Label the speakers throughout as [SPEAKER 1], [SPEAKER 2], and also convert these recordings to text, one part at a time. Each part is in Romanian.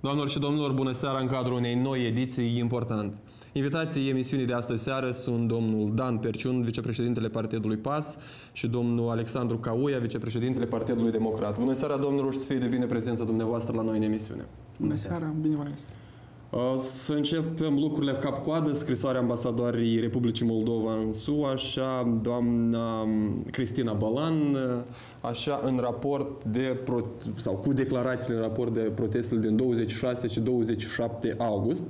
[SPEAKER 1] Doamnelor și domnilor, bună seara în cadrul unei noi ediții important. Invitații emisiunii de astăzi seară sunt domnul Dan Perciun, vicepreședintele Partidului PAS și domnul Alexandru Cauia, vicepreședintele Partidului Democrat. Bună seara, domnilor, și să fie de bine prezența dumneavoastră la noi în emisiune.
[SPEAKER 2] Bună seara, bine v-am
[SPEAKER 1] Uh, să începem lucrurile cap-coadă, scrisoarea ambasadoarei Republicii Moldova în SUA, așa, doamna um, Cristina Balan, uh, așa, în raport de, sau cu declarațiile în raport de protestele din 26 și 27 august,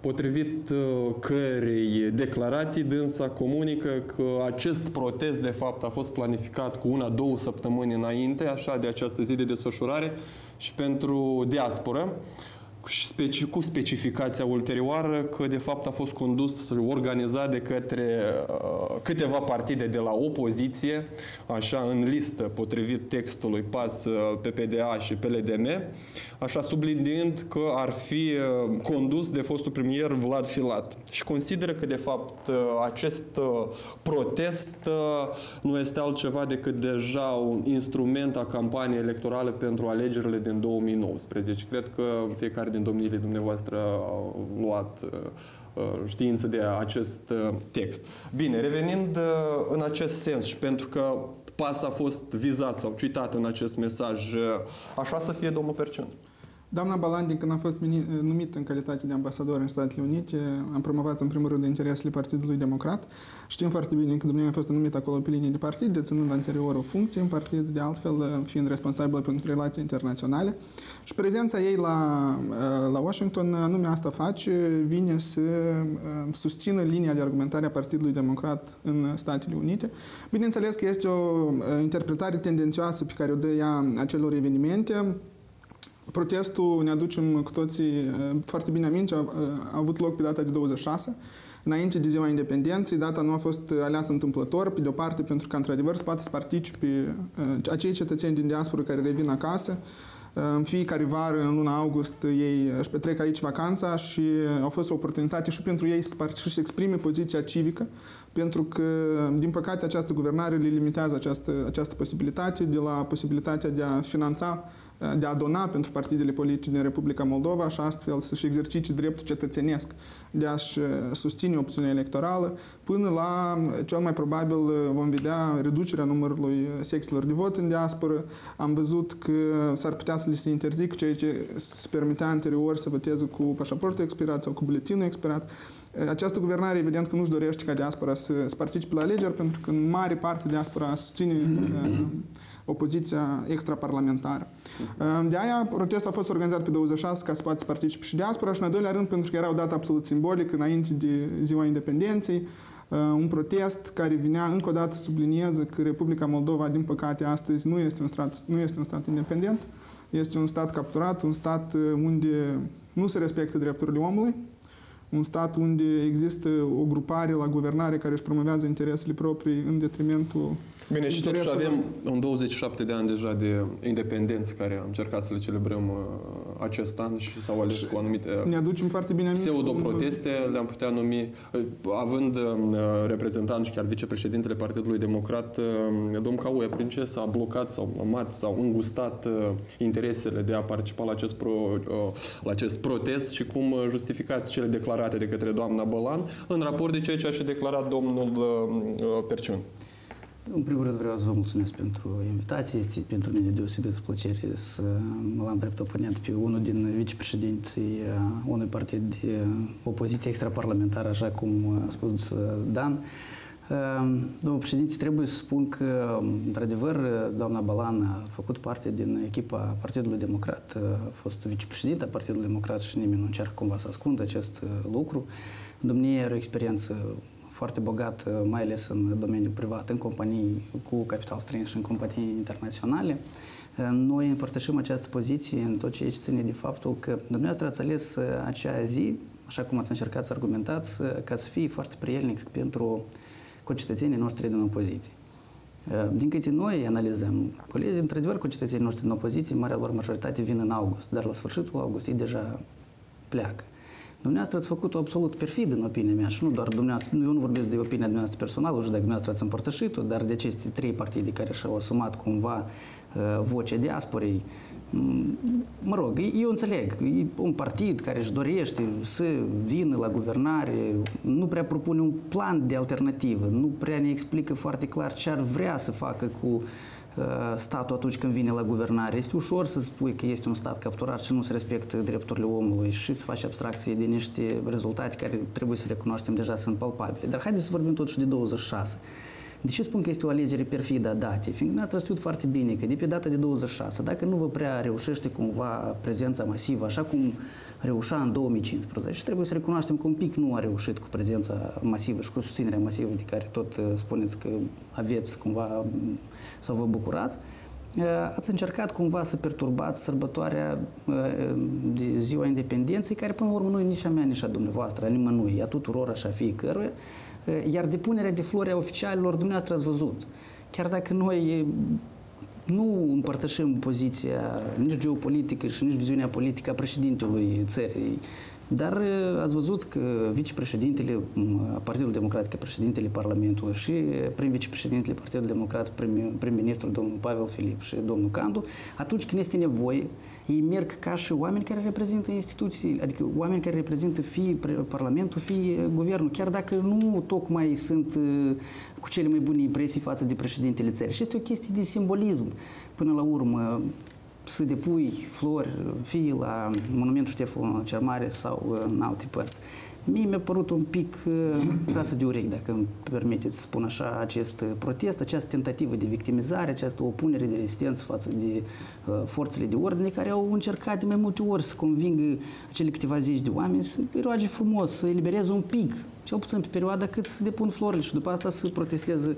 [SPEAKER 1] potrivit uh, cărei declarații dânsa comunică că acest protest de fapt a fost planificat cu una, două săptămâni înainte, așa, de această zi de desfășurare și pentru diaspora speci, cu specificația ulterioară că de fapt a fost condus, organizat de către uh, câteva partide de la opoziție, așa în listă, potrivit textului PAS, uh, PPDA și PLDM, așa subliniind că ar fi uh, condus de fostul premier Vlad Filat. Și consideră că de fapt uh, acest uh, protest uh, nu este altceva decât deja un instrument a campaniei electorale pentru alegerile din 2019. Cred că fiecare din domniile dumneavoastră au luat uh, uh, știință de acest uh, text. Bine, revenind în acest sens și pentru că PAS a fost vizat sau citat în acest mesaj, așa să fie domnul Perciun.
[SPEAKER 2] Doamna Balandi, când a fost numită în calitate de ambasador în Statele Unite, am promovat în primul rând interesele Partidului Democrat. Știm foarte bine că dumneavoastră a fost numită acolo pe linie de partid, deținând anterior o funcție în partid, de altfel fiind responsabilă pentru relații internaționale. Și prezența ei la, la Washington, nume asta face, vine să susțină linia de argumentare a Partidului Democrat în Statele Unite. Bineînțeles că este o interpretare tendențioasă pe care o dă ea acelor evenimente, Protestul, ne aducem cu toții uh, foarte bine aminte, a, a avut loc pe data de 26, înainte de ziua independenței. Data nu a fost aleasă întâmplător, pe de o parte, pentru că, într-adevăr, se poate să participe uh, acei cetățeni din diaspora care revin acasă, uh, în fiecare vară, în luna august, ei își petrec aici vacanța și a fost o oportunitate și pentru ei să să exprime poziția civică, pentru că, din păcate, această guvernare le limitează această, această posibilitate de la posibilitatea de a finanța de a dona pentru partidele politice din Republica Moldova și astfel să-și exercice dreptul cetățenesc de a-și uh, susține opțiunea electorală, până la, uh, cel mai probabil, uh, vom vedea reducerea numărului secțiilor de vot în diasporă. Am văzut că s-ar putea să li se interzic ceea ce se permitea anterior să voteze cu pașaportul expirat sau cu buletinul expirat. Această guvernare, evident că nu-și dorește ca diaspora să, să participe la alegeri, pentru că în mare parte diaspora susține opoziția extraparlamentară. De aia, protestul a fost organizat pe 26 ca să poată să participe și diaspora și, în al doilea rând, pentru că era o dată absolut simbolică înainte de ziua independenței, un protest care vinea încă o dată subliniază că Republica Moldova, din păcate, astăzi nu este un stat, nu este un stat independent, este un stat capturat, un stat unde nu se respectă drepturile omului, un stat unde există o grupare la guvernare care își promovează interesele proprii în detrimentul
[SPEAKER 1] Bine, și totuși avem un 27 de ani deja de independență care am încercat să le celebrăm uh, acest an și s-au ales și cu anumite
[SPEAKER 2] ne aducem foarte bine
[SPEAKER 1] pseudo-proteste, le-am putea numi, uh, având uh, reprezentant și chiar vicepreședintele Partidului Democrat, domnul Cauia Princesa a blocat sau amat sau îngustat interesele de a participa la acest, pro, la acest protest și cum justificați cele declarate de către doamna Bălan în raport de ceea ce a și declarat domnul Perciun.
[SPEAKER 3] În primul rând vreau să vă mulțumesc pentru invitație. Este pentru mine deosebită plăcere să mă am drept oponent pe unul din vicepreședinții unui partid de opoziție extraparlamentară, așa cum a spus Dan. Domnul președinte, trebuie să spun că, într-adevăr, doamna Balan a făcut parte din echipa Partidului Democrat, a fost vicepreședinte a Partidului Democrat și nimeni nu încearcă cumva să ascundă acest lucru. Domnia are o experiență foarte bogat, uh, mai ales în domeniul privat, în companii cu capital străin și în companii internaționale. Uh, noi împărtășim această poziție în tot ceea ce ține de faptul că dumneavoastră ați ales uh, acea zi, așa cum ați încercat să argumentați, ca să fie foarte prielnic pentru concetățenii noștri din opoziție. Din câte noi analizăm, colegii, într-adevăr, concetățenii noștri din opoziție, marea lor majoritate vin în august, dar la sfârșitul august ei deja pleacă. Dumneavoastră ați făcut-o absolut perfid în opinia mea și nu doar dumneavoastră, eu nu vorbesc de opinia dumneavoastră personală, nu știu dacă dumneavoastră ați împărtășit-o, dar de aceste trei partide care și-au asumat cumva uh, vocea diasporei, Mm, Mă rog, eu înțeleg, e un partid care își dorește să vină la guvernare, nu prea propune un plan de alternativă, nu prea ne explică foarte clar ce ar vrea să facă cu uh, statul atunci când vine la guvernare. Este ușor să spui că este un stat capturat și nu se respectă drepturile omului și să faci abstracție de niște rezultate care trebuie să recunoaștem deja sunt palpabile. Dar haideți să vorbim totuși de 26. De ce spun că este o alegere perfidă a datei? Fiindcă mi-ați știut foarte bine că de pe data de 26, dacă nu vă prea reușește cumva prezența masivă, așa cum reușea în 2015, trebuie să recunoaștem că un pic nu a reușit cu prezența masivă și cu susținerea masivă de care tot uh, spuneți că aveți cumva sau vă bucurați, uh, ați încercat cumva să perturbați sărbătoarea uh, de ziua independenței, care până la urmă nu e nici a mea, nici a dumneavoastră, a nimănui, a tuturor așa fiecăruia, iar depunerea de flori a oficialilor, dumneavoastră ați văzut. Chiar dacă noi nu împărtășim poziția nici geopolitică și nici viziunea politică a președintelui țării, dar ați văzut că vicepreședintele Partidului Democratic, președintele Parlamentului și prim-vicepreședintele Partidului Democrat, prim-ministrul domnul Pavel Filip și domnul Candu, atunci când este nevoie, ei merg ca și oameni care reprezintă instituții, adică oameni care reprezintă fie Parlamentul, fie Guvernul, chiar dacă nu tocmai sunt cu cele mai bune impresii față de președintele țării. Și este o chestie de simbolism. Până la urmă, să depui flori, fie la monumentul Ștefan cel Mare sau în alte părți. Mie mi-a părut un pic trasă de urechi, dacă îmi permiteți să spun așa, acest protest, această tentativă de victimizare, această opunere de rezistență față de uh, forțele de ordine care au încercat de mai multe ori să convingă acele câteva zeci de oameni să îi roage frumos, să elibereze un pic, cel puțin pe perioada cât să depun florile și după asta să protesteze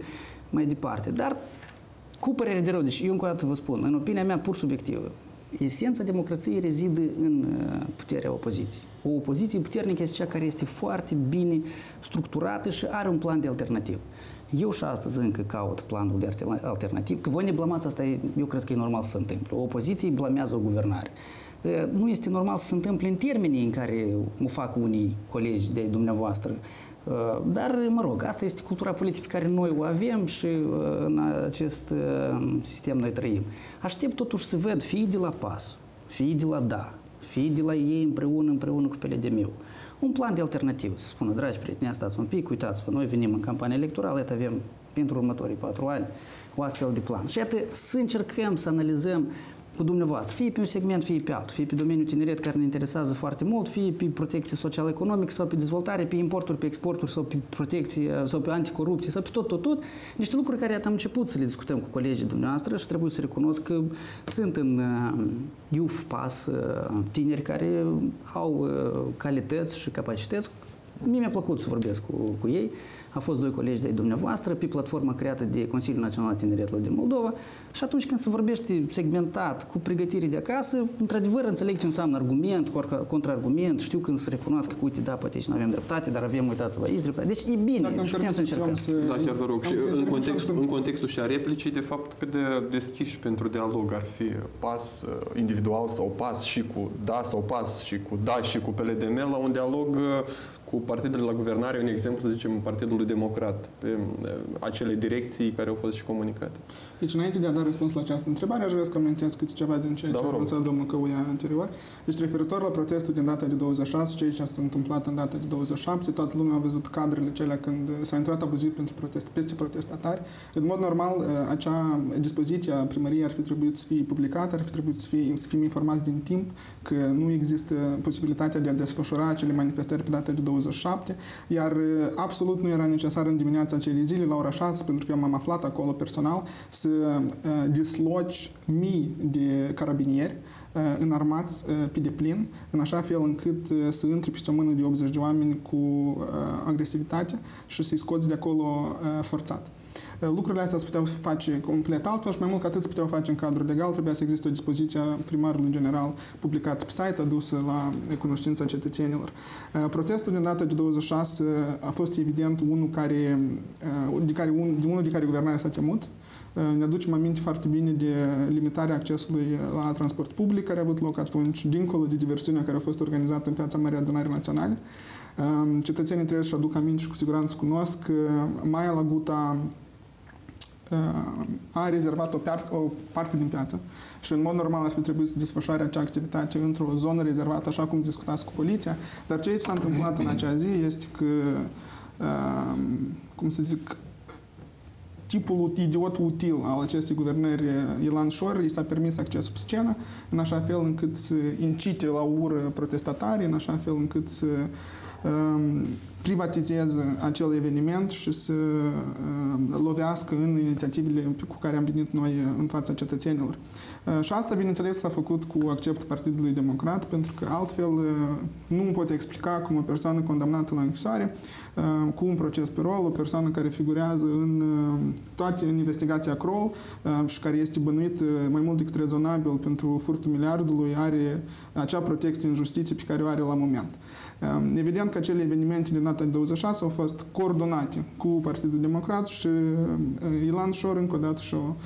[SPEAKER 3] mai departe. Dar cu părere de rău, deci eu încă o dată vă spun, în opinia mea pur subiectivă, esența democrației rezidă în uh, puterea opoziției. O opoziție puternică este cea care este foarte bine structurată și are un plan de alternativ. Eu și astăzi încă caut planul de alternativ, că voi ne blamați, asta e, eu cred că e normal să se întâmple. O opoziție blamează o guvernare. Uh, nu este normal să se întâmple în termenii în care o fac unii colegi de dumneavoastră. Uh, dar, mă rog, asta este cultura politică pe care noi o avem și în acest sistem noi trăim. Aștept totuși să văd fie de la PAS, fie de la DA, fie de la ei împreună, împreună cu PLD-meu. Un plan de alternativ, să spună, dragi prieteni, stați un pic, uitați-vă, noi venim în campanie electorală, iată avem pentru următorii patru ani o astfel de plan. Și iată să încercăm să analizăm cu dumneavoastră, fie pe un segment, fie pe altul, fie pe domeniul tineret care ne interesează foarte mult, fie pe protecție social-economică sau pe dezvoltare, pe importuri, pe exporturi sau pe protecție sau pe anticorupție sau pe tot, tot, tot, niște lucruri care am început să le discutăm cu colegii dumneavoastră și trebuie să recunosc că sunt în uh, UF PAS uh, tineri care au uh, calități și capacități. Mie mi-a plăcut să vorbesc cu, cu ei a fost doi colegi de dumneavoastră pe platforma creată de Consiliul Național al Tineretului din Moldova și atunci când se vorbește segmentat, cu pregătire de acasă, într-adevăr înțeleg ce înseamnă argument, contraargument, știu când se recunoască că, uite, da, poate și nu avem dreptate, dar avem, uitați-vă aici dreptate. Deci e bine,
[SPEAKER 2] Dacă
[SPEAKER 3] și putem să încercăm.
[SPEAKER 2] Să...
[SPEAKER 1] Da, chiar vă rog. Și în, context,
[SPEAKER 2] să...
[SPEAKER 1] în contextul și a replicii, de fapt, cât de deschiși pentru dialog ar fi pas uh, individual sau pas și cu da sau pas și cu da și cu PLDM la un dialog uh, cu partidele la guvernare, un exemplu, să zicem, Partidului Democrat, pe uh, acele direcții care au fost și comunicate.
[SPEAKER 2] Deci, înainte de a da răspuns la această întrebare, aș vrea să comentez câte ceva din ceea
[SPEAKER 1] Da,
[SPEAKER 2] ce
[SPEAKER 1] vă
[SPEAKER 2] a
[SPEAKER 1] rog.
[SPEAKER 2] anunțat domnul Căuia anterior. Deci, referitor la protestul din data de 26, ceea ce s-a întâmplat în data de 27, toată lumea a văzut cadrele cele când s-a intrat abuziv pentru protest, peste protestatari. În mod normal, acea dispoziție a primăriei ar fi trebuit să fie publicată, ar fi trebuit să, fie, să fim informați din timp că nu există posibilitatea de a desfășura acele manifestări pe data de 27, iar absolut nu era necesar în dimineața acelei zile, la ora 6, pentru că eu m-am aflat acolo personal, să uh, disloci mii de carabinieri uh, înarmați uh, pe deplin, în așa fel încât uh, să intri peste o mână de 80 de oameni cu uh, agresivitate și să-i scoți de acolo uh, forțat. Uh, Lucrurile astea se puteau face complet altfel și mai mult ca atât se puteau face în cadrul legal, trebuia să existe o dispoziție a primarului general publicată pe site, adusă la cunoștința cetățenilor. Uh, Protestul din data de 26 a fost evident unul care, uh, de care, un, de unul de care guvernarea s-a temut. Uh, Ne aducem aminte foarte bine de limitarea accesului la transport public care a avut loc atunci, dincolo de diversiunea care a fost organizată în Piața Mării Adunării Naționale. Uh, Cetățenii trebuie să-și aducă aminte și cu siguranță cunosc că Maia la Guta a rezervat o, piață, o parte din piață și în mod normal ar fi trebuit să desfășoare acea activitate într-o zonă rezervată, așa cum discutați cu poliția, dar ce s-a întâmplat în acea zi este că, cum să zic, tipul idiot util al acestei guvernări Ilan Șor i s-a permis accesul pe scenă în așa fel încât să incite la ură protestatarii, în așa fel încât să privatizeze acel eveniment și să lovească în inițiativele cu care am venit noi în fața cetățenilor. Și asta, bineînțeles, s-a făcut cu acceptul Partidului Democrat, pentru că altfel nu îmi pot explica cum o persoană condamnată la închisoare, cu un proces pe rol, o persoană care figurează în toate în investigația Kroll și care este bănuit mai mult decât rezonabil pentru furtul miliardului, are acea protecție în justiție pe care o are la moment. Evident că acele evenimente din data 26 au fost coordonate cu Partidul Democrat și Ilan Șor încă o dată și-a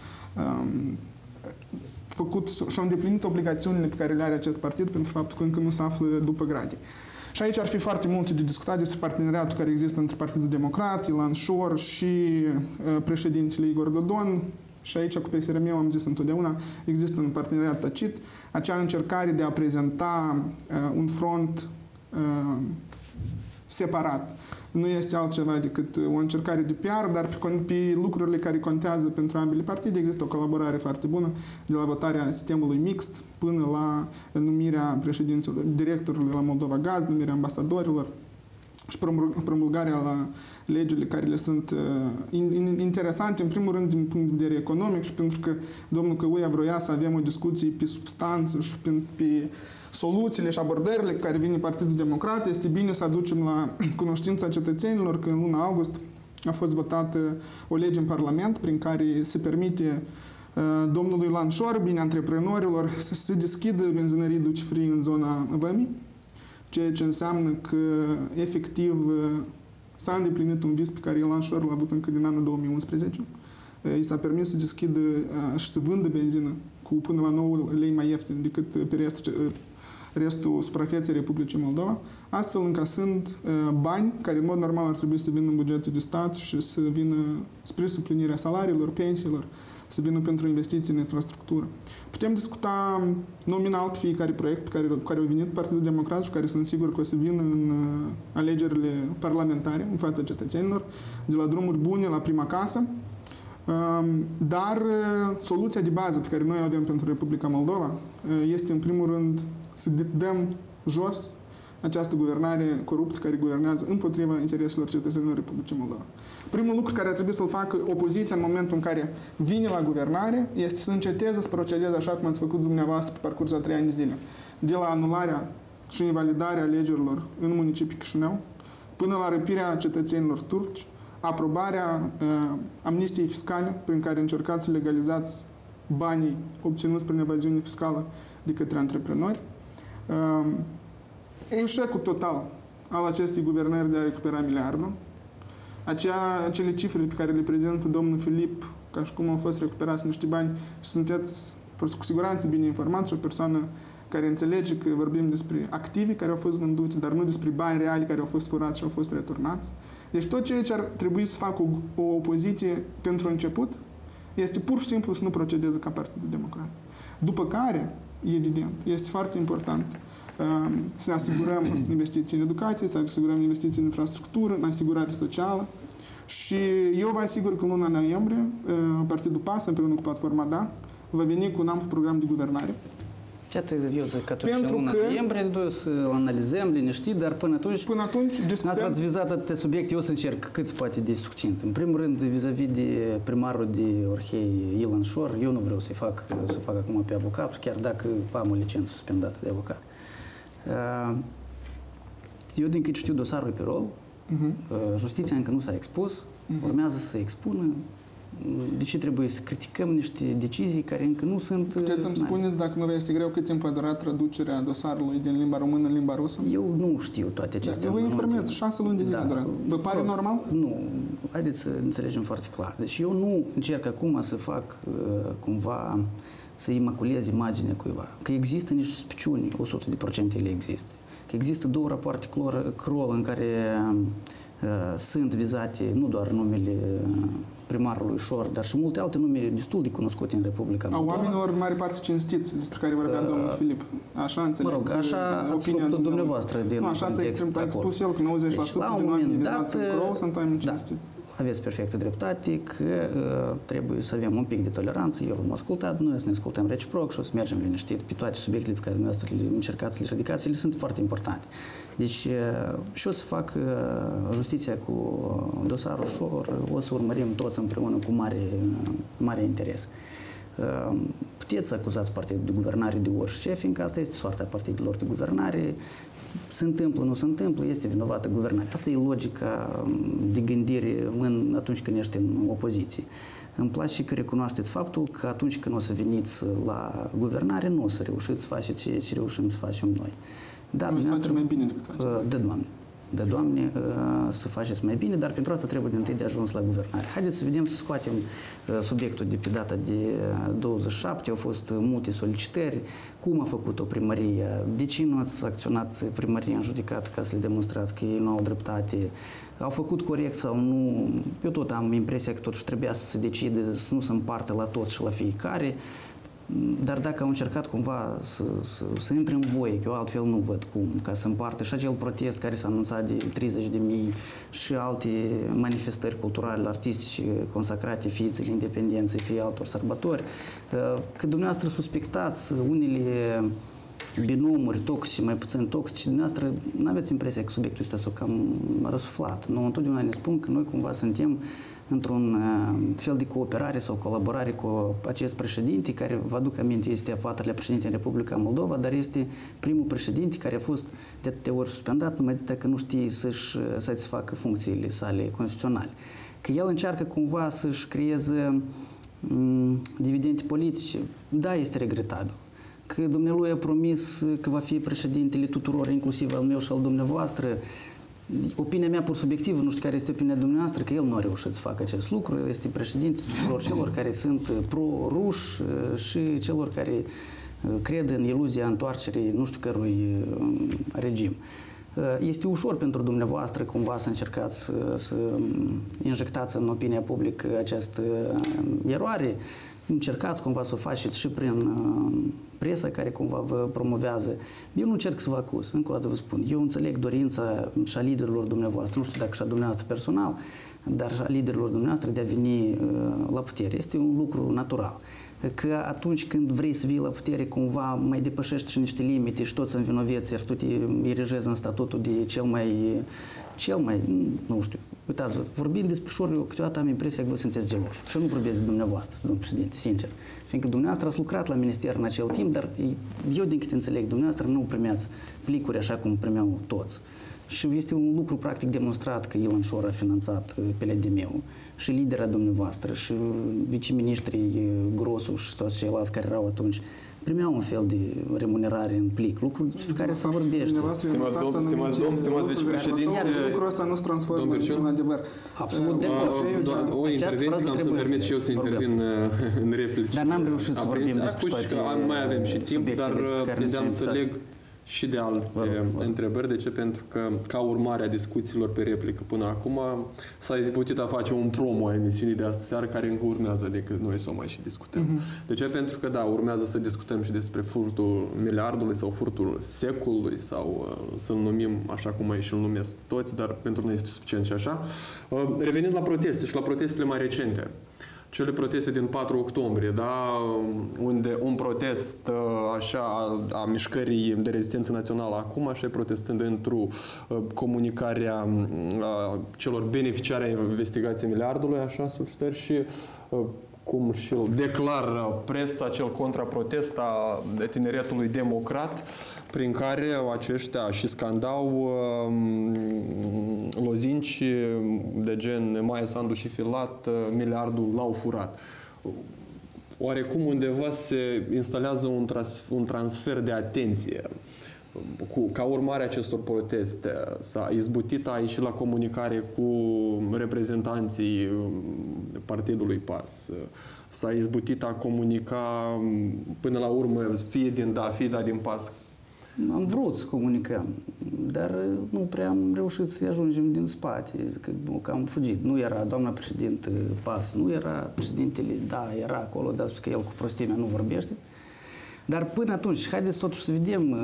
[SPEAKER 2] făcut și-a îndeplinit obligațiunile pe care le are acest partid pentru faptul că încă nu se află după grade. Și aici ar fi foarte multe de discutat despre parteneriatul care există între Partidul Democrat, Ilan Șor și președintele Igor Dodon. Și aici cu PSRM am zis întotdeauna, există un parteneriat tacit, acea încercare de a prezenta un front separat. Nu este altceva decât o încercare de PR, dar pe, pe lucrurile care contează pentru ambele partide există o colaborare foarte bună de la votarea sistemului mixt până la numirea președintelui, directorului la Moldova Gaz, numirea ambasadorilor și promulgarea la legile care le sunt uh, interesante, în primul rând din punct de vedere economic și pentru că domnul Căuia vroia să avem o discuție pe substanță și pe, pe soluțiile și abordările care vine Partidul Democrat, este bine să aducem la cunoștința cetățenilor că în luna august a fost votată o lege în Parlament prin care se permite uh, domnului Lanșor, bine antreprenorilor, să se deschidă benzinării duci free în zona Vămii, ceea ce înseamnă că efectiv uh, s-a îndeplinit un vis pe care Ilan Șor l-a avut încă din anul 2011. Uh, I s-a permis să deschidă și să vândă benzină cu până la 9 lei mai ieftin decât pe restul restul suprafeței Republicii Moldova, astfel încasând uh, bani care în mod normal ar trebui să vină în bugetul de stat și să vină spre suplinirea salariilor, pensiilor, să vină pentru investiții în infrastructură. Putem discuta nominal pe fiecare proiect pe care, pe care au venit Partidul Democrat și care sunt sigur că o să vină în uh, alegerile parlamentare în fața cetățenilor, de la drumuri bune la prima casă, um, dar uh, soluția de bază pe care noi o avem pentru Republica Moldova este în primul rând să dăm jos această guvernare coruptă care guvernează împotriva intereselor cetățenilor Republicii Moldova. Primul lucru care ar trebui să-l facă opoziția în momentul în care vine la guvernare este să înceteze să procedeze așa cum ați făcut dumneavoastră pe parcursul a trei ani de zile. De la anularea și invalidarea alegerilor în municipiul Chișinău, până la răpirea cetățenilor turci, aprobarea uh, amnistiei fiscale prin care încercați să legalizați banii obținuți prin evaziune fiscală de către antreprenori, Um, eșecul total al acestei guvernări de a recupera miliardul, acea, acele cifre pe care le prezintă domnul Filip, ca și cum au fost recuperați niște bani și sunteți cu siguranță bine informat și o persoană care înțelege că vorbim despre activi care au fost vândute, dar nu despre bani reali care au fost furați și au fost returnați. Deci tot ceea ce ar trebui să facă o, o opoziție pentru început este pur și simplu să nu procedeze ca Partidul Democrat. După care, evident. Este foarte important um, să asigurăm investiții în educație, să asigurăm investiții în infrastructură, în asigurare socială. Și eu vă asigur că în luna noiembrie, uh, Partidul PAS, împreună cu platforma DA, va veni cu un amplu program de guvernare.
[SPEAKER 3] Iată, eu zic că atunci Pentru luna că, noiembrie să analizăm liniștit, dar până atunci...
[SPEAKER 2] Până atunci discutăm...
[SPEAKER 3] Ați vizat atâtea subiecte, eu să încerc cât se poate de succint. În primul rând, vis-a-vis -vis de primarul de Orhei, Ilan Șor, eu nu vreau să-i fac, să fac acum pe avocat, chiar dacă am o licență suspendată de avocat. Eu, din cât știu, dosarul pe rol, uh-huh. justiția încă nu s-a expus, uh-huh. urmează să se expună, de ce trebuie să criticăm niște decizii care încă nu sunt
[SPEAKER 2] Puteți să-mi spuneți, dacă nu vă este greu, cât timp a durat traducerea dosarului din limba română în limba rusă?
[SPEAKER 3] Eu nu știu toate acestea.
[SPEAKER 2] Da, vă informez, șase luni de zile da. a durat. Vă pare normal?
[SPEAKER 3] Nu. Haideți să înțelegem foarte clar. Deci eu nu încerc acum să fac uh, cumva să imaculez imaginea cuiva. Că există niște suspiciuni, 100% ele există. Că există două rapoarte Kroll în care uh, sunt vizate nu doar numele uh, primarului Șor, dar și multe alte nume destul de cunoscute în Republica
[SPEAKER 2] A
[SPEAKER 3] Moldova.
[SPEAKER 2] oamenilor mare parte cinstiți, despre care vorbea domnul Filip. Așa înțeleg.
[SPEAKER 3] Uh, Mă rog, așa ați
[SPEAKER 2] opinia
[SPEAKER 3] făcut dumneavoastră din
[SPEAKER 2] Nu, așa asta
[SPEAKER 3] context
[SPEAKER 2] extrem, a
[SPEAKER 3] acolo.
[SPEAKER 2] expus el că 90%
[SPEAKER 3] Deci, la un
[SPEAKER 2] din
[SPEAKER 3] moment
[SPEAKER 2] oamenii vizați
[SPEAKER 3] dat,
[SPEAKER 2] în Crow sunt oameni
[SPEAKER 3] da.
[SPEAKER 2] cinstiți.
[SPEAKER 3] Aveți perfectă dreptate că uh, trebuie să avem un pic de toleranță. Eu v-am ascultat, noi o să ne ascultăm reciproc și o să mergem liniștit pe toate subiectele pe care dumneavoastră le încercați să le ridicați. Ele sunt foarte importante. Deci uh, și o să fac uh, justiția cu uh, dosarul ușor, o să urmărim toți împreună cu mare, uh, mare interes. Uh, Puteți să acuzați partidul de guvernare de orice, fiindcă asta este soarta partidelor de guvernare. Se întâmplă, nu se întâmplă, este vinovată guvernarea. Asta e logica um, de gândire în, atunci când ești în opoziție. Îmi place că recunoașteți faptul că atunci când o să veniți la guvernare, nu o să reușiți să faceți ceea ce reușim să facem noi. Da,
[SPEAKER 2] Noi să
[SPEAKER 3] dumneavoastră-
[SPEAKER 2] facem mai bine decât facem.
[SPEAKER 3] Uh, De Doamne. De Doamne uh, să faceți mai bine, dar pentru asta trebuie de întâi de ajuns la guvernare. Haideți să vedem, să scoatem uh, subiectul de pe data de uh, 27. Au fost multe solicitări. Cum a făcut-o primăria? De ce nu ați acționat primăria în judecat ca să le demonstrați că ei nu au dreptate? Au făcut corect sau nu? Eu tot am impresia că totuși trebuia să se decide, să nu se împartă la tot și la fiecare. Dar dacă au încercat cumva să, să, să intre în voie, că eu altfel nu văd cum, ca să împartă și acel protest care s-a anunțat de 30 de mii și alte manifestări culturale, artistice consacrate fie zilei independenței, fie altor sărbători, că dumneavoastră suspectați unele binomuri toxice, mai puțin toxice, dumneavoastră nu aveți impresia că subiectul ăsta s-a cam răsuflat. Nu, întotdeauna ne spun că noi cumva suntem într-un uh, fel de cooperare sau colaborare cu acest președinte, care, vă aduc aminte, este a patrulea președinte în Republica Moldova, dar este primul președinte care a fost de atâtea ori suspendat, numai de că nu știe să-și uh, satisfacă funcțiile sale constituționale. Că el încearcă cumva să-și creeze um, dividende politice, da, este regretabil că dumnealui a promis că va fi președintele tuturor, inclusiv al meu și al dumneavoastră. Opinia mea pur subiectivă, nu știu care este opinia dumneavoastră, că el nu a reușit să facă acest lucru. El este președinte tuturor celor care sunt pro-ruși și celor care cred în iluzia întoarcerii nu știu cărui regim. Este ușor pentru dumneavoastră cumva să încercați să, să injectați în opinia publică această eroare. Încercați cumva să o faceți și prin presa care cumva vă promovează. Eu nu încerc să vă acuz, încă o dată vă spun. Eu înțeleg dorința și a liderilor dumneavoastră, nu știu dacă și a dumneavoastră personal, dar și a liderilor dumneavoastră de a veni uh, la putere. Este un lucru natural. Că atunci când vrei să vii la putere, cumva mai depășești și niște limite și toți învinoveți, iar tu te erigezi în statutul de cel mai, cel mai, nu știu, uitați, vorbind despre șor, eu câteodată am impresia că vă sunteți geloși. Și nu vorbesc de dumneavoastră, domnul președinte, sincer. Fiindcă dumneavoastră ați lucrat la minister în acel timp, dar eu, din câte înțeleg, dumneavoastră nu primeați plicuri așa cum primeau toți. Și este un lucru practic demonstrat că Ilan Șor a finanțat pe LDM-ul și lidera dumneavoastră și viceministrii Grosu și toți ceilalți care erau atunci primeau un fel de remunerare în plic, lucru despre care se vorbește.
[SPEAKER 1] Stimați domn, stimați domn, stimați vicepreședinți,
[SPEAKER 2] Lucrul ăsta nu se transformă în adevăr.
[SPEAKER 3] Absolut de acord.
[SPEAKER 1] O intervenție, am să-mi permit și eu să intervin în replici.
[SPEAKER 3] Dar n-am reușit să vorbim despre toate
[SPEAKER 1] Mai avem și timp, dar tendeam să leg și de alte rog, întrebări. De ce? Pentru că, ca urmare a discuțiilor pe replică până acum, s-a izbutit a face un promo a emisiunii de astă seară, care încă urmează decât noi să o mai și discutăm. Uh-huh. De ce? Pentru că, da, urmează să discutăm și despre furtul miliardului sau furtul secolului sau uh, să-l numim așa cum mai și-l numesc toți, dar pentru noi este suficient și așa. Uh, revenind la proteste și la protestele mai recente cele proteste din 4 octombrie, da, unde un protest așa a, a mișcării de rezistență națională acum, așa protestând pentru comunicarea a, celor beneficiari ai investigației miliardului, așa, solicitări și cum și îl declară presa, acel contraprotest a tineretului democrat, prin care aceștia și scandau uh, lozinci de gen Maia Sandu și Filat, uh, miliardul l-au furat. Oarecum undeva se instalează un, trans, un transfer de atenție cu, ca urmare a acestor proteste s-a izbutit a ieșit la comunicare cu reprezentanții partidului PAS. S-a izbutit a comunica până la urmă fie din da, fie da din PAS.
[SPEAKER 3] Am vrut să comunicăm. dar nu prea am reușit să ajungem din spate, că, că am fugit. Nu era doamna președinte PAS, nu era președintele, da, era acolo, dar că el cu prostimea nu vorbește. Dar până atunci, haideți totuși să vedem,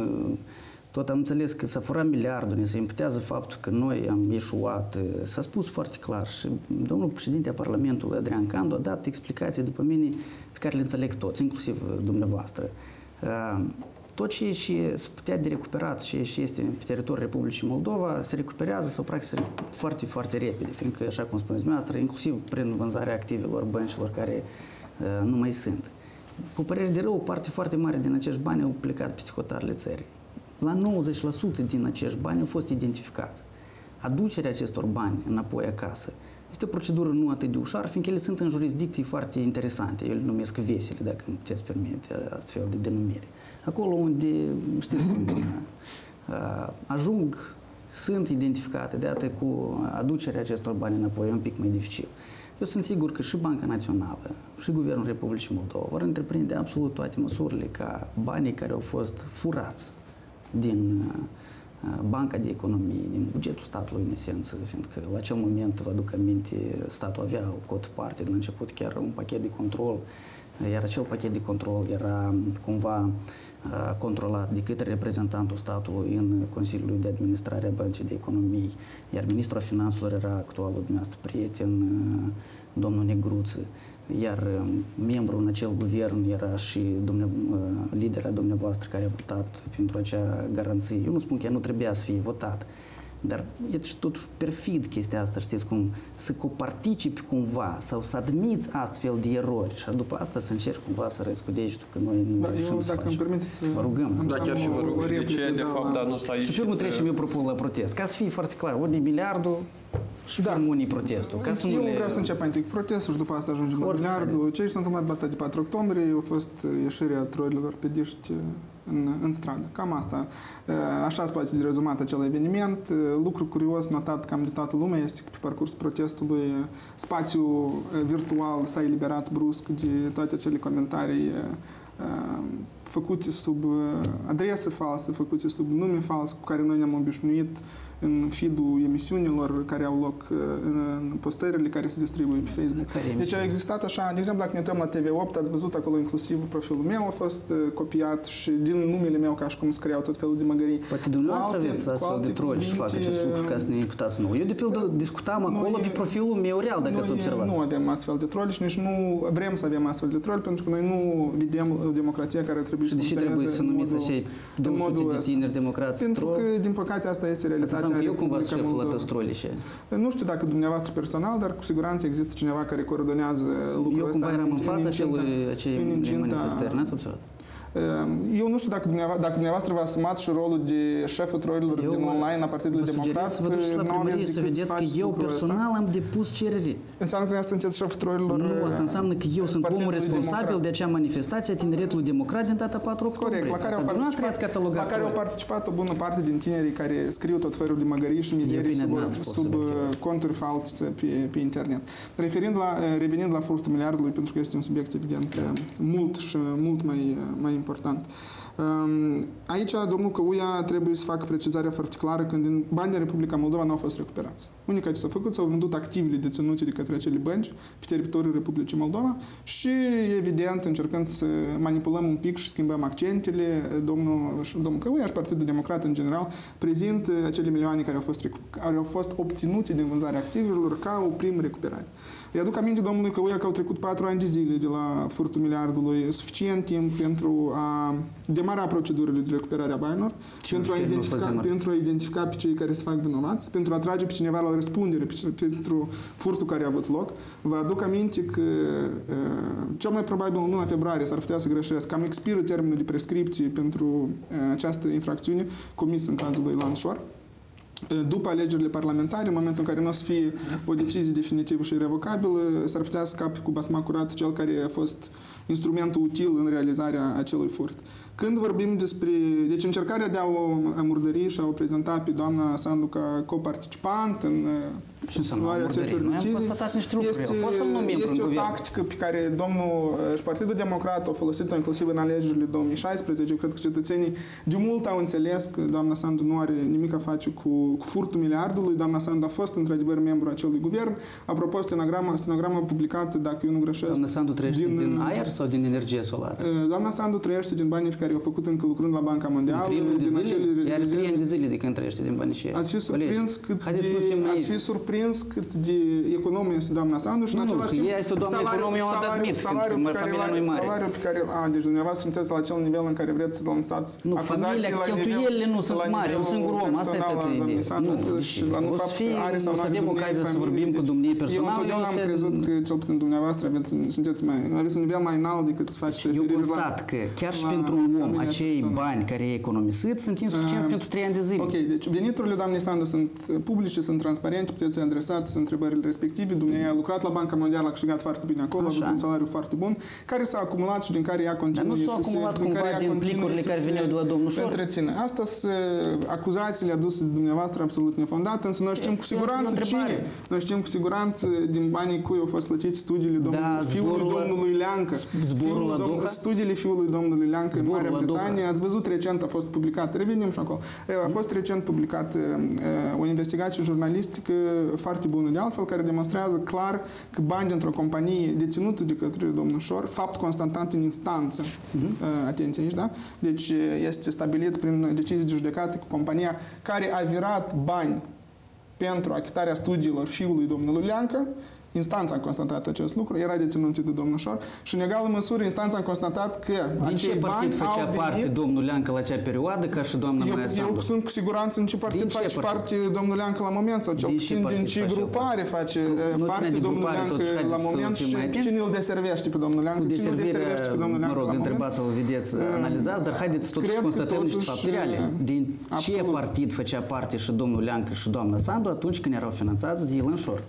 [SPEAKER 3] tot am înțeles că s-a furat miliardul, ne se imputează faptul că noi am ieșuat. S-a spus foarte clar și domnul președinte a Parlamentului, Adrian Candu, a dat explicații după mine pe care le înțeleg toți, inclusiv dumneavoastră tot ce și se putea de recuperat și ce este pe teritoriul Republicii Moldova se recuperează sau practic foarte, foarte repede, fiindcă, așa cum spuneți dumneavoastră, inclusiv prin vânzarea activelor băncilor care uh, nu mai sunt. Cu părere de rău, o parte foarte mare din acești bani au plecat peste hotarele țării. La 90% din acești bani au fost identificați. Aducerea acestor bani înapoi acasă este o procedură nu atât de ușoară, fiindcă ele sunt în jurisdicții foarte interesante. Eu le numesc vesele, dacă îmi puteți permite astfel de denumire acolo unde, știți cum, uh, ajung, sunt identificate, de atât cu aducerea acestor bani înapoi, e un pic mai dificil. Eu sunt sigur că și Banca Națională și Guvernul Republicii Moldova vor întreprinde absolut toate măsurile ca banii care au fost furați din uh, Banca de Economie, din bugetul statului în esență, fiindcă la acel moment, vă aduc aminte, statul avea o cotă parte, de la început chiar un pachet de control, iar acel pachet de control era cumva controlat de către reprezentantul statului în Consiliul de Administrare a Băncii de Economie, iar ministrul finanțelor era actualul dumneavoastră prieten, domnul Negruță, iar membru în acel guvern era și dumne, lidera dumneavoastră care a votat pentru acea garanție. Eu nu spun că ea nu trebuia să fie votat, dar e totuși perfid chestia asta, știți cum, să coparticipi cumva sau să admiți astfel de erori și după asta să încerci cumva să răzi cu degetul că noi nu
[SPEAKER 2] da,
[SPEAKER 3] reușim
[SPEAKER 2] eu,
[SPEAKER 3] să
[SPEAKER 2] dacă
[SPEAKER 3] facem.
[SPEAKER 2] îmi permiteți,
[SPEAKER 3] Vă rugăm.
[SPEAKER 1] Da, chiar și vă rog. De ce, de fapt, dar nu s-a
[SPEAKER 3] Și
[SPEAKER 1] ieșit...
[SPEAKER 3] pe urmă trecem, eu propun la protest. Ca să fie foarte clar, unii miliardul și
[SPEAKER 2] Da.
[SPEAKER 3] da. unii protestul. Ca să
[SPEAKER 2] eu
[SPEAKER 3] nu le...
[SPEAKER 2] vreau să încep mai întâi cu protestul și după asta ajungem la
[SPEAKER 3] Orice
[SPEAKER 2] miliardul.
[SPEAKER 3] haideți.
[SPEAKER 2] Ce s-a întâmplat data de 4 octombrie a fost uh, ieșirea troilor pediști în, în stradă. Cam asta. Uh, Așa se poate de rezumat acel eveniment. Uh, Lucru curios notat cam de toată lumea este că pe parcursul protestului uh, spațiul uh, virtual s-a eliberat brusc de toate acele comentarii uh, făcute sub uh, adrese false, făcute sub nume fals, cu care noi ne-am obișnuit în feed-ul emisiunilor care au loc uh, în în postările care se distribuie pe Facebook.
[SPEAKER 3] Care
[SPEAKER 2] Deci a
[SPEAKER 3] emisiuni?
[SPEAKER 2] existat așa, de exemplu, dacă ne uităm la TV8, ați văzut acolo inclusiv profilul meu a fost uh, copiat și din numele meu, ca și cum scriau tot felul de măgării.
[SPEAKER 3] Poate dumneavoastră
[SPEAKER 2] Cu alte-
[SPEAKER 3] aveți
[SPEAKER 2] cu
[SPEAKER 3] astfel de
[SPEAKER 2] alte
[SPEAKER 3] troli și fac
[SPEAKER 2] cuvinte,
[SPEAKER 3] acest lucru ca să ne imputați nouă. Eu, de pildă, discutam acolo
[SPEAKER 2] noi-
[SPEAKER 3] pe profilul meu real, dacă ați
[SPEAKER 2] Noi
[SPEAKER 3] observat.
[SPEAKER 2] nu avem astfel de troli și nici nu vrem să avem astfel de troli, pentru că noi nu vedem uh, democrația care ar trebui
[SPEAKER 3] Și
[SPEAKER 2] să
[SPEAKER 3] de ce trebuie
[SPEAKER 2] funcționeze
[SPEAKER 3] să
[SPEAKER 2] în
[SPEAKER 3] numiți
[SPEAKER 2] modul-
[SPEAKER 3] acei
[SPEAKER 2] în
[SPEAKER 3] 200
[SPEAKER 2] modul
[SPEAKER 3] de
[SPEAKER 2] ăsta.
[SPEAKER 3] tineri democrați
[SPEAKER 2] Pentru
[SPEAKER 3] troli?
[SPEAKER 2] că, din păcate, asta este
[SPEAKER 3] Asta
[SPEAKER 2] realitatea
[SPEAKER 3] înseamnă că eu cumva sunt
[SPEAKER 2] Republica
[SPEAKER 3] șeful la
[SPEAKER 2] Moldova.
[SPEAKER 3] toți trolii și
[SPEAKER 2] Nu știu dacă dumneavoastră personal, dar cu siguranță există cineva care coordonează lucrul
[SPEAKER 3] eu
[SPEAKER 2] ăsta
[SPEAKER 3] cumva eram în fața
[SPEAKER 2] incinta-
[SPEAKER 3] acelui, acelei
[SPEAKER 2] în incinta-
[SPEAKER 3] manifestări, n-ați observat?
[SPEAKER 2] Eu nu știu dacă dumneavoastră, dacă dumneavoastră vă asumați și rolul de șeful troilor
[SPEAKER 3] Eu
[SPEAKER 2] din
[SPEAKER 3] vă-
[SPEAKER 2] online a Partidului
[SPEAKER 3] Vă sugerez
[SPEAKER 2] Democrat.
[SPEAKER 3] să vă duceți la
[SPEAKER 2] nu aveți
[SPEAKER 3] primărie să
[SPEAKER 2] decât
[SPEAKER 3] vedeți că
[SPEAKER 2] faceți
[SPEAKER 3] eu
[SPEAKER 2] lucrul ăsta.
[SPEAKER 3] personal am depus cerere.
[SPEAKER 2] Înseamnă că dumneavoastră sunteți șeful troilor
[SPEAKER 3] Nu, asta înseamnă că eu sunt omul
[SPEAKER 2] Partidului
[SPEAKER 3] responsabil
[SPEAKER 2] Democrat.
[SPEAKER 3] de acea manifestație a Tineretului Democrat din data 4 octombrie.
[SPEAKER 2] Corect, la care,
[SPEAKER 3] Asta
[SPEAKER 2] au
[SPEAKER 3] dumneavoastră ați
[SPEAKER 2] participat,
[SPEAKER 3] catalogat
[SPEAKER 2] la care au
[SPEAKER 3] troli.
[SPEAKER 2] participat o bună parte din tinerii care scriu tot felul de măgării și mizerii
[SPEAKER 3] opinia
[SPEAKER 2] sub,
[SPEAKER 3] noastră fost
[SPEAKER 2] sub
[SPEAKER 3] subiectivă.
[SPEAKER 2] uh, conturi false pe, pe internet. Referind la, uh, revenind la furtul miliardului, pentru că este un subiect evident uh, mult și mult mai, uh, mai important. Um, Aici, domnul Căuia trebuie să facă precizarea foarte clară când din banii din Republica Moldova nu au fost recuperați. Unica ce s-a făcut, s-au vândut activele deținute de către acele bănci pe teritoriul Republicii Moldova și, evident, încercând să manipulăm un pic și schimbăm accentele, domnul, și domnul Căuia și Partidul Democrat în general prezint acele milioane care au fost, recu- care au fost obținute din vânzarea activelor ca o primă recuperare. Îi aduc aminte domnului Căuia că au trecut patru ani de zile de la furtul miliardului, suficient timp pentru a demara procedurile de recuperare a banilor,
[SPEAKER 3] Ce
[SPEAKER 2] pentru a,
[SPEAKER 3] nu știu, nu a fost
[SPEAKER 2] identifica,
[SPEAKER 3] demarat.
[SPEAKER 2] pentru a identifica pe cei care se fac vinovați, pentru a trage pe cineva la răspundere pe ce- pentru furtul care a avut loc. Vă aduc aminte că uh, cel mai probabil în luna februarie s-ar putea să greșesc, cam expiră termenul de prescripție pentru uh, această infracțiune comisă în cazul lui Ilan Șor după alegerile parlamentare, în momentul în care nu o să fie o decizie definitivă și irrevocabilă, s-ar putea să scape cu basma curat cel care a fost instrumentul util în realizarea acelui furt. Când vorbim despre... Deci încercarea de a o murdări și a o prezenta pe doamna Sandu ca coparticipant în
[SPEAKER 3] Ce înseamnă
[SPEAKER 2] luarea
[SPEAKER 3] murdărie?
[SPEAKER 2] acestor
[SPEAKER 3] Noi am
[SPEAKER 2] decizii,
[SPEAKER 3] constatat niște lucruri.
[SPEAKER 2] este,
[SPEAKER 3] Au fost să-l numim
[SPEAKER 2] este
[SPEAKER 3] prin
[SPEAKER 2] o
[SPEAKER 3] guvern.
[SPEAKER 2] tactică pe care domnul uh, și Partidul Democrat a folosit-o inclusiv în alegerile 2016. Eu cred că cetățenii de mult au înțeles că doamna Sandu nu are nimic a face cu, cu furtul miliardului. Doamna Sandu a fost într-adevăr membru acelui guvern. Apropo, stenograma, stenograma publicată, dacă eu nu greșesc,
[SPEAKER 3] Doamna Sandu trăiește din,
[SPEAKER 2] din,
[SPEAKER 3] aer sau din energie solară?
[SPEAKER 2] Uh, Doamna Sandu trăiește din banii pe care i-au făcut încă lucrând la Banca Mondială.
[SPEAKER 3] Trei luni de
[SPEAKER 2] din
[SPEAKER 3] zile?
[SPEAKER 2] acele
[SPEAKER 3] Iar
[SPEAKER 2] rezerve.
[SPEAKER 3] trei ani de zile de când trăiește din banii și
[SPEAKER 2] Ați fi surprins cât
[SPEAKER 3] Haideți să nu fim
[SPEAKER 2] de, ați
[SPEAKER 3] naivi.
[SPEAKER 2] fi surprins cât de economie este doamna Sandu și în
[SPEAKER 3] Nu, nu,
[SPEAKER 2] același
[SPEAKER 3] că
[SPEAKER 2] timp
[SPEAKER 3] ea este o doamnă
[SPEAKER 2] salariul-
[SPEAKER 3] economie, eu am
[SPEAKER 2] salariul-
[SPEAKER 3] admit,
[SPEAKER 2] salariul
[SPEAKER 3] fiindcă
[SPEAKER 2] pe care
[SPEAKER 3] familia
[SPEAKER 2] l-a-
[SPEAKER 3] nu-i mare.
[SPEAKER 2] Salariul pe care, a, deci dumneavoastră sunteți la acel nivel în care vreți să lansați
[SPEAKER 3] Nu,
[SPEAKER 2] acuzații
[SPEAKER 3] familia,
[SPEAKER 2] la
[SPEAKER 3] cheltuielile nu
[SPEAKER 2] nivel-
[SPEAKER 3] sunt
[SPEAKER 2] la
[SPEAKER 3] mari, eu
[SPEAKER 2] nivelul
[SPEAKER 3] singur om, asta e
[SPEAKER 2] personal
[SPEAKER 3] toată
[SPEAKER 2] al
[SPEAKER 3] ideea.
[SPEAKER 2] domnului Sandu,
[SPEAKER 3] Nu,
[SPEAKER 2] astăzi
[SPEAKER 3] deci,
[SPEAKER 2] și la nu
[SPEAKER 3] o să
[SPEAKER 2] fapt că
[SPEAKER 3] fie-
[SPEAKER 2] are sau
[SPEAKER 3] o să
[SPEAKER 2] nu are
[SPEAKER 3] avem
[SPEAKER 2] dumnei
[SPEAKER 3] ocazia să
[SPEAKER 2] familie,
[SPEAKER 3] vorbim cu
[SPEAKER 2] deci
[SPEAKER 3] domnii
[SPEAKER 2] Eu
[SPEAKER 3] personal,
[SPEAKER 2] întotdeauna
[SPEAKER 3] eu
[SPEAKER 2] am
[SPEAKER 3] se-
[SPEAKER 2] crezut că cel puțin dumneavoastră aveți, sunteți mai, aveți un nivel mai înalt decât să faceți
[SPEAKER 3] Eu
[SPEAKER 2] referire la...
[SPEAKER 3] constat că chiar și
[SPEAKER 2] la
[SPEAKER 3] pentru un om
[SPEAKER 2] familia
[SPEAKER 3] acei
[SPEAKER 2] persoanelor.
[SPEAKER 3] bani care e economisit sunt insuficienți
[SPEAKER 2] Ah,
[SPEAKER 3] pentru trei ani de zile.
[SPEAKER 2] Ok, deci veniturile doamnei Sandu sunt uh, publice, sunt transparente, puteți să adresați întrebările respective. Dumnezeu a lucrat la Banca Mondială, a câștigat foarte bine acolo, a
[SPEAKER 3] Așa.
[SPEAKER 2] avut un salariu foarte bun, care s-a acumulat și din care ea
[SPEAKER 3] Dar
[SPEAKER 2] continuă
[SPEAKER 3] nu s-a
[SPEAKER 2] să se-
[SPEAKER 3] acumulat
[SPEAKER 2] din
[SPEAKER 3] cumva
[SPEAKER 2] care ea
[SPEAKER 3] din
[SPEAKER 2] continuă
[SPEAKER 3] plicurile
[SPEAKER 2] să
[SPEAKER 3] care
[SPEAKER 2] se
[SPEAKER 3] veneau de la domnul Șor?
[SPEAKER 2] Întreține. Asta sunt acuzațiile aduse de dumneavoastră absolut nefondate, însă noi știm cu
[SPEAKER 3] E o
[SPEAKER 2] siguranță
[SPEAKER 3] întrebare.
[SPEAKER 2] cine. Noi știm cu siguranță din banii cui au fost plătiți studiile domnului,
[SPEAKER 3] Da,
[SPEAKER 2] fiului
[SPEAKER 3] zborul la-
[SPEAKER 2] domnului Leancă.
[SPEAKER 3] zborul
[SPEAKER 2] Fiul
[SPEAKER 3] la
[SPEAKER 2] domn-
[SPEAKER 3] Doha?
[SPEAKER 2] Studiile fiului domnului Leancă în
[SPEAKER 3] Zborul
[SPEAKER 2] Marea
[SPEAKER 3] la Doha.
[SPEAKER 2] Britanie Ați văzut recent, a fost publicat, revenim și acolo, a fost recent publicat uh, uh, o investigație jurnalistică foarte bună de altfel, care demonstrează clar că bani dintr-o companie deținută de către domnul Șor, fapt constatat în instanță, uh, atenție aici, da? Deci uh, este stabilit prin decizii de judecată cu compania care a virat bani pentru achitarea studiilor fiului domnului Leancă, Instanța a constatat acest lucru, era deținut de domnul Șor și în egală măsură instanța a constatat că
[SPEAKER 3] Din ce
[SPEAKER 2] acei
[SPEAKER 3] partid
[SPEAKER 2] bani
[SPEAKER 3] făcea
[SPEAKER 2] au
[SPEAKER 3] parte
[SPEAKER 2] venit
[SPEAKER 3] domnul Leancă la acea perioadă, ca și doamna
[SPEAKER 2] eu,
[SPEAKER 3] Maia
[SPEAKER 2] eu
[SPEAKER 3] Sandu?
[SPEAKER 2] sunt cu siguranță în ce partid
[SPEAKER 3] Din ce
[SPEAKER 2] face
[SPEAKER 3] partid?
[SPEAKER 2] parte domnul Leancă la moment sau cel
[SPEAKER 3] Din ce
[SPEAKER 2] puțin din
[SPEAKER 3] partid
[SPEAKER 2] ce
[SPEAKER 3] face el
[SPEAKER 2] grupare face
[SPEAKER 3] Nu
[SPEAKER 2] uh,
[SPEAKER 3] ține
[SPEAKER 2] parte
[SPEAKER 3] de
[SPEAKER 2] domnul
[SPEAKER 3] grupare,
[SPEAKER 2] Leancă
[SPEAKER 3] totuși,
[SPEAKER 2] la
[SPEAKER 3] haideți să
[SPEAKER 2] moment
[SPEAKER 3] fim
[SPEAKER 2] și
[SPEAKER 3] mai atenți.
[SPEAKER 2] cine îl deservește pe domnul Leancă,
[SPEAKER 3] Cu
[SPEAKER 2] cine îl deservește
[SPEAKER 3] deservirea,
[SPEAKER 2] pe domnul
[SPEAKER 3] mă
[SPEAKER 2] Leancă
[SPEAKER 3] rog,
[SPEAKER 2] la moment.
[SPEAKER 3] întrebați să-l vedeți,
[SPEAKER 2] Uh,
[SPEAKER 3] analizați, dar haideți totuși
[SPEAKER 2] cred
[SPEAKER 3] să
[SPEAKER 2] că
[SPEAKER 3] constatăm niște
[SPEAKER 2] totuși,
[SPEAKER 3] fapte reale.
[SPEAKER 2] uh,
[SPEAKER 3] Din ce
[SPEAKER 2] absolut.
[SPEAKER 3] partid făcea parte și domnul Leancă și doamna Sandu atunci când erau finanțați de Ilan Șor?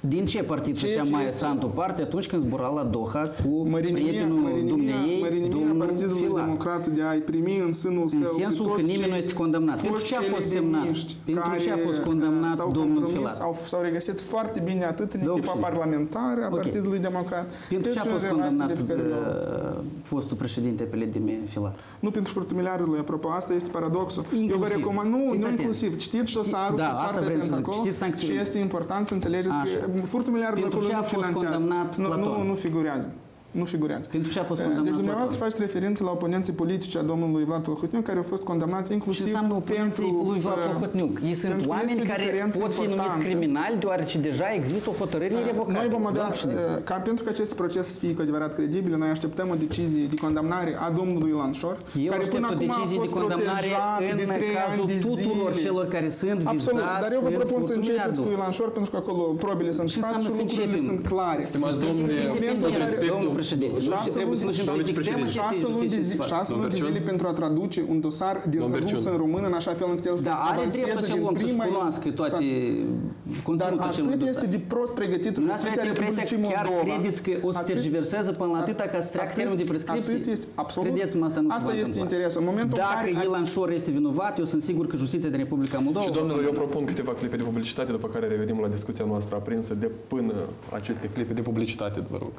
[SPEAKER 3] Din ce partid
[SPEAKER 2] Ceea
[SPEAKER 3] făcea
[SPEAKER 2] ce
[SPEAKER 3] Maia
[SPEAKER 2] este-
[SPEAKER 3] Sandu parte atunci când zbura la Doha cu
[SPEAKER 2] Mărinimia,
[SPEAKER 3] prietenul
[SPEAKER 2] mărinimia,
[SPEAKER 3] dumneei,
[SPEAKER 2] mărinimia
[SPEAKER 3] domnul
[SPEAKER 2] Partidului
[SPEAKER 3] Filat?
[SPEAKER 2] Democrat de a-i primi în sânul
[SPEAKER 3] În
[SPEAKER 2] său
[SPEAKER 3] sensul
[SPEAKER 2] pe
[SPEAKER 3] că
[SPEAKER 2] toți
[SPEAKER 3] nimeni nu
[SPEAKER 2] cei
[SPEAKER 3] este condamnat. Pentru ce a
[SPEAKER 2] foști
[SPEAKER 3] fost semnat?
[SPEAKER 2] eleniști
[SPEAKER 3] Pentru ce a
[SPEAKER 2] care,
[SPEAKER 3] fost condamnat
[SPEAKER 2] uh, s-au
[SPEAKER 3] domnul
[SPEAKER 2] compromis,
[SPEAKER 3] Filat?
[SPEAKER 2] Au, s-au regăsit foarte bine atât în
[SPEAKER 3] Domnul
[SPEAKER 2] echipa
[SPEAKER 3] președinte.
[SPEAKER 2] parlamentară a
[SPEAKER 3] Ok.
[SPEAKER 2] Partidului Democrat,
[SPEAKER 3] Pentru
[SPEAKER 2] cât
[SPEAKER 3] ce a
[SPEAKER 2] și în
[SPEAKER 3] fost
[SPEAKER 2] relațiile
[SPEAKER 3] condamnat
[SPEAKER 2] pe care le au.
[SPEAKER 3] uh, fostul președinte pe Ledime Filat?
[SPEAKER 2] Nu pentru furtul miliardului, apropo, asta este paradoxul. Eu vă
[SPEAKER 3] Inclusiv.
[SPEAKER 2] recomand, nu,
[SPEAKER 3] Fiți
[SPEAKER 2] nu
[SPEAKER 3] atenți.
[SPEAKER 2] inclusiv, citiți dosarul,
[SPEAKER 3] Da,
[SPEAKER 2] fiți
[SPEAKER 3] asta
[SPEAKER 2] foarte
[SPEAKER 3] vrem
[SPEAKER 2] atenți
[SPEAKER 3] să zic.
[SPEAKER 2] acolo
[SPEAKER 3] Citiți sancțiuni.
[SPEAKER 2] și este important să înțelegeți
[SPEAKER 3] Așa.
[SPEAKER 2] că furtul miliardului
[SPEAKER 3] Pentru
[SPEAKER 2] acolo
[SPEAKER 3] ce a
[SPEAKER 2] nu
[SPEAKER 3] fost
[SPEAKER 2] finanțează.
[SPEAKER 3] condamnat
[SPEAKER 2] nu,
[SPEAKER 3] Platon?
[SPEAKER 2] nu, nu figurează. Nu figurează.
[SPEAKER 3] Pentru ce a fost
[SPEAKER 2] Eh,
[SPEAKER 3] condamnat
[SPEAKER 2] Deci dumneavoastră
[SPEAKER 3] Platon?
[SPEAKER 2] faceți referință la oponenții politici a domnului Vlad Plăhotniuc, care au fost condamnați
[SPEAKER 3] Ce
[SPEAKER 2] inclusiv
[SPEAKER 3] înseamnă oponenții
[SPEAKER 2] pentru,
[SPEAKER 3] lui Vlad
[SPEAKER 2] eh,
[SPEAKER 3] Plăhotniuc? Ei sunt
[SPEAKER 2] pentru că
[SPEAKER 3] oameni
[SPEAKER 2] este o
[SPEAKER 3] care
[SPEAKER 2] diferență
[SPEAKER 3] pot fi numiți
[SPEAKER 2] importantă.
[SPEAKER 3] criminali deoarece deja există o hotărâre irrevocată.
[SPEAKER 2] Noi vom avea,
[SPEAKER 3] Doamnă președinte.
[SPEAKER 2] eh, ca pentru că acest proces să fie cu adevărat credibil, noi așteptăm o decizie de condamnare a domnului Ilan Șor,
[SPEAKER 3] Eu
[SPEAKER 2] care
[SPEAKER 3] aștept
[SPEAKER 2] până
[SPEAKER 3] o
[SPEAKER 2] acum a
[SPEAKER 3] decizie de
[SPEAKER 2] fost
[SPEAKER 3] condamnare
[SPEAKER 2] protejat de
[SPEAKER 3] în
[SPEAKER 2] trei
[SPEAKER 3] cazul
[SPEAKER 2] ani de
[SPEAKER 3] tuturor
[SPEAKER 2] zile.
[SPEAKER 3] celor care sunt vizați
[SPEAKER 2] Absolut, dar eu vă
[SPEAKER 3] în
[SPEAKER 2] propun să
[SPEAKER 3] furtul
[SPEAKER 2] începeți
[SPEAKER 3] miliardului.
[SPEAKER 2] cu Ilan Șor, pentru că acolo probele sunt
[SPEAKER 3] Ce
[SPEAKER 2] față
[SPEAKER 3] înseamnă
[SPEAKER 2] și
[SPEAKER 3] să
[SPEAKER 2] lucrurile
[SPEAKER 3] începem?
[SPEAKER 2] sunt clare.
[SPEAKER 1] Stimați domnule,
[SPEAKER 2] Evident,
[SPEAKER 1] tot
[SPEAKER 2] care-
[SPEAKER 1] respectul,
[SPEAKER 3] Domnul președinte, nu
[SPEAKER 2] Șase
[SPEAKER 3] trebuie să
[SPEAKER 2] luni-
[SPEAKER 3] ducem
[SPEAKER 1] șase-
[SPEAKER 3] să dictăm aceste
[SPEAKER 2] Șase luni de, zi,
[SPEAKER 3] justiții.
[SPEAKER 2] șase luni de
[SPEAKER 1] Berciun.
[SPEAKER 2] zile pentru a traduce un dosar din
[SPEAKER 1] Domn Berciun.
[SPEAKER 2] rus în român în așa fel încât el să
[SPEAKER 3] Da, are
[SPEAKER 2] avanseze
[SPEAKER 3] dreptul acel
[SPEAKER 2] din
[SPEAKER 3] om să-și
[SPEAKER 2] prima
[SPEAKER 3] cunoască toate
[SPEAKER 2] Dar
[SPEAKER 3] conținutul acelui
[SPEAKER 2] atât
[SPEAKER 3] dosar.
[SPEAKER 2] este de prost pregătit
[SPEAKER 3] Dumneavoastră
[SPEAKER 2] justiția
[SPEAKER 3] aveți impresia că
[SPEAKER 2] Republicii
[SPEAKER 3] chiar
[SPEAKER 2] Moldova.
[SPEAKER 3] credeți că o să
[SPEAKER 2] Atât-
[SPEAKER 3] tergiverseze până la atâta ca să treacă
[SPEAKER 2] atât-
[SPEAKER 3] termenul de prescripție?
[SPEAKER 2] Atât este, absolut.
[SPEAKER 3] Credeți-mă, asta nu se
[SPEAKER 2] Asta
[SPEAKER 3] va
[SPEAKER 2] este
[SPEAKER 3] întâmpla.
[SPEAKER 2] interesul. În momentul în
[SPEAKER 3] Dacă
[SPEAKER 2] care
[SPEAKER 3] Ilan Șor este vinovat, eu sunt sigur că justiția din Republica Moldova...
[SPEAKER 1] Și
[SPEAKER 3] va
[SPEAKER 1] domnilor, eu
[SPEAKER 3] condamna.
[SPEAKER 1] propun câteva clipe de publicitate, după care revenim la discuția noastră aprinsă de până aceste clipe de publicitate, vă rog.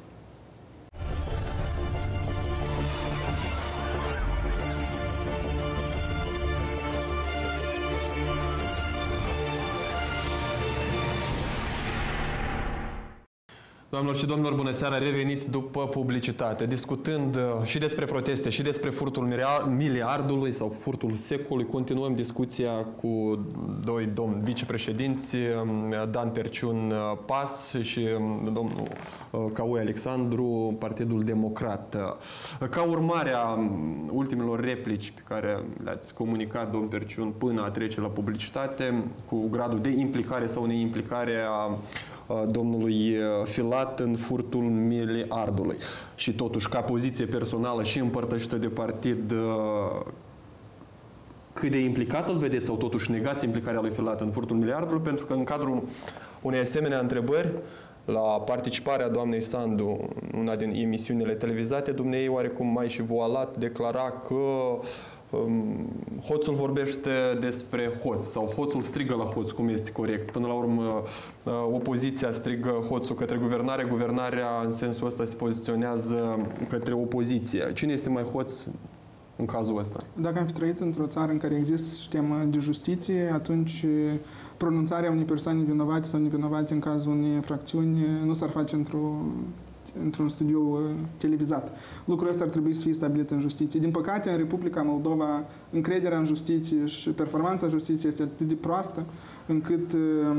[SPEAKER 1] Doamnelor și domnilor, bună seara! Reveniți după publicitate, discutând uh, și despre proteste și despre furtul milia- miliardului sau furtul secolului. Continuăm discuția cu doi domni vicepreședinți, um, Dan Perciun uh, PAS și um, domnul uh, Caui Alexandru, Partidul Democrat. Uh, Ca urmare a um, ultimelor replici pe care le-ați comunicat, domn Perciun, până a trece la publicitate, cu gradul de implicare sau neimplicare a a domnului uh, Filat în furtul miliardului. Și totuși, ca poziție personală și împărtășită de partid, uh, cât de implicat îl vedeți sau totuși negați implicarea lui Filat în furtul miliardului, pentru că în cadrul unei asemenea întrebări, la participarea doamnei Sandu în una din emisiunile televizate, dumnei oarecum mai și voalat declara că um, hoțul vorbește despre hoț sau hoțul strigă la hoț, cum este corect. Până la urmă, uh, opoziția strigă hoțul către guvernare, guvernarea în sensul ăsta se poziționează către opoziție. Cine este mai hoț în cazul ăsta?
[SPEAKER 2] Dacă am fi trăit într-o țară în care există sistemă de justiție, atunci pronunțarea unei persoane vinovate sau nevinovate în cazul unei infracțiuni nu s-ar face într-o într-un studiu uh, televizat. Lucrul ăsta ar trebui să fie stabilit în justiție. Din păcate, în Republica Moldova, încrederea în justiție și performanța justiției este atât de proastă, încât uh, uh,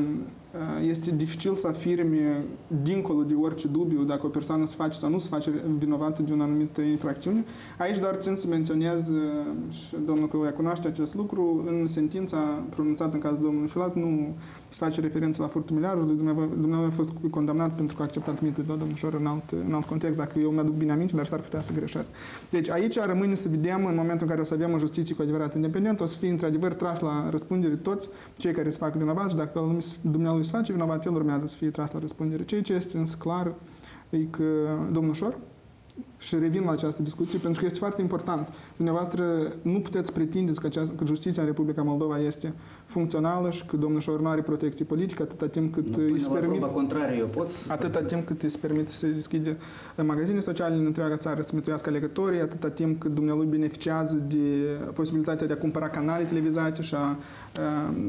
[SPEAKER 2] este dificil să afirme, dincolo de orice dubiu, dacă o persoană se face sau nu se face vinovată de o anumită infracțiune. Aici doar țin să menționez, și domnul Căuia cunoaște acest lucru, în sentința pronunțată în cazul domnului Filat nu se face referință la furtul miliardului. Dumnezeu a fost condamnat pentru că a acceptat mită de domnul în alt, în alt context, dacă eu mi-aduc bine aminte, dar s-ar putea să greșesc. Deci aici rămâne să vedem, în momentul în care o să avem o justiție cu adevărat independentă, o să fie într-adevăr trași la răspundere toți cei care se fac vinovați și dacă Dumnezeu se face vinovat, el urmează să fie tras la răspundere. Ceea ce este însă clar e că domnul Șor, și revin la această discuție, pentru că este foarte important. Dumneavoastră nu puteți pretindeți că, această, că justiția în Republica Moldova este funcțională și că domnul Șor nu are protecție politică atâta timp cât
[SPEAKER 3] nu,
[SPEAKER 2] îți se permit...
[SPEAKER 3] contrariu, eu pot
[SPEAKER 2] atâta timp cât îți se permite să deschide magazine sociale în întreaga țară, să mituiască alegătorii, atâta timp cât dumnealui beneficiază de posibilitatea de a cumpăra canale televizate și a, a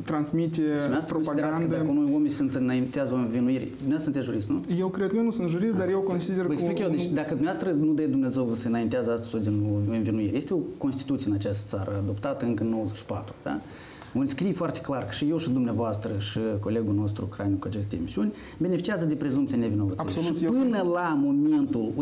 [SPEAKER 2] transmite propagandă.
[SPEAKER 3] Dacă noi oamenii sunt înaintează o învinuire, nu sunteți jurist, nu?
[SPEAKER 2] Eu cred că eu nu sunt jurist, dar eu consider
[SPEAKER 3] că... explic eu, deci dacă dumneavoastră nu de Dumnezeu să înaintează astăzi din învinuire. Este o Constituție în această țară adoptată încă în 94, da? Unde scrie foarte clar că și eu și dumneavoastră și colegul nostru Craniu cu aceste emisiuni beneficiază de prezumția nevinovăției.
[SPEAKER 2] Absolut.
[SPEAKER 3] Și până sunt... la momentul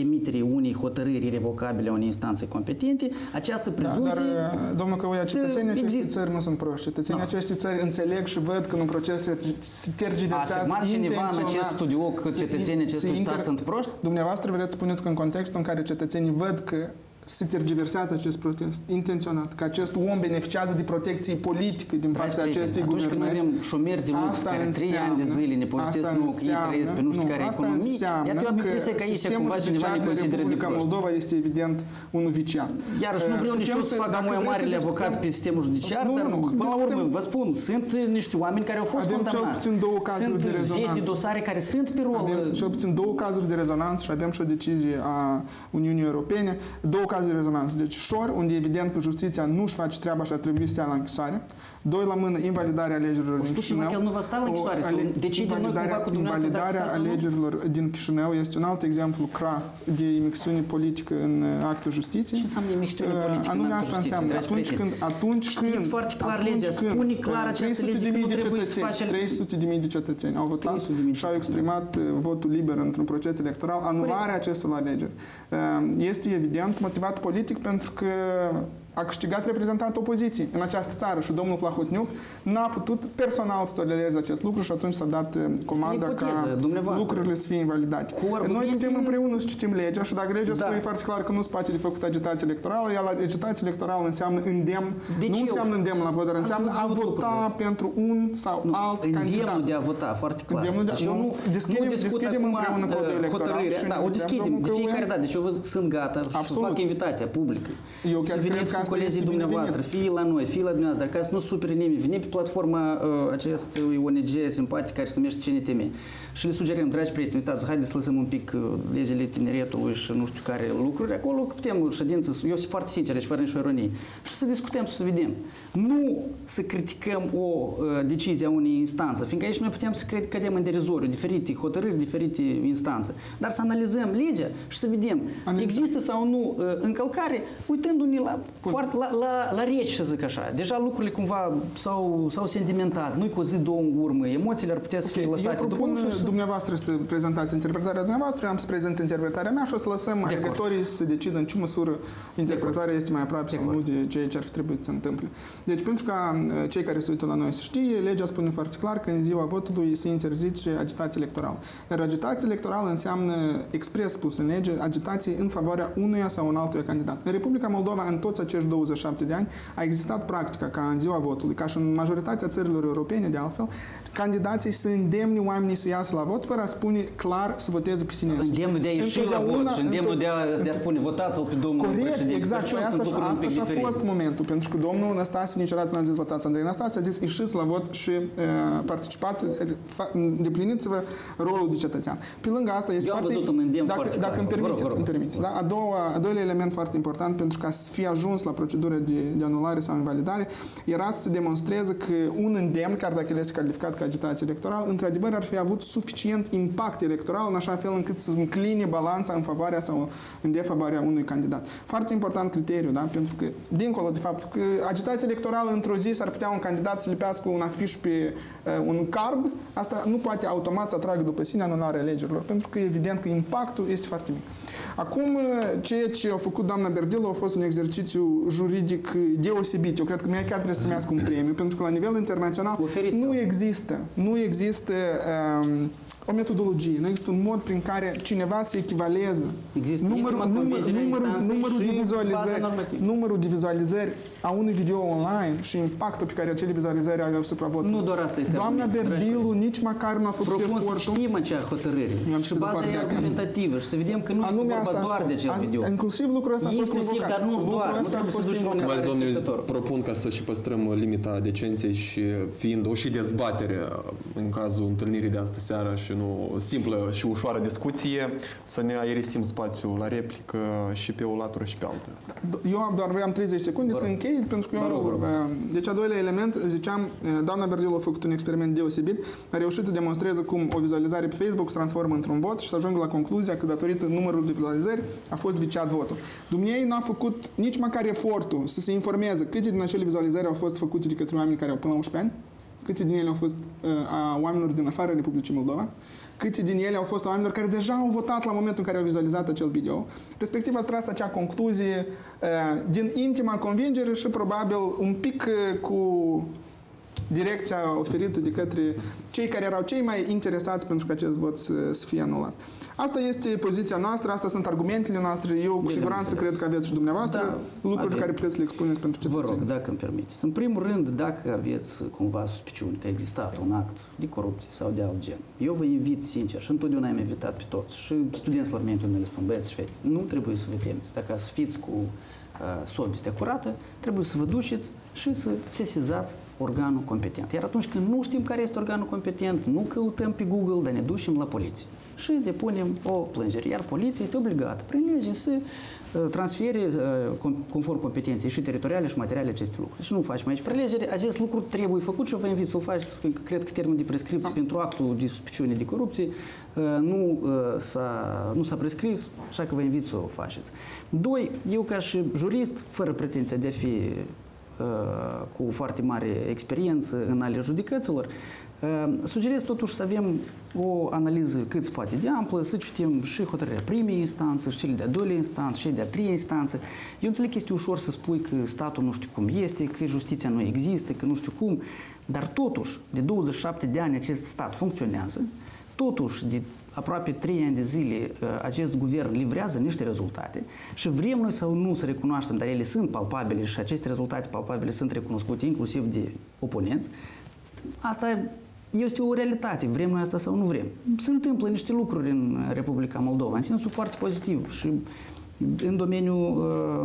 [SPEAKER 3] emiterii unei hotărâri irrevocabile a unei instanțe competente, această prezumție...
[SPEAKER 2] Da, dar, uh, domnul Căuia, cetățenii acestei țări nu sunt proști. Cetățenii no. acestei țări înțeleg și văd că în un proces se tergiversează
[SPEAKER 3] A afirmat cineva în acest studio că cetățenii acestui stat sunt proști?
[SPEAKER 2] Dumneavoastră vreți să spuneți că în contextul în care cetățenii văd că se tergiversează acest protest, intenționat, că acest om beneficiază de protecție politică din partea acestei
[SPEAKER 3] guvernări. Atunci când avem șomeri de lux care trei ani de zile ne povestesc nu că ei trăiesc pe nu știu care economii, iată eu am impresia că aici cumva cineva ne consideră de proști.
[SPEAKER 2] Moldova este evident unul viciat.
[SPEAKER 3] Iarăși nu vreau nici eu să fac mai marele avocat pe sistemul judiciar, dar până la urmă, vă spun, sunt niște oameni care au fost condamnați. Sunt zeci de dosare care sunt pe rol.
[SPEAKER 2] Avem cel puțin două cazuri de rezonanță și avem și o decizie a Uniunii Europene, două caz de rezonanță. Deci șor, unde e evident că justiția nu își face treaba și ar trebui să ia la închisoare. Doi la mână, invalidarea alegerilor din
[SPEAKER 3] Chișinău. că el nu va sta la închisoare, sau decide noi cumva cu
[SPEAKER 2] Invalidarea alegerilor din Chișinău este un alt exemplu cras de imixtiune politică în actul justiției.
[SPEAKER 3] Ce înseamnă imixtiune politică
[SPEAKER 2] Anume asta înseamnă. Atunci când, atunci când,
[SPEAKER 3] Știți foarte clar legea, spune clar această lege că nu trebuie să faci...
[SPEAKER 2] 300 de mii de cetățeni au votat și au exprimat votul liber într-un proces electoral, anularea acestor alegeri. Este evident motivat politic pentru că a câștigat reprezentant opoziției în această țară și domnul Plahotniuc n-a putut personal să tolereze acest lucru și atunci s-a dat uh, comanda ca lucrurile să fie invalidate. Noi putem împreună să citim legea și dacă legea da. spune foarte clar că nu se poate de făcut agitație electorală, iar agitație electorală înseamnă îndemn, de nu înseamnă îndemn la vot, dar înseamnă a vota lucrurile. pentru un sau nu, alt
[SPEAKER 3] îndemnul
[SPEAKER 2] candidat.
[SPEAKER 3] Îndemnul de a vota, foarte clar.
[SPEAKER 2] Îndemnul de,
[SPEAKER 3] deci
[SPEAKER 2] eu nu, deschidem,
[SPEAKER 3] nu
[SPEAKER 2] deschidem împreună codul electoral.
[SPEAKER 3] Da, o deschidem de fiecare dată. Deci eu sunt gata și fac invitația publică.
[SPEAKER 2] Eu chiar cred că
[SPEAKER 3] colegii dumneavoastră, fie la noi, fie la dumneavoastră, ca să nu supere nimeni, vine pe platforma uh, acestui ONG simpatic care se numește CNTM. Și le sugerăm, dragi prieteni, uitați, haideți să lăsăm un pic uh, legile tineretului și nu știu care lucruri. Acolo putem ședință, eu sunt foarte sincer, și fără nicio ironie. Și să discutăm și să vedem. Nu să criticăm o uh, decizie a unei instanțe, fiindcă aici noi putem să cădem în derizoriu, diferite hotărâri, diferite instanțe. Dar să analizăm legea și să vedem, Analiza. există sau nu uh, încălcare, uitându-ne la, foarte, la, la, la reci, să zic așa. Deja lucrurile cumva s-au, s-au sentimentat, nu-i cu o zi, două în urmă, emoțiile ar putea să fie okay. lăsate
[SPEAKER 2] eu propun
[SPEAKER 3] după
[SPEAKER 2] să... dumneavoastră să prezentați interpretarea dumneavoastră, eu am să prezint interpretarea mea și o să lăsăm de alegătorii acord. să decidă în ce măsură interpretarea este mai aproape de sau nu de ceea ce ar fi trebuit să întâmple. Deci, pentru ca uh, cei care se uită la noi să știe, legea spune foarte clar că în ziua votului se interzice agitație electorală. Iar agitație electorală înseamnă, expres spus în lege, agitație în favoarea unuia sau un altuia candidat. În Republica Moldova, în toți acești acești 27 de ani a existat practica ca în ziua votului, ca și în majoritatea țărilor europene, de altfel, candidații să îndemne oamenii să iasă la vot fără a spune clar să voteze pe sine.
[SPEAKER 3] Îndemnul de a ieși la vot și îndemnul de a, de a spune votați-l pe domnul
[SPEAKER 2] Corect,
[SPEAKER 3] președinte.
[SPEAKER 2] exact.
[SPEAKER 3] Deci
[SPEAKER 2] Păi asta,
[SPEAKER 3] sunt lucruri un
[SPEAKER 2] asta
[SPEAKER 3] pic
[SPEAKER 2] și a
[SPEAKER 3] diferite.
[SPEAKER 2] fost momentul, pentru că domnul Năstase niciodată n-a zis votați Andrei Năstase, a zis ieșiți la vot și uh, participați, uh, fa- îndepliniți-vă rolul de cetățean. Pe lângă asta este
[SPEAKER 3] Eu am
[SPEAKER 2] foarte...
[SPEAKER 3] văzut un îndemn
[SPEAKER 2] dacă,
[SPEAKER 3] foarte
[SPEAKER 2] dacă
[SPEAKER 3] clar.
[SPEAKER 2] îmi
[SPEAKER 3] Vă rog,
[SPEAKER 2] permiteți,
[SPEAKER 3] vă rog.
[SPEAKER 2] îmi permiteți. Da? A, doua, a doilea element foarte important pentru ca să fie ajuns la procedură de, de anulare sau invalidare era să se demonstreze că un îndemn, chiar dacă el este calificat ca agitație electorală, într-adevăr ar fi avut suficient impact electoral în așa fel încât să încline balanța în favoarea sau în defavoarea unui candidat. Foarte important criteriu, da? pentru că, dincolo de faptul că agitația electorală într-o zi s-ar putea un candidat să lipească un afiș pe uh, un card, asta nu poate automat să atragă după sine anularea alegerilor, pentru că evident că impactul este foarte mic. Acum, uh, ceea ce a făcut doamna Berdilu a fost un exercițiu juridic deosebit. Eu cred că mie chiar trebuie să primească un premiu, pentru că la nivel internațional
[SPEAKER 3] Oferiți-o.
[SPEAKER 2] nu există, nu există um, o metodologie, nu există un mod prin care cineva să echivaleze
[SPEAKER 3] Există
[SPEAKER 2] numărul,
[SPEAKER 3] intima
[SPEAKER 2] număr,
[SPEAKER 3] convingere a
[SPEAKER 2] numărul,
[SPEAKER 3] instanței
[SPEAKER 2] numărul, de
[SPEAKER 3] și baza
[SPEAKER 2] vizualizări,
[SPEAKER 3] normativă.
[SPEAKER 2] numărul de vizualizări a unui video online și impactul pe care acele vizualizări au asupra votului.
[SPEAKER 3] Nu doar asta este
[SPEAKER 2] Doamna
[SPEAKER 3] argumentul, dragi
[SPEAKER 2] Berdilu nici măcar nu a făcut
[SPEAKER 3] Propun să
[SPEAKER 2] efortul.
[SPEAKER 3] știm acea hotărâre
[SPEAKER 2] Eu am
[SPEAKER 3] și
[SPEAKER 2] citit
[SPEAKER 3] baza
[SPEAKER 2] foarte
[SPEAKER 3] e
[SPEAKER 2] clar.
[SPEAKER 3] argumentativă și să vedem că nu este
[SPEAKER 2] Anume
[SPEAKER 3] vorba
[SPEAKER 2] asta a
[SPEAKER 3] doar de
[SPEAKER 2] spus.
[SPEAKER 3] acel
[SPEAKER 2] Azi-
[SPEAKER 3] video.
[SPEAKER 2] Inclusiv lucrul ăsta a fost
[SPEAKER 3] Inclusiv,
[SPEAKER 2] invocat.
[SPEAKER 3] dar nu
[SPEAKER 2] Lucrul
[SPEAKER 3] doar. Nu
[SPEAKER 2] ăsta a
[SPEAKER 3] trebuie să
[SPEAKER 2] fost
[SPEAKER 3] duci
[SPEAKER 2] invocat.
[SPEAKER 3] oamenii
[SPEAKER 1] Mulțumesc, domnule,
[SPEAKER 3] spectator.
[SPEAKER 1] propun ca să și păstrăm limita decenței și fiind o și dezbatere în cazul întâlnirii de astă seară și nu o simplă și ușoară discuție, să ne aerisim spațiul la replică și pe o latură și pe alta.
[SPEAKER 2] Eu am doar vreau 30 secunde să închei, pentru că eu...
[SPEAKER 3] Vă rog, vă rog.
[SPEAKER 2] uh, Deci, a doilea element, ziceam, uh, doamna Berdilu a făcut un experiment deosebit, a reușit să demonstreze cum o vizualizare pe Facebook se transformă într-un vot și să ajungă la concluzia că datorită numărului de vizualizări a fost viciat votul. Dumnezeu n-a făcut nici măcar efortul să se informeze câte din acele vizualizări au fost făcute de către oameni care au până la 11 ani, câte din ele au fost uh, a oamenilor din afara Republicii Moldova, câte din ele au fost a oamenilor care deja au votat la momentul în care au vizualizat acel video. Respectiv a tras acea concluzie uh, din intima convingere și probabil un pic uh, cu direcția oferită de către cei care erau cei mai interesați pentru că acest vot să, să fie anulat. Asta este poziția noastră, astea sunt argumentele noastre. Eu cu
[SPEAKER 3] Bine
[SPEAKER 2] siguranță
[SPEAKER 3] înțeles.
[SPEAKER 2] cred că aveți și dumneavoastră
[SPEAKER 3] Da,
[SPEAKER 2] lucruri
[SPEAKER 3] avem.
[SPEAKER 2] care puteți să le expuneți pentru
[SPEAKER 3] Vă
[SPEAKER 2] cetățeni.
[SPEAKER 3] rog, dacă îmi permiteți. În primul rând, dacă aveți cumva suspiciuni că a existat un act de corupție sau de alt gen, eu vă invit sincer și întotdeauna am invitat pe toți și studenților mei întotdeauna le spun, băieți și fete, nu trebuie să vă temeți. Dacă să fiți cu uh, sobistea curată, trebuie să vă duceți și să sesizați organul competent. Iar atunci când nu știm care este organul competent, nu căutăm pe Google, dar ne ducem la poliție și depunem o plângere. Iar poliția este obligată, prin lege, să uh, transfere uh, com- conform competenței și teritoriale și materiale aceste lucruri. Și nu facem aici prelegere. Acest lucru trebuie făcut și eu vă invit să-l faceți, pentru că cred că termenul de prescripție pentru actul de suspiciune de corupție uh, nu, uh, s-a, nu s-a prescris, așa că vă invit să o faceți. Doi, eu ca și jurist, fără pretenția de a fi uh, cu foarte mare experiență în ale judecăților, uh, sugerez totuși să avem o analiză cât se poate de amplă, să citim și hotărârea primei instanțe, și cele de-a doilea instanță, și cele de-a treia instanță. Eu înțeleg că este ușor să spui că statul nu știu cum este, că justiția nu există, că nu știu cum, dar totuși, de 27 de ani acest stat funcționează, totuși, de aproape 3 ani de zile uh, acest guvern livrează niște rezultate și vrem noi sau nu să recunoaștem, dar ele sunt palpabile și aceste rezultate palpabile sunt recunoscute inclusiv de oponenți, asta este o realitate, vrem noi asta sau nu vrem. Se întâmplă niște lucruri în Republica Moldova, în sensul foarte pozitiv și în domeniul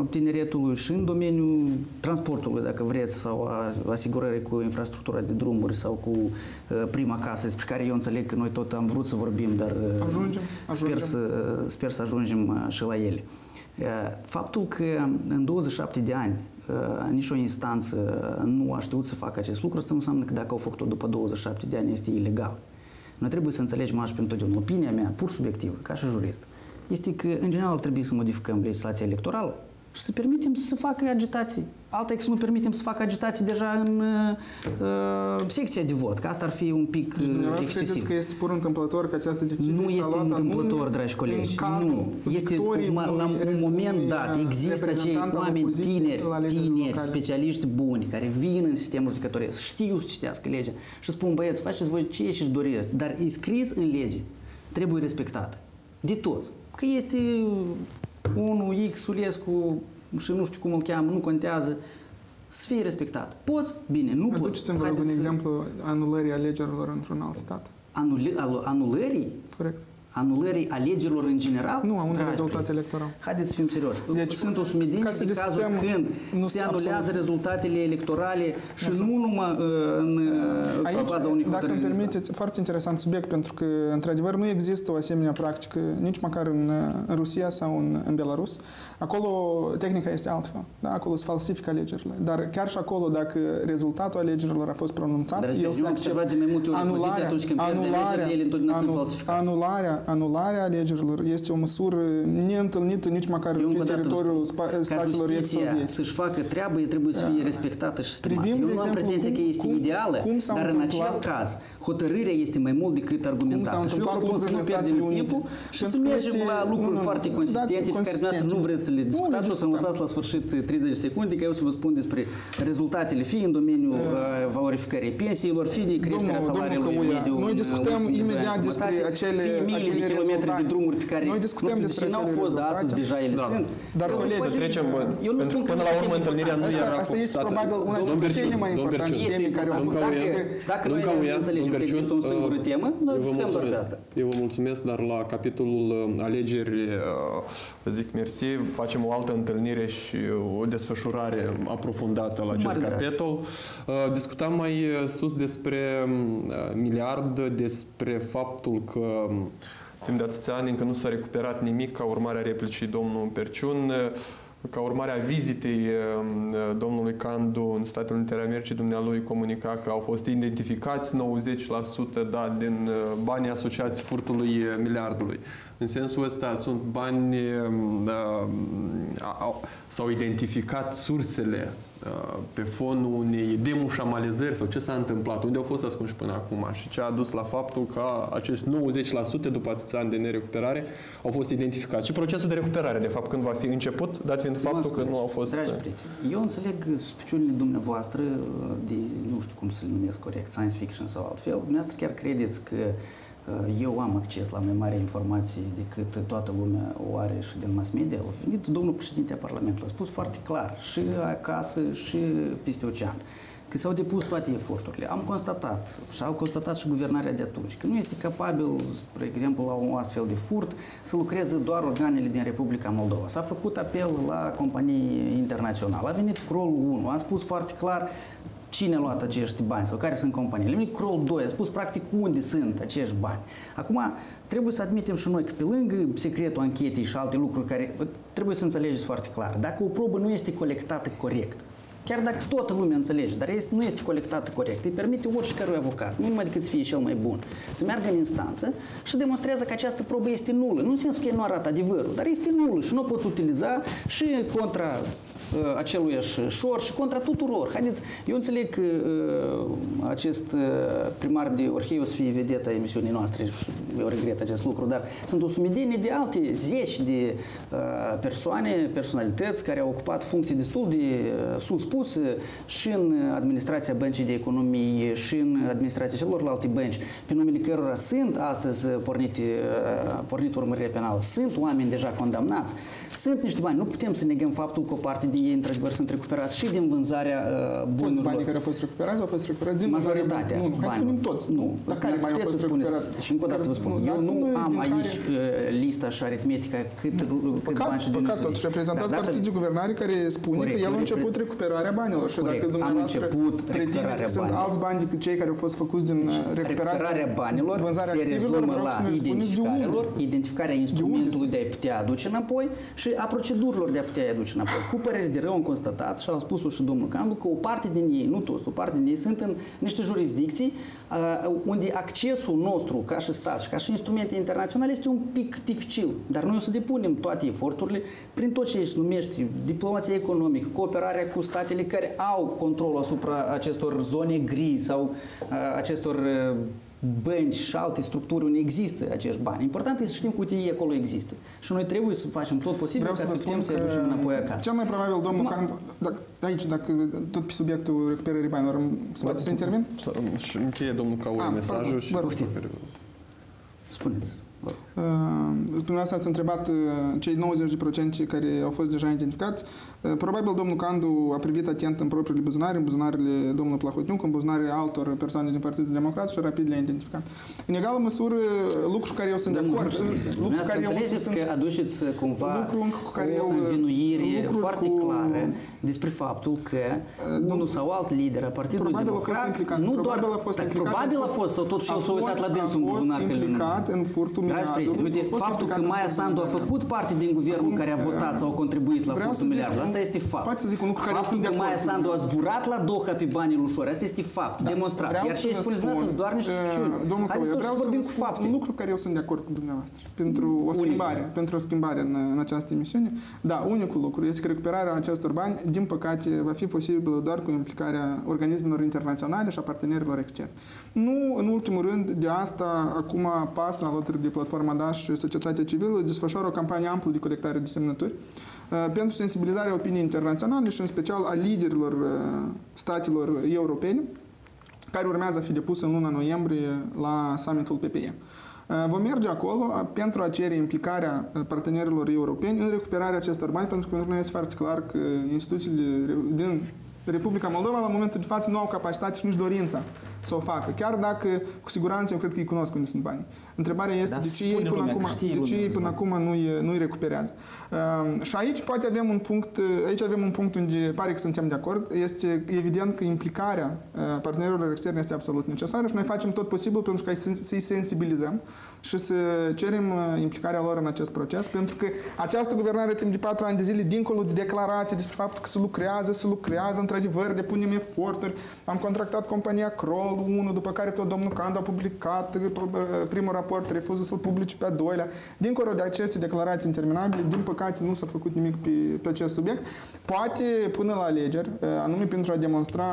[SPEAKER 3] uh, tineretului și în domeniul transportului, dacă vreți, sau a asigurării cu infrastructura de drumuri sau cu uh, prima casă, despre care eu înțeleg că noi tot am vrut să vorbim, dar uh,
[SPEAKER 2] Ajungem,
[SPEAKER 3] Sper,
[SPEAKER 2] ajungem.
[SPEAKER 3] să, sper să ajungem uh, și la ele. Uh, Faptul că în 27 de ani uh, nicio instanță nu a știut să facă acest lucru, asta nu înseamnă că dacă au făcut-o după 27 de ani este ilegal. Noi trebuie să înțelegem așa pentru totdeauna. Opinia mea, pur subiectivă, ca și jurist, este că, în general, trebuie să modificăm legislația electorală și să permitem să facă agitații. Alta e că să nu permitem să facă agitații deja în uh, secția de vot, că asta ar fi un pic
[SPEAKER 2] Deci
[SPEAKER 3] uh,
[SPEAKER 2] dumneavoastră credeți
[SPEAKER 3] excesiv.
[SPEAKER 2] că este pur întâmplător că această decizie
[SPEAKER 3] Nu
[SPEAKER 2] s-a
[SPEAKER 3] este
[SPEAKER 2] luat
[SPEAKER 3] întâmplător,
[SPEAKER 2] anume
[SPEAKER 3] dragi colegi.
[SPEAKER 2] în cazul
[SPEAKER 3] Nu. Este
[SPEAKER 2] victoriei
[SPEAKER 3] ma- la
[SPEAKER 2] unui-
[SPEAKER 3] un moment
[SPEAKER 2] unui,
[SPEAKER 3] dat
[SPEAKER 2] uh,
[SPEAKER 3] există acei
[SPEAKER 2] reprezentant al
[SPEAKER 3] oameni
[SPEAKER 2] opoziției
[SPEAKER 3] tineri,
[SPEAKER 2] la alegerile
[SPEAKER 3] tineri,
[SPEAKER 2] locale.
[SPEAKER 3] specialiști buni, care vin în sistemul judecătoresc, știu să citească legea și spun, băieți, faceți voi ce și doresc, dar e scris în lege, trebuie respectată. De toți. Că este unul X Ulescu și nu știu cum îl cheamă, nu contează, să fie respectat. Poți? Bine, nu poți.
[SPEAKER 2] Aduceți-mi, vă rog, un
[SPEAKER 3] Haideți să-
[SPEAKER 2] exemplu anulării alegerilor într-un alt stat.
[SPEAKER 3] Anule, anu- anulării?
[SPEAKER 2] Corect.
[SPEAKER 3] Anulării alegerilor în general?
[SPEAKER 2] Nu, a unui
[SPEAKER 3] Dragi
[SPEAKER 2] rezultat
[SPEAKER 3] prieteni,
[SPEAKER 2] electoral.
[SPEAKER 3] Haideți să fim serioși.
[SPEAKER 2] Deci,
[SPEAKER 3] Sunt o sumedenie
[SPEAKER 2] ca să
[SPEAKER 3] de cazuri
[SPEAKER 2] discutăm,
[SPEAKER 3] când
[SPEAKER 2] nu
[SPEAKER 3] se
[SPEAKER 2] sunt
[SPEAKER 3] anulează
[SPEAKER 2] absolut-
[SPEAKER 3] rezultatele electorale și nu numai uh, în uh, pe
[SPEAKER 2] Aici,
[SPEAKER 3] baza unui
[SPEAKER 2] dacă
[SPEAKER 3] hotărâri
[SPEAKER 2] îmi
[SPEAKER 3] de stat.
[SPEAKER 2] permiteți, foarte interesant subiect, pentru că, într-adevăr, nu există o asemenea practică nici măcar în, în Rusia sau în, în Belarus. Acolo tehnica este altfel. Da? Acolo se falsifică alegerile. Dar chiar și acolo, dacă rezultatul alegerilor a fost pronunțat,
[SPEAKER 3] Dar
[SPEAKER 2] el
[SPEAKER 3] eu
[SPEAKER 2] se
[SPEAKER 3] am observat de mai multe ori opoziția atunci când pierde alegerile, ele întotdeauna sunt falsificate.
[SPEAKER 2] anularea, anularea alegerilor este o măsură neîntâlnită nici măcar
[SPEAKER 3] Eu
[SPEAKER 2] pe
[SPEAKER 3] încă o dată
[SPEAKER 2] teritoriul
[SPEAKER 3] vă
[SPEAKER 2] spa-
[SPEAKER 3] spun, ca
[SPEAKER 2] statelor
[SPEAKER 3] justiția
[SPEAKER 2] ex-sovietice.
[SPEAKER 3] să-și facă treabă, e trebuie să fie respectată și stimată.
[SPEAKER 2] Privim,
[SPEAKER 3] Eu
[SPEAKER 2] de
[SPEAKER 3] nu am
[SPEAKER 2] exemplu,
[SPEAKER 3] pretenția
[SPEAKER 2] cum-
[SPEAKER 3] că este
[SPEAKER 2] cum-
[SPEAKER 3] ideală,
[SPEAKER 2] cum s-au
[SPEAKER 3] dar în acel
[SPEAKER 2] întâmplat-
[SPEAKER 3] caz, hotărârea este mai mult decât argumentată. Și eu
[SPEAKER 2] întâmplat
[SPEAKER 3] propun să nu
[SPEAKER 2] lucrurile în
[SPEAKER 3] pierdem
[SPEAKER 2] Statele Unite.
[SPEAKER 3] timpul și să
[SPEAKER 2] Pentru că
[SPEAKER 3] mergem
[SPEAKER 2] este-
[SPEAKER 3] la
[SPEAKER 2] nu,
[SPEAKER 3] lucruri
[SPEAKER 2] nu, nu,
[SPEAKER 3] foarte
[SPEAKER 2] dați
[SPEAKER 3] consistente pe care dumneavoastră nu
[SPEAKER 2] consistente.
[SPEAKER 3] vreți să le
[SPEAKER 2] Nu le
[SPEAKER 3] discutați. O să mă
[SPEAKER 2] discutăm.
[SPEAKER 3] lăsați la sfârșit 30 de secunde ca eu să vă spun despre rezultatele fie în domeniul uh, valorificării pensiilor, fie de creșterea
[SPEAKER 2] Domnul- domnul
[SPEAKER 3] salariului
[SPEAKER 2] Căuia,
[SPEAKER 3] mediu.
[SPEAKER 2] noi
[SPEAKER 3] în
[SPEAKER 2] discutăm
[SPEAKER 3] ultimii doi ani
[SPEAKER 2] imediat
[SPEAKER 3] și
[SPEAKER 2] despre
[SPEAKER 3] jumătate,
[SPEAKER 2] acele-
[SPEAKER 3] fie miile
[SPEAKER 2] acele
[SPEAKER 3] de kilometri de
[SPEAKER 2] rezultate.
[SPEAKER 3] drumuri pe care
[SPEAKER 2] Noi discutăm
[SPEAKER 3] nu știu,
[SPEAKER 2] despre
[SPEAKER 3] deși n-au
[SPEAKER 2] acele
[SPEAKER 3] fost, dar astăzi
[SPEAKER 2] rezultate.
[SPEAKER 3] deja ele
[SPEAKER 1] Da.
[SPEAKER 3] sunt.
[SPEAKER 2] Dar,
[SPEAKER 3] Eu
[SPEAKER 2] colegi,
[SPEAKER 3] spun
[SPEAKER 1] Să
[SPEAKER 3] că-
[SPEAKER 1] trecem, bă,
[SPEAKER 3] eu nu
[SPEAKER 1] pentru
[SPEAKER 3] spun
[SPEAKER 1] că
[SPEAKER 3] că
[SPEAKER 1] până
[SPEAKER 3] nu
[SPEAKER 1] la
[SPEAKER 3] este
[SPEAKER 1] urmă întâlnirea nu
[SPEAKER 3] important.
[SPEAKER 1] era
[SPEAKER 2] Asta, asta este
[SPEAKER 1] focusată.
[SPEAKER 2] probabil una
[SPEAKER 1] Domnul
[SPEAKER 2] dintre
[SPEAKER 1] Berciun,
[SPEAKER 2] cele mai
[SPEAKER 1] domnul
[SPEAKER 2] importante
[SPEAKER 1] Berciun.
[SPEAKER 2] teme care au
[SPEAKER 3] Domnul
[SPEAKER 2] avut.
[SPEAKER 3] Cauia,
[SPEAKER 2] Dacă-
[SPEAKER 3] Dacă
[SPEAKER 1] Domnul
[SPEAKER 3] noi
[SPEAKER 1] Cauia,
[SPEAKER 3] înțelegem
[SPEAKER 1] domnul
[SPEAKER 3] că există
[SPEAKER 1] Berciun,
[SPEAKER 3] o singură
[SPEAKER 1] uh,
[SPEAKER 3] temă, noi
[SPEAKER 1] eu vă
[SPEAKER 3] discutăm doar pe
[SPEAKER 1] mulțumesc.
[SPEAKER 3] asta.
[SPEAKER 1] Eu vă mulțumesc, dar la capitolul uh, alegeri uh, zic mersi, facem o altă întâlnire și o desfășurare aprofundată la acest
[SPEAKER 3] Mare drag.
[SPEAKER 1] capitol. Uh, Discutam mai uh, sus despre um, uh, miliard, despre faptul că um, timp de atâția ani încă nu s-a recuperat nimic ca urmare a replicii domnul Perciun. Uh, Ca urmare a vizitei uh, domnului Candu în Statele Unite ale Americii, dumnealui comunica că au fost identificați 90% da, din uh, banii asociați furtului uh, miliardului. În sensul ăsta sunt bani, um, uh, au- s-au identificat sursele uh, pe fonul unei demușamalizări sau ce s-a întâmplat, unde au fost ascunși până acum și ce a dus la faptul că acești 90% după atâția ani de nerecuperare au fost identificați. Și procesul de recuperare, de fapt, când va fi început, dat fiind faptul că nu au fost...
[SPEAKER 3] Dragi prieteni, eu înțeleg suspiciunile dumneavoastră de, nu știu cum să le numesc corect, science fiction sau altfel. Dumneavoastră chiar credeți că uh, eu am acces la mai mare informații decât toată lumea o are și din mass media? A venit domnul președinte a Parlamentului, a spus foarte clar, și acasă și peste ocean că s-au depus toate eforturile. Am constatat și au constatat și guvernarea de atunci că nu este capabil, spre exemplu, la un astfel de furt să lucreze doar organele din Republica Moldova. S-a făcut apel la companii internaționale. A venit Crolul 1, a spus foarte clar cine a luat acești bani sau care sunt companiile. A venit Crol 2, a spus practic unde sunt acești bani. Acum, trebuie să admitem și noi că pe lângă secretul anchetei și alte lucruri care trebuie să înțelegeți foarte clar, dacă o probă nu este colectată corect, Chiar dacă toată lumea înțelege, dar este, nu este colectată corect, îi permite oricărui avocat, nu numai decât să fie cel mai bun, să meargă în instanță și demonstrează că această probă este nulă. Nu în sensul că ei nu arată adevărul, dar este nulă și nu o poți utiliza și contra uh, aceluiași șor și contra tuturor. Haideți, eu înțeleg că uh, acest uh, primar de Orhei o să fie vedeta emisiunii noastre și eu regret acest lucru, dar sunt o sumedenie de alte zeci de uh, persoane, personalități care au ocupat funcții destul de uh, sus puse și în administrația Băncii de Economie și în administrația celorlalte bănci, pe numele cărora sunt astăzi pornite, uh, pornit urmărire penală, sunt oameni deja condamnați, sunt niște bani. Nu putem să negăm faptul că o parte din ei, într-adevăr, sunt recuperați și din vânzarea uh,
[SPEAKER 2] Toți
[SPEAKER 3] bunurilor.
[SPEAKER 2] banii care au fost recuperați au fost recuperați din
[SPEAKER 3] Majoritatea
[SPEAKER 2] Nu, hai să
[SPEAKER 3] banilor.
[SPEAKER 2] spunem toți.
[SPEAKER 3] Nu.
[SPEAKER 2] Dar care
[SPEAKER 3] Ați
[SPEAKER 2] bani au
[SPEAKER 3] puteți
[SPEAKER 2] fost
[SPEAKER 3] să spuneți.
[SPEAKER 2] recuperați?
[SPEAKER 3] Și încă o dată vă spun, eu
[SPEAKER 2] dați-mi
[SPEAKER 3] nu am
[SPEAKER 2] din
[SPEAKER 3] aici
[SPEAKER 2] care-
[SPEAKER 3] uh, lista și aritmetica cât, câți bani
[SPEAKER 2] Păcat,
[SPEAKER 3] și
[SPEAKER 2] păcat
[SPEAKER 3] din
[SPEAKER 2] toți reprezentanți
[SPEAKER 3] Dar dată-
[SPEAKER 2] partidului de guvernare care spune
[SPEAKER 3] Corect,
[SPEAKER 2] că el a
[SPEAKER 3] eu
[SPEAKER 2] început
[SPEAKER 3] repre-
[SPEAKER 2] recuperarea banilor și
[SPEAKER 3] Corect,
[SPEAKER 2] dacă
[SPEAKER 3] am
[SPEAKER 2] dumneavoastră
[SPEAKER 3] început
[SPEAKER 2] pretindeți
[SPEAKER 3] recuperarea
[SPEAKER 2] că sunt
[SPEAKER 3] banilor.
[SPEAKER 2] alți bani decât cei care au fost făcuți din uh, recuperația
[SPEAKER 3] Recuperarea banilor
[SPEAKER 2] vânzarea
[SPEAKER 3] se
[SPEAKER 2] activelor,
[SPEAKER 3] rezumă
[SPEAKER 2] vă rog
[SPEAKER 3] la
[SPEAKER 2] să ne răspundeți de unde.
[SPEAKER 3] identificarea lor, identificarea instrumentului de a putea aduce înapoi și a procedurilor de a putea aduce înapoi. Cu părere de rău am constatat și a spus-o și domnul Candu că o parte din ei, nu toți, o parte din ei sunt în niște jurisdicții uh, unde accesul nostru ca și stat și ca și instrumente internaționale este un pic dificil. Dar noi o să depunem toate eforturile prin tot ce se numește diplomație economică, cooperarea cu statele care au controlul asupra acestor zone gri sau uh, acestor uh, bănci și alte structuri unde există acești bani. Important este să știm că uite, ei acolo există. Și noi trebuie să facem tot posibil
[SPEAKER 2] Vreau
[SPEAKER 3] ca
[SPEAKER 2] să
[SPEAKER 3] să
[SPEAKER 2] vă spun
[SPEAKER 3] putem să-i aducem
[SPEAKER 2] că
[SPEAKER 3] înapoi acasă.
[SPEAKER 2] cel mai probabil domnul
[SPEAKER 3] Acum-
[SPEAKER 2] Candu, dacă, aici, dacă tot pe subiectul recuperării banilor, se poate să intervin?
[SPEAKER 1] Să- Și încheie domnul Caue
[SPEAKER 2] Ah,
[SPEAKER 1] mesajul
[SPEAKER 2] pardon,
[SPEAKER 1] și...
[SPEAKER 2] vă rog.
[SPEAKER 3] Poftim. Spuneți. Vă rog.
[SPEAKER 2] Dumneavoastră ați întrebat uh, cei 90% care au fost deja identificați. Uh, Probabil domnul Candu a privit atent în propriile buzunare, în buzunarele domnului Plahotniuc, în buzunarele altor persoane din Partidul Democrat și rapid le-a identificat. În egală măsură, lucruri cu care eu sunt de
[SPEAKER 3] Domnul
[SPEAKER 2] acord,
[SPEAKER 3] președinte,
[SPEAKER 2] însă, lucruri cu care eu însă
[SPEAKER 3] înțelegeți
[SPEAKER 2] sunt...
[SPEAKER 3] că aduceți cumva
[SPEAKER 2] lucru cu care
[SPEAKER 3] o
[SPEAKER 2] eu-
[SPEAKER 3] învinuire
[SPEAKER 2] lucruri
[SPEAKER 3] foarte
[SPEAKER 2] cu-
[SPEAKER 3] clară despre faptul că unul sau alt lider a Partidului
[SPEAKER 2] Probabil a fost
[SPEAKER 3] Democrat
[SPEAKER 2] implicat.
[SPEAKER 3] nu doar
[SPEAKER 2] probabil a fost
[SPEAKER 3] dar
[SPEAKER 2] implicat
[SPEAKER 3] probabil
[SPEAKER 2] în
[SPEAKER 3] a fost sau totuși el s-a uitat la dânsul în
[SPEAKER 2] a fost
[SPEAKER 3] buzunar că le-
[SPEAKER 2] implicat în furtul
[SPEAKER 3] Dragi
[SPEAKER 2] miliardului.
[SPEAKER 3] prieteni, uite,
[SPEAKER 2] a fost
[SPEAKER 3] faptul că
[SPEAKER 2] implicat în
[SPEAKER 3] Maia
[SPEAKER 2] furtul
[SPEAKER 3] Sandu a
[SPEAKER 2] miliardului.
[SPEAKER 3] făcut parte din guvernul
[SPEAKER 2] Acum,
[SPEAKER 3] care a votat
[SPEAKER 2] uh,
[SPEAKER 3] sau a contribuit la
[SPEAKER 2] vreau
[SPEAKER 3] furtul
[SPEAKER 2] să zic
[SPEAKER 3] miliardului,
[SPEAKER 2] un-
[SPEAKER 3] asta este fapt.
[SPEAKER 2] poate să zic un lucru care eu
[SPEAKER 3] Faptul
[SPEAKER 2] sunt de
[SPEAKER 3] că
[SPEAKER 2] acord
[SPEAKER 3] Maia
[SPEAKER 2] cu
[SPEAKER 3] Sandu a
[SPEAKER 2] dumneavoastră.
[SPEAKER 3] zburat la Doha pe banii lui ușor, asta este fapt, demonstrat.
[SPEAKER 2] Vreau
[SPEAKER 3] Iar
[SPEAKER 2] să
[SPEAKER 3] ce
[SPEAKER 2] vă
[SPEAKER 3] spuneți dumneavoastră sunt doar niște
[SPEAKER 2] spun,
[SPEAKER 3] suspiciuni.
[SPEAKER 2] uh, Domnul
[SPEAKER 3] Haideți
[SPEAKER 2] Călăi,
[SPEAKER 3] totuși
[SPEAKER 2] vreau
[SPEAKER 3] să
[SPEAKER 2] să
[SPEAKER 3] vorbim
[SPEAKER 2] vă
[SPEAKER 3] cu
[SPEAKER 2] spun
[SPEAKER 3] fapte.
[SPEAKER 2] un lucru cu care eu sunt de acord cu dumneavoastră. Pentru o schimbare, pentru o schimbare în, în această emisiune. Da, unicul lucru este că recuperarea acestor bani, din păcate, va fi posibilă doar cu implicarea organismelor internaționale și a partenerilor externi. Nu, în ultimul rând, de asta, acum PAS, alături de platforma DAS și societatea civilă, desfășoară o campanie amplă de colectare de semnături uh, pentru sensibilizarea opiniei internaționale și în special a liderilor uh, statelor europene care urmează a fi depus în luna noiembrie la summitul PPE. Uh, Vom merge acolo uh, pentru a cere implicarea uh, partenerilor europeni în recuperarea acestor bani, pentru că pentru noi este foarte clar că instituțiile din Republica Moldova la momentul de față nu au capacitate și nici dorința să o facă. Chiar dacă, cu siguranță, eu cred că îi cunosc unde sunt banii. Întrebarea este
[SPEAKER 3] Dar
[SPEAKER 2] de ce
[SPEAKER 3] spune
[SPEAKER 2] ei până
[SPEAKER 3] lumea,
[SPEAKER 2] acum,
[SPEAKER 3] că știe
[SPEAKER 2] de ce
[SPEAKER 3] lumea
[SPEAKER 2] ei până
[SPEAKER 3] unde
[SPEAKER 2] acum nu-i, nu-i recuperează. Uh, și aici poate avem un punct, uh, aici avem un punct unde pare că suntem de acord. Este evident că implicarea uh, partenerilor externe este absolut necesară și noi facem tot posibil pentru ca să- să-i sensibilizăm și să cerem uh, implicarea lor în acest proces, pentru că această guvernare timp de patru ani de zile, dincolo de declarații despre faptul că se lucrează, se lucrează, într-adevăr, depunem eforturi. Am contractat compania Kroll 1, după care tot domnul Candu a publicat uh, primul raport, refuză să-l publice pe a doilea. Dincolo de aceste declarații interminabile, din păcate nu s-a făcut nimic pe, pe acest subiect. Poate până la alegeri, uh, anume pentru a demonstra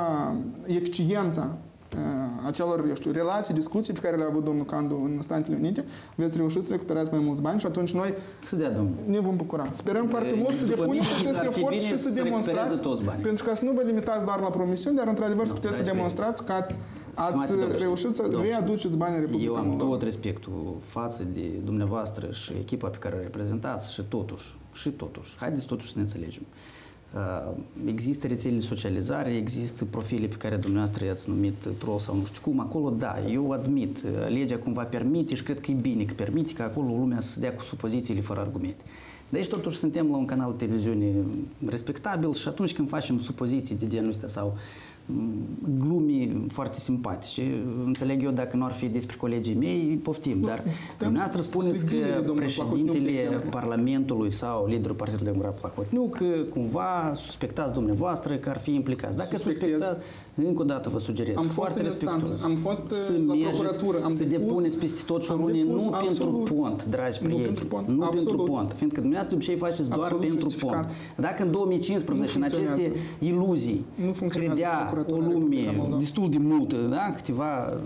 [SPEAKER 2] eficiența uh, acelor, eu știu, relații, discuții pe care le-a avut domnul Candu în Statele Unite, veți reuși să recuperați mai mulți bani și atunci noi
[SPEAKER 3] Să dea domnul.
[SPEAKER 2] ne vom bucura. Sperăm foarte mult să
[SPEAKER 3] după
[SPEAKER 2] depunem
[SPEAKER 3] mine,
[SPEAKER 2] acest
[SPEAKER 3] ar fi
[SPEAKER 2] efort
[SPEAKER 3] bine
[SPEAKER 2] și să
[SPEAKER 3] să
[SPEAKER 2] demonstrați,
[SPEAKER 3] recupereze toți banii.
[SPEAKER 2] pentru ca să nu vă limitați doar la promisiuni, dar într-adevăr să puteți să
[SPEAKER 3] despre-
[SPEAKER 2] demonstrați că ați, ați
[SPEAKER 3] Stimate domn
[SPEAKER 2] reușit să
[SPEAKER 3] domn
[SPEAKER 2] readuceți banii în
[SPEAKER 3] Eu
[SPEAKER 2] Republica
[SPEAKER 3] am
[SPEAKER 2] Moldova.
[SPEAKER 3] tot respectul față de dumneavoastră și echipa pe care o reprezentați și totuși, și totuși, haideți totuși să ne înțelegem. Uh, Există rețele de socializare, există profile pe care dumneavoastră i-ați numit troll sau nu știu cum, acolo da, eu admit, uh, legea cumva permite și cred că e bine că permite ca acolo lumea să dea cu supozițiile fără argumente. De aici totuși suntem la un canal de televiziune respectabil și atunci când facem supoziții de genul ăsta sau mm, glumi foarte simpatice, înțeleg eu dacă nu ar fi despre colegii mei, poftim, dar dumneavoastră spuneți
[SPEAKER 2] despre
[SPEAKER 3] că
[SPEAKER 2] ghilimele, domnul Plahotniuc, de
[SPEAKER 3] președintele
[SPEAKER 2] exemplu.
[SPEAKER 3] Parlamentului sau liderul Partidului Democrat Plahotniuc că cumva suspectați dumneavoastră că ar fi implicați. Dacă
[SPEAKER 2] Suspectez.
[SPEAKER 3] suspectați, încă o dată vă sugerez,
[SPEAKER 2] Am fost
[SPEAKER 3] foarte
[SPEAKER 2] în
[SPEAKER 3] respectuos.
[SPEAKER 2] instanță, am fost,
[SPEAKER 3] să
[SPEAKER 2] la
[SPEAKER 3] mergeți,
[SPEAKER 2] procuratură, am
[SPEAKER 3] să
[SPEAKER 2] depus-
[SPEAKER 3] depuneți peste tot
[SPEAKER 2] am
[SPEAKER 3] șorunii,
[SPEAKER 2] depus
[SPEAKER 3] nu pentru
[SPEAKER 2] absolut.
[SPEAKER 3] pont, dragi
[SPEAKER 2] Nu
[SPEAKER 3] prieteni.
[SPEAKER 2] pentru pont,
[SPEAKER 3] Nu
[SPEAKER 2] absolut.
[SPEAKER 3] pentru pont. Fiindcă dumneavoastră de obicei faceți doar
[SPEAKER 2] Absolut
[SPEAKER 3] pentru
[SPEAKER 2] justificat.
[SPEAKER 3] pont. Dacă în 2015 în
[SPEAKER 2] Nu
[SPEAKER 3] aceste
[SPEAKER 2] funcționează.
[SPEAKER 3] iluzii
[SPEAKER 2] Nu funcționează
[SPEAKER 3] credea
[SPEAKER 2] Procuratura
[SPEAKER 3] o
[SPEAKER 2] Republica
[SPEAKER 3] lume
[SPEAKER 2] Moldova.
[SPEAKER 3] destul de multă, da? câteva uh,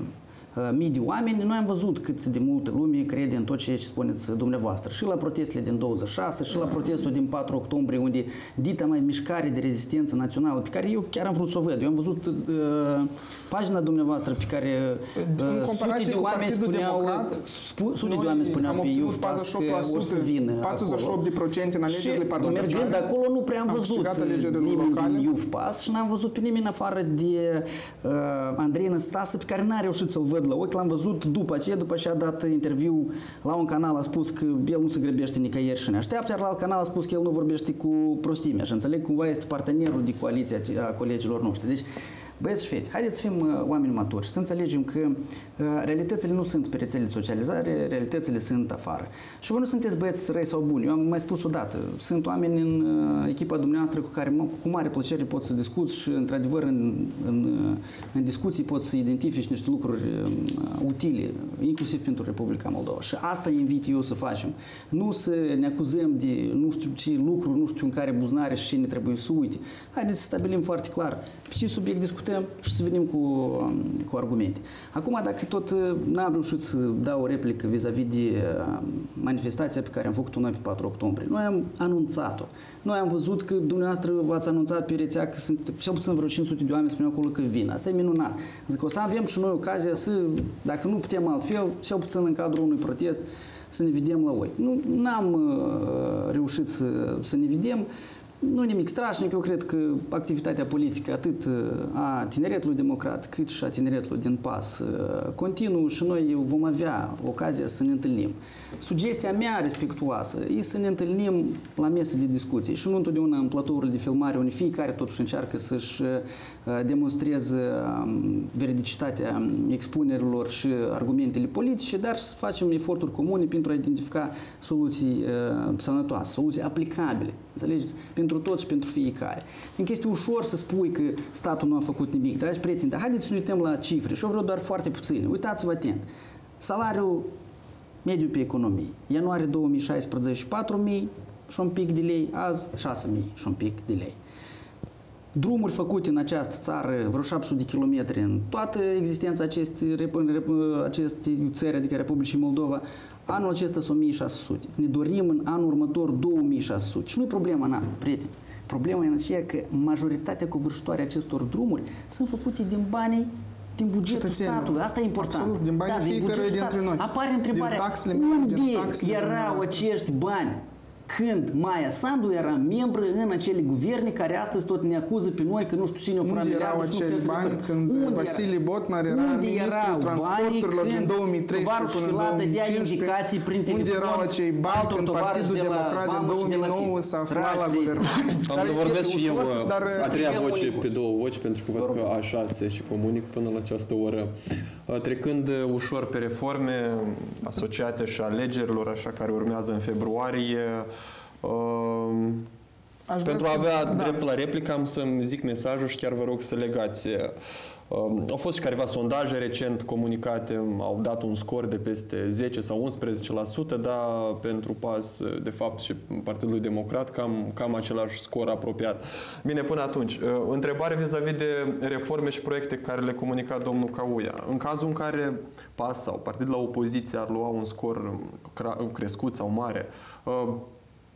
[SPEAKER 3] mii de oameni, noi am văzut cât de multă lume crede în tot ceea ce spuneți dumneavoastră. Și la protestele din 26, și la protestul din 4 octombrie, unde dita mai mișcare de rezistență națională, pe care eu chiar am vrut să o văd. Eu am văzut uh, pagina dumneavoastră pe care uh,
[SPEAKER 2] În comparație
[SPEAKER 3] sute de
[SPEAKER 2] cu
[SPEAKER 3] oameni
[SPEAKER 2] Partidul
[SPEAKER 3] spuneau,
[SPEAKER 2] Democrat,
[SPEAKER 3] spu, sute de
[SPEAKER 2] noi
[SPEAKER 3] oameni spuneau
[SPEAKER 2] am
[SPEAKER 3] pe
[SPEAKER 2] obținut
[SPEAKER 3] Iufpas că
[SPEAKER 2] 48%,
[SPEAKER 3] o să vină
[SPEAKER 2] 48%
[SPEAKER 3] acolo.
[SPEAKER 2] în alegerile
[SPEAKER 3] și
[SPEAKER 2] parlamentare.
[SPEAKER 3] mergând acolo nu prea am
[SPEAKER 2] Am
[SPEAKER 3] văzut
[SPEAKER 2] câștigat alegerile
[SPEAKER 3] nimeni
[SPEAKER 2] locale.
[SPEAKER 3] din Iuf Pas și n-am văzut pe nimeni în afară de uh, Andrei Năstase, pe care n-a reușit să-l văd la ochi. L-am văzut după aceea, după ce a dat interviu la un canal, a spus că el nu se grăbește nicăieri și ne așteaptă, iar la alt canal a spus că el nu vorbește cu prostimea și înțeleg cumva este partenerul de coaliție a colegilor noștri. Deci, Băieți și fete, haideți să fim uh, oameni maturi și să înțelegem că uh, realitățile nu sunt pe rețele de socializare, realitățile sunt afară. Și voi nu sunteți băieți răi sau buni. Eu am mai spus odată, sunt oameni în uh, echipa dumneavoastră cu care mă- cu mare plăcere pot să discut și, într-adevăr, în, în, uh, în discuții pot să identifici niște lucruri uh, utile, inclusiv pentru Republica Moldova. Și asta invit eu să facem. Nu să ne acuzăm de nu știu ce lucruri, nu știu în care buznare și cine trebuie să uite. Haideți să stabilim foarte clar pe ce subiect discutăm și să venim cu, um, cu argumente. Acum, dacă tot uh, n-am reușit să dau o replică vis-a-vis de uh, manifestația pe care am făcut-o noi pe 4 octombrie, noi am anunțat-o. Noi am văzut că dumneavoastră v-ați anunțat pe rețea că sunt cel puțin vreo 500 de oameni spuneau acolo că vin. Asta e minunat. Zic, o să avem și noi ocazia să, dacă nu putem altfel, cel puțin în cadrul unui protest, să ne vedem la ochi. Nu am uh, reușit să, să ne vedem, nu nimic strașnic, eu cred că activitatea politică atât uh, a tineretului democrat cât și a tineretului din PAS uh, continuă și noi vom avea ocazia să ne întâlnim. Sugestia mea respectuoasă e să ne întâlnim la mese de discuție și nu întotdeauna în platourile de filmare unde fiecare totuși încearcă să-și uh, demonstreze um, veridicitatea expunerilor și argumentele politice, dar să facem eforturi comune pentru a identifica soluții sănătoase, soluții aplicabile, înțelegeți? Pentru toți și pentru fiecare. Fiindcă este ușor să spui că statul nu a făcut nimic. Dragi prieteni, dar haideți să ne uităm la cifre și eu vreau doar foarte puține. Uitați-vă atent. Salariul mediu pe economie. Ianuarie 2016 4.000 și un pic de lei, azi 6.000 și un pic de lei. Drumuri făcute în această țară, vreo 700 de kilometri în toată existența acestei, acestei țări, adică Republicii Moldova, anul acesta sunt 1600. Ne dorim în anul următor 2600. Și nu e problema noastră, prieteni. Problema e în aceea că majoritatea covârșitoare acestor drumuri sunt făcute din banii din bugetul statului. Asta e important.
[SPEAKER 2] Absolut, din banii
[SPEAKER 3] da,
[SPEAKER 2] fiecare dintre noi.
[SPEAKER 3] Apare întrebarea,
[SPEAKER 2] din taxele,
[SPEAKER 3] unde
[SPEAKER 2] din taxele
[SPEAKER 3] erau acești bani când Maia Sandu era membră în acele guverne care astăzi tot ne acuză pe noi că nu știu cine o fură
[SPEAKER 2] Unde erau acei bani când Unde Vasile Botnar era
[SPEAKER 3] Unde
[SPEAKER 2] ministrul transporturilor din 2013 până în 2015?
[SPEAKER 3] indicații prin telefon
[SPEAKER 2] Unde erau acei bani când Partidul
[SPEAKER 3] de la
[SPEAKER 2] Democrat din
[SPEAKER 3] Vamă și de la
[SPEAKER 2] 2009
[SPEAKER 3] Fi.
[SPEAKER 2] s-a aflat
[SPEAKER 3] Dragi
[SPEAKER 2] la
[SPEAKER 3] prieteni.
[SPEAKER 2] guvernare?
[SPEAKER 1] Am
[SPEAKER 2] Care
[SPEAKER 1] să
[SPEAKER 2] este
[SPEAKER 1] vorbesc și eu
[SPEAKER 2] ușor,
[SPEAKER 1] uh,
[SPEAKER 2] dar,
[SPEAKER 1] a treia
[SPEAKER 3] suntem
[SPEAKER 1] voce
[SPEAKER 3] unici.
[SPEAKER 1] pe două voci, pentru că văd că așa se și comunic până la această oră. Uh, Trecând uh, ușor pe reforme asociate și alegerilor, așa care urmează în februarie, uh,
[SPEAKER 2] Aș vrea
[SPEAKER 1] pentru a
[SPEAKER 2] să-
[SPEAKER 1] avea
[SPEAKER 2] da.
[SPEAKER 1] drept la replică am să-mi zic mesajul și chiar vă rog să legați. Um, Au fost și careva sondaje recent comunicate, au dat un scor de peste 10 sau 11%, dar pentru PAS, de fapt, și Partidul Democrat, cam, cam același scor apropiat. Bine, până atunci, uh, întrebare vis-a-vis de reforme și proiecte care le comunica domnul Cauia. În cazul în care PAS sau Partidul la opoziție ar lua un scor cra- crescut sau mare, uh,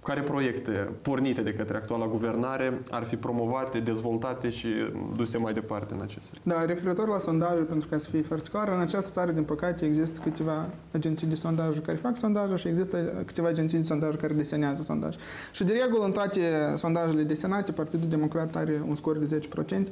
[SPEAKER 1] care proiecte pornite de către actuala guvernare ar fi promovate, dezvoltate și duse mai departe în acest sens?
[SPEAKER 2] Da, referitor la sondaje, pentru ca să fie foarte clar, în această țară, din păcate, există câteva agenții de sondaje care fac sondaje și există câteva agenții de sondaje care desenează sondaje. Și de regulă, în toate sondajele desenate, Partidul Democrat are un scor de 10%.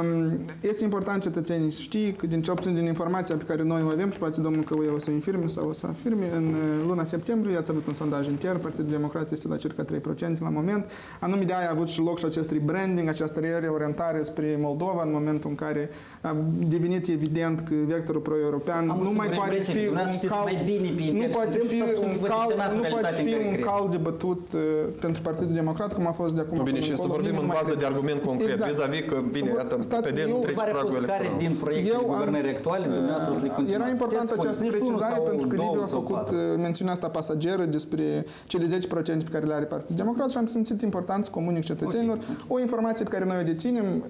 [SPEAKER 2] Um, Este important cetățenii să știe că, din cel puțin din informația pe care noi o avem, și poate domnul Căuie o să infirme sau o să afirme, în uh, luna septembrie ați avut un sondaj intern, Partidul Democrat este la circa 3% la moment. Anume de aia a avut și loc și acest rebranding, această reorientare spre Moldova în momentul în care a devenit evident că vectorul pro-european
[SPEAKER 3] Am
[SPEAKER 2] nu
[SPEAKER 3] o
[SPEAKER 2] mai
[SPEAKER 3] singură
[SPEAKER 2] poate
[SPEAKER 3] impresie,
[SPEAKER 2] fi
[SPEAKER 3] că
[SPEAKER 2] un
[SPEAKER 3] dumneavoastră știți
[SPEAKER 2] cal,
[SPEAKER 3] mai bine pe
[SPEAKER 2] nu
[SPEAKER 3] intern
[SPEAKER 2] poate
[SPEAKER 3] și
[SPEAKER 2] fi
[SPEAKER 3] vrem să
[SPEAKER 2] un
[SPEAKER 3] observați
[SPEAKER 2] cal,
[SPEAKER 3] senatul
[SPEAKER 2] nu poate
[SPEAKER 3] realitatea
[SPEAKER 2] fi
[SPEAKER 3] în care
[SPEAKER 2] un
[SPEAKER 3] credeți.
[SPEAKER 2] cal de bătut uh, pentru Partidul Democrat, cum a fost de acum
[SPEAKER 1] Nu, bine,
[SPEAKER 2] până
[SPEAKER 1] și să
[SPEAKER 2] încolo,
[SPEAKER 1] vorbim
[SPEAKER 2] nimeni
[SPEAKER 1] în
[SPEAKER 2] nu mai
[SPEAKER 1] bază de
[SPEAKER 2] crede.
[SPEAKER 1] argument concret,
[SPEAKER 2] Exact.
[SPEAKER 1] vis-a-vis că, bine, iată,
[SPEAKER 2] Stați,
[SPEAKER 1] PPD
[SPEAKER 2] eu-
[SPEAKER 1] nu trece
[SPEAKER 3] Care a
[SPEAKER 1] pragul
[SPEAKER 3] fost care
[SPEAKER 1] electoral.
[SPEAKER 3] din proiectele
[SPEAKER 2] Eu am-
[SPEAKER 3] guvernării actuale dumneavoastră o să le continuați?
[SPEAKER 2] Era importantă
[SPEAKER 3] Puteți să
[SPEAKER 2] această
[SPEAKER 3] spuneți unul
[SPEAKER 2] precizare
[SPEAKER 3] sau
[SPEAKER 2] pentru că
[SPEAKER 3] două
[SPEAKER 2] Liviu a
[SPEAKER 3] sau
[SPEAKER 2] făcut
[SPEAKER 3] patru.
[SPEAKER 2] uh, mențiunea asta pasageră despre cele 10% pe care le are Partidul Democrat și am simțit important să comunic cetățenilor o informație pe care noi o deținem uh,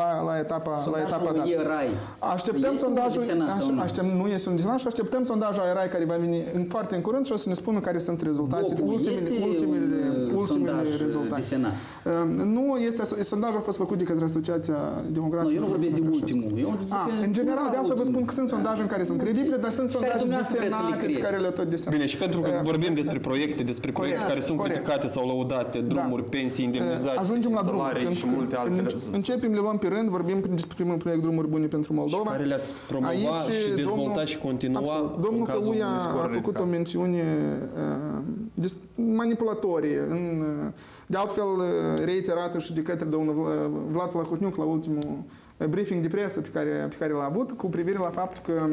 [SPEAKER 2] la, la etapa, la etapa
[SPEAKER 3] Sondajul
[SPEAKER 2] dată.
[SPEAKER 3] e rai.
[SPEAKER 2] Așteptăm
[SPEAKER 3] Este
[SPEAKER 2] sondajul,
[SPEAKER 3] un desenat sau nu?
[SPEAKER 2] așteptăm, nu este un desenat și așteptăm sondajul AERAI care va veni în foarte în curând și o să ne spună care sunt rezultatele,
[SPEAKER 3] Bocul,
[SPEAKER 2] ultimele,
[SPEAKER 3] este
[SPEAKER 2] ultimele,
[SPEAKER 3] un, uh,
[SPEAKER 2] ultimele
[SPEAKER 3] sondaj, uh,
[SPEAKER 2] rezultate.
[SPEAKER 3] desenat.
[SPEAKER 2] Uh, Nu este, sondajul a fost făcut de către Asociația Democratică.
[SPEAKER 3] Nu, eu nu vorbesc de ultimul. Eu zic
[SPEAKER 2] A,
[SPEAKER 3] că
[SPEAKER 2] în general, de asta vă
[SPEAKER 3] ultimul.
[SPEAKER 2] spun că sunt sondaje în care sunt credibile, dar sunt sondaje
[SPEAKER 3] dumneavoastră vreți să le
[SPEAKER 2] desenate pe
[SPEAKER 3] credeți.
[SPEAKER 2] care le tot desenat.
[SPEAKER 1] Bine, și pentru că
[SPEAKER 2] Uh,
[SPEAKER 1] vorbim despre proiecte, despre proiecte
[SPEAKER 2] Corect,
[SPEAKER 1] care sunt
[SPEAKER 2] corect.
[SPEAKER 1] criticate sau laudate, drumuri, pensii, indemnizații,
[SPEAKER 2] Uh, Ajungem la drumuri,
[SPEAKER 1] salarii
[SPEAKER 2] pentru
[SPEAKER 1] și
[SPEAKER 2] că
[SPEAKER 1] multe altele.
[SPEAKER 2] în- începem, le luăm pe rând, vorbim despre primul proiect Drumuri Bune pentru Moldova.
[SPEAKER 1] care le-ați promova și dezvolta și continua
[SPEAKER 2] absolut,
[SPEAKER 1] în
[SPEAKER 2] Domnul
[SPEAKER 1] cazul
[SPEAKER 2] Căuia
[SPEAKER 1] unui scor
[SPEAKER 2] a făcut
[SPEAKER 1] ridicat.
[SPEAKER 2] o mențiune uh, dis- manipulatorie, în, uh, de altfel uh, reiterată și de către domnul Vla- Vlad Vlahotniuc la ultimul uh, briefing de presă pe care, pe care l-a avut, cu privire la faptul că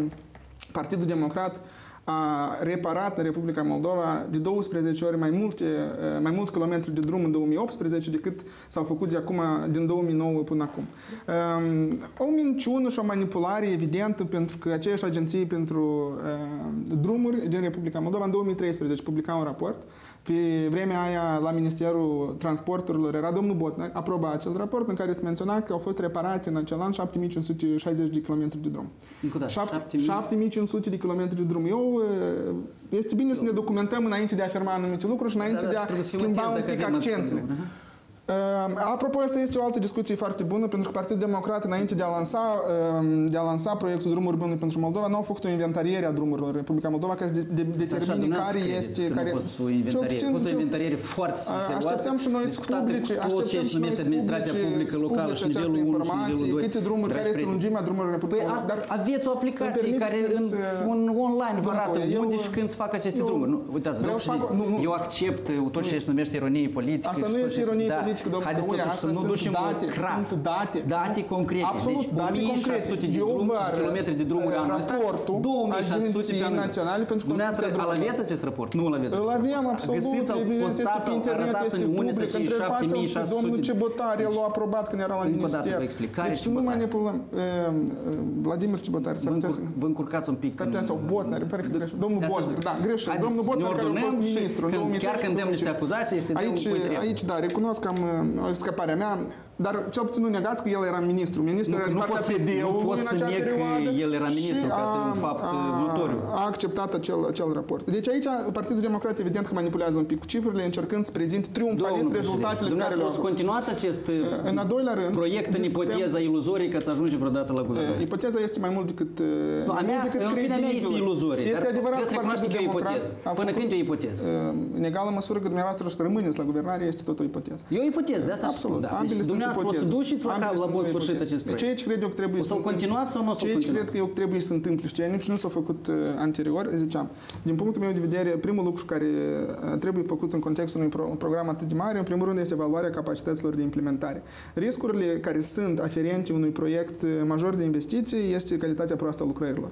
[SPEAKER 2] Partidul Democrat a reparat în Republica Moldova de 12 ori mai, multe, eh, mai mulți kilometri de drum în 2018 decât s-au făcut de acum, din 2009 până acum. Um, O minciună și o manipulare evidentă pentru că aceeași agenție pentru uh, drumuri din Republica Moldova în 2013 publica un raport. Pe vremea aia la Ministerul Transporturilor era domnul Botnar, aproba acel raport în care se menționa că au fost reparate în acel an 7560 de kilometri de drum.
[SPEAKER 3] Încă o dată,
[SPEAKER 2] 7,
[SPEAKER 3] 7.000.
[SPEAKER 2] 7500 de kilometri de drum. Eu, eh, este bine să ne documentăm înainte de a afirma anumite lucruri și înainte
[SPEAKER 3] Da, da,
[SPEAKER 2] de a
[SPEAKER 3] trebuie să fim
[SPEAKER 2] schimba
[SPEAKER 3] atenți
[SPEAKER 2] un
[SPEAKER 3] dacă
[SPEAKER 2] pic
[SPEAKER 3] avem
[SPEAKER 2] accențele.
[SPEAKER 3] Acțiuni. Aha.
[SPEAKER 2] Uh, Apropo, asta este o altă discuție foarte bună, pentru că Partidul Democrat, înainte de a lansa, uh, de a lansa proiectul Drumuri Bune pentru Moldova, nu au făcut o inventariere a drumurilor în Republica Moldova ca să de, de, determine care este...
[SPEAKER 3] Care,
[SPEAKER 2] care,
[SPEAKER 3] a fost o inventariere. A fost o inventariere foarte serioasă.
[SPEAKER 2] Așteptăm și noi să publice, așteptăm și noi să
[SPEAKER 3] administrația publică locală și nivelul 1 și nivelul 2.
[SPEAKER 2] Câte drumuri, care este lungimea drumurilor în Republica
[SPEAKER 3] păi,
[SPEAKER 2] Moldova.
[SPEAKER 3] Dar aveți o aplicație care în, în online vă arată unde și când se fac aceste drumuri. Nu, uitați, eu accept tot ce se numește ironie politică.
[SPEAKER 2] Asta nu este ironie politică, domnule.
[SPEAKER 3] Haideți totuși să nu ducem
[SPEAKER 2] date,
[SPEAKER 3] cras.
[SPEAKER 2] sunt date.
[SPEAKER 3] Date concrete.
[SPEAKER 2] Absolut,
[SPEAKER 3] deci,
[SPEAKER 2] date
[SPEAKER 3] 1600 de,
[SPEAKER 2] Eu
[SPEAKER 3] drum,
[SPEAKER 2] vă arăt,
[SPEAKER 3] kilometri de drumuri
[SPEAKER 2] uh,
[SPEAKER 3] anul ăsta,
[SPEAKER 2] raportul
[SPEAKER 3] 2600 pe
[SPEAKER 2] Agenției
[SPEAKER 3] anul.
[SPEAKER 2] Naționale pentru
[SPEAKER 3] Dumneavoastră
[SPEAKER 2] Construcția
[SPEAKER 3] îl
[SPEAKER 2] Drumurilor.
[SPEAKER 3] aveți acest raport? Nu îl aveți
[SPEAKER 2] Îl
[SPEAKER 3] acest
[SPEAKER 2] avem
[SPEAKER 3] raport.
[SPEAKER 2] absolut,
[SPEAKER 3] Găsiți-l,
[SPEAKER 2] evident, este
[SPEAKER 3] postați-l,
[SPEAKER 2] pe internet,
[SPEAKER 3] arătați-l
[SPEAKER 2] este
[SPEAKER 3] unde să
[SPEAKER 2] public,
[SPEAKER 3] fie
[SPEAKER 2] întrebați-l pe
[SPEAKER 3] 7600.
[SPEAKER 2] domnul Cebotare, el l-a aprobat când era la
[SPEAKER 3] Încă o
[SPEAKER 2] minister.
[SPEAKER 3] dată vă explic, care
[SPEAKER 2] Deci nu mai
[SPEAKER 3] Cebotare?
[SPEAKER 2] ne problem. Vladimir Cebotare, s-ar
[SPEAKER 3] Vă,
[SPEAKER 2] putea să...
[SPEAKER 3] încurc, vă încurcați un pic.
[SPEAKER 2] S-ar putea sau Botnar, pare că greșesc. Domnul
[SPEAKER 3] De asta
[SPEAKER 2] Botnar,
[SPEAKER 3] zic.
[SPEAKER 2] da, greșesc.
[SPEAKER 3] Haideți,
[SPEAKER 2] Domnul
[SPEAKER 3] ne
[SPEAKER 2] Botnar care a
[SPEAKER 3] ordonăm
[SPEAKER 2] fost
[SPEAKER 3] și
[SPEAKER 2] ministru în
[SPEAKER 3] când-
[SPEAKER 2] 2013,
[SPEAKER 3] chiar când dăm niște
[SPEAKER 2] 2015.
[SPEAKER 3] acuzații, să dăm
[SPEAKER 2] aici,
[SPEAKER 3] cu treabă.
[SPEAKER 2] aici, da, recunosc că am uh, scăparea mea, dar cel puțin nu negați că el era ministru. Ministru
[SPEAKER 3] Nu,
[SPEAKER 2] era
[SPEAKER 3] că
[SPEAKER 2] din
[SPEAKER 3] nu
[SPEAKER 2] partea
[SPEAKER 3] pot să-
[SPEAKER 2] PD-ului
[SPEAKER 3] nu pot
[SPEAKER 2] în
[SPEAKER 3] să
[SPEAKER 2] acea
[SPEAKER 3] neg că
[SPEAKER 2] perioadă
[SPEAKER 3] el era ministru,
[SPEAKER 2] și
[SPEAKER 3] că asta e un
[SPEAKER 2] a-
[SPEAKER 3] fapt,
[SPEAKER 2] a-
[SPEAKER 3] notoriu.
[SPEAKER 2] A acceptat acel, acel raport. Deci aici Partidul Democrat evident că manipulează un pic cu cifrele, încercând să prezinte triumfalist
[SPEAKER 3] Domnul
[SPEAKER 2] rezultatele pe care
[SPEAKER 3] Dumneavoastră
[SPEAKER 2] le-au
[SPEAKER 3] o să
[SPEAKER 2] avut.
[SPEAKER 3] continuați acest uh,
[SPEAKER 2] În a doilea rând,
[SPEAKER 3] proiect în
[SPEAKER 2] discutăm-
[SPEAKER 3] ipoteza iluzorie că ați ajunge vreodată la
[SPEAKER 2] Uh,
[SPEAKER 3] guvernare.
[SPEAKER 2] Ipoteza este mai mult decât uh,
[SPEAKER 3] Nu, a
[SPEAKER 2] mai
[SPEAKER 3] mea,
[SPEAKER 2] mult decât
[SPEAKER 3] în opinia mea este
[SPEAKER 2] credibilă.
[SPEAKER 3] iluzorie.
[SPEAKER 2] Este
[SPEAKER 3] dar
[SPEAKER 2] adevărat
[SPEAKER 3] trebuie
[SPEAKER 2] că
[SPEAKER 3] să recunoaște
[SPEAKER 2] Partidul
[SPEAKER 3] că e o
[SPEAKER 2] Democrat
[SPEAKER 3] ipoteză.
[SPEAKER 2] a
[SPEAKER 3] Până
[SPEAKER 2] făcut,
[SPEAKER 3] când e o ipoteză?
[SPEAKER 2] uh, în egală măsură că dumneavoastră să rămâneți la guvernare, este tot o ipoteză.
[SPEAKER 3] E o ipoteză, de asta
[SPEAKER 2] Absolut,
[SPEAKER 3] spun, da.
[SPEAKER 2] ambele
[SPEAKER 3] Deci,
[SPEAKER 2] sunt
[SPEAKER 3] dumneavoastră o să
[SPEAKER 2] ipoteze.
[SPEAKER 3] duceți la,
[SPEAKER 2] Ambele
[SPEAKER 3] cap, la
[SPEAKER 2] sunt
[SPEAKER 3] bun
[SPEAKER 2] o
[SPEAKER 3] sfârșit
[SPEAKER 2] ipoteze.
[SPEAKER 3] acest proiect.
[SPEAKER 2] Ceea ce cred eu că trebuie
[SPEAKER 3] O să-l
[SPEAKER 2] întâmple-
[SPEAKER 3] continuați sau nu o să-l
[SPEAKER 2] Ceea ce cred
[SPEAKER 3] continuați?
[SPEAKER 2] că eu că trebuie să întâmple și ceea ce nu s-a făcut uh, anterior, ziceam, din punctul meu de vedere, primul lucru care uh, trebuie făcut în contextul unui pro- program atât de mare, în primul rând, este evaluarea capacităților de implementare. Riscurile care sunt aferente unui proiect uh, major de investiții este calitatea proastă a lucrărilor.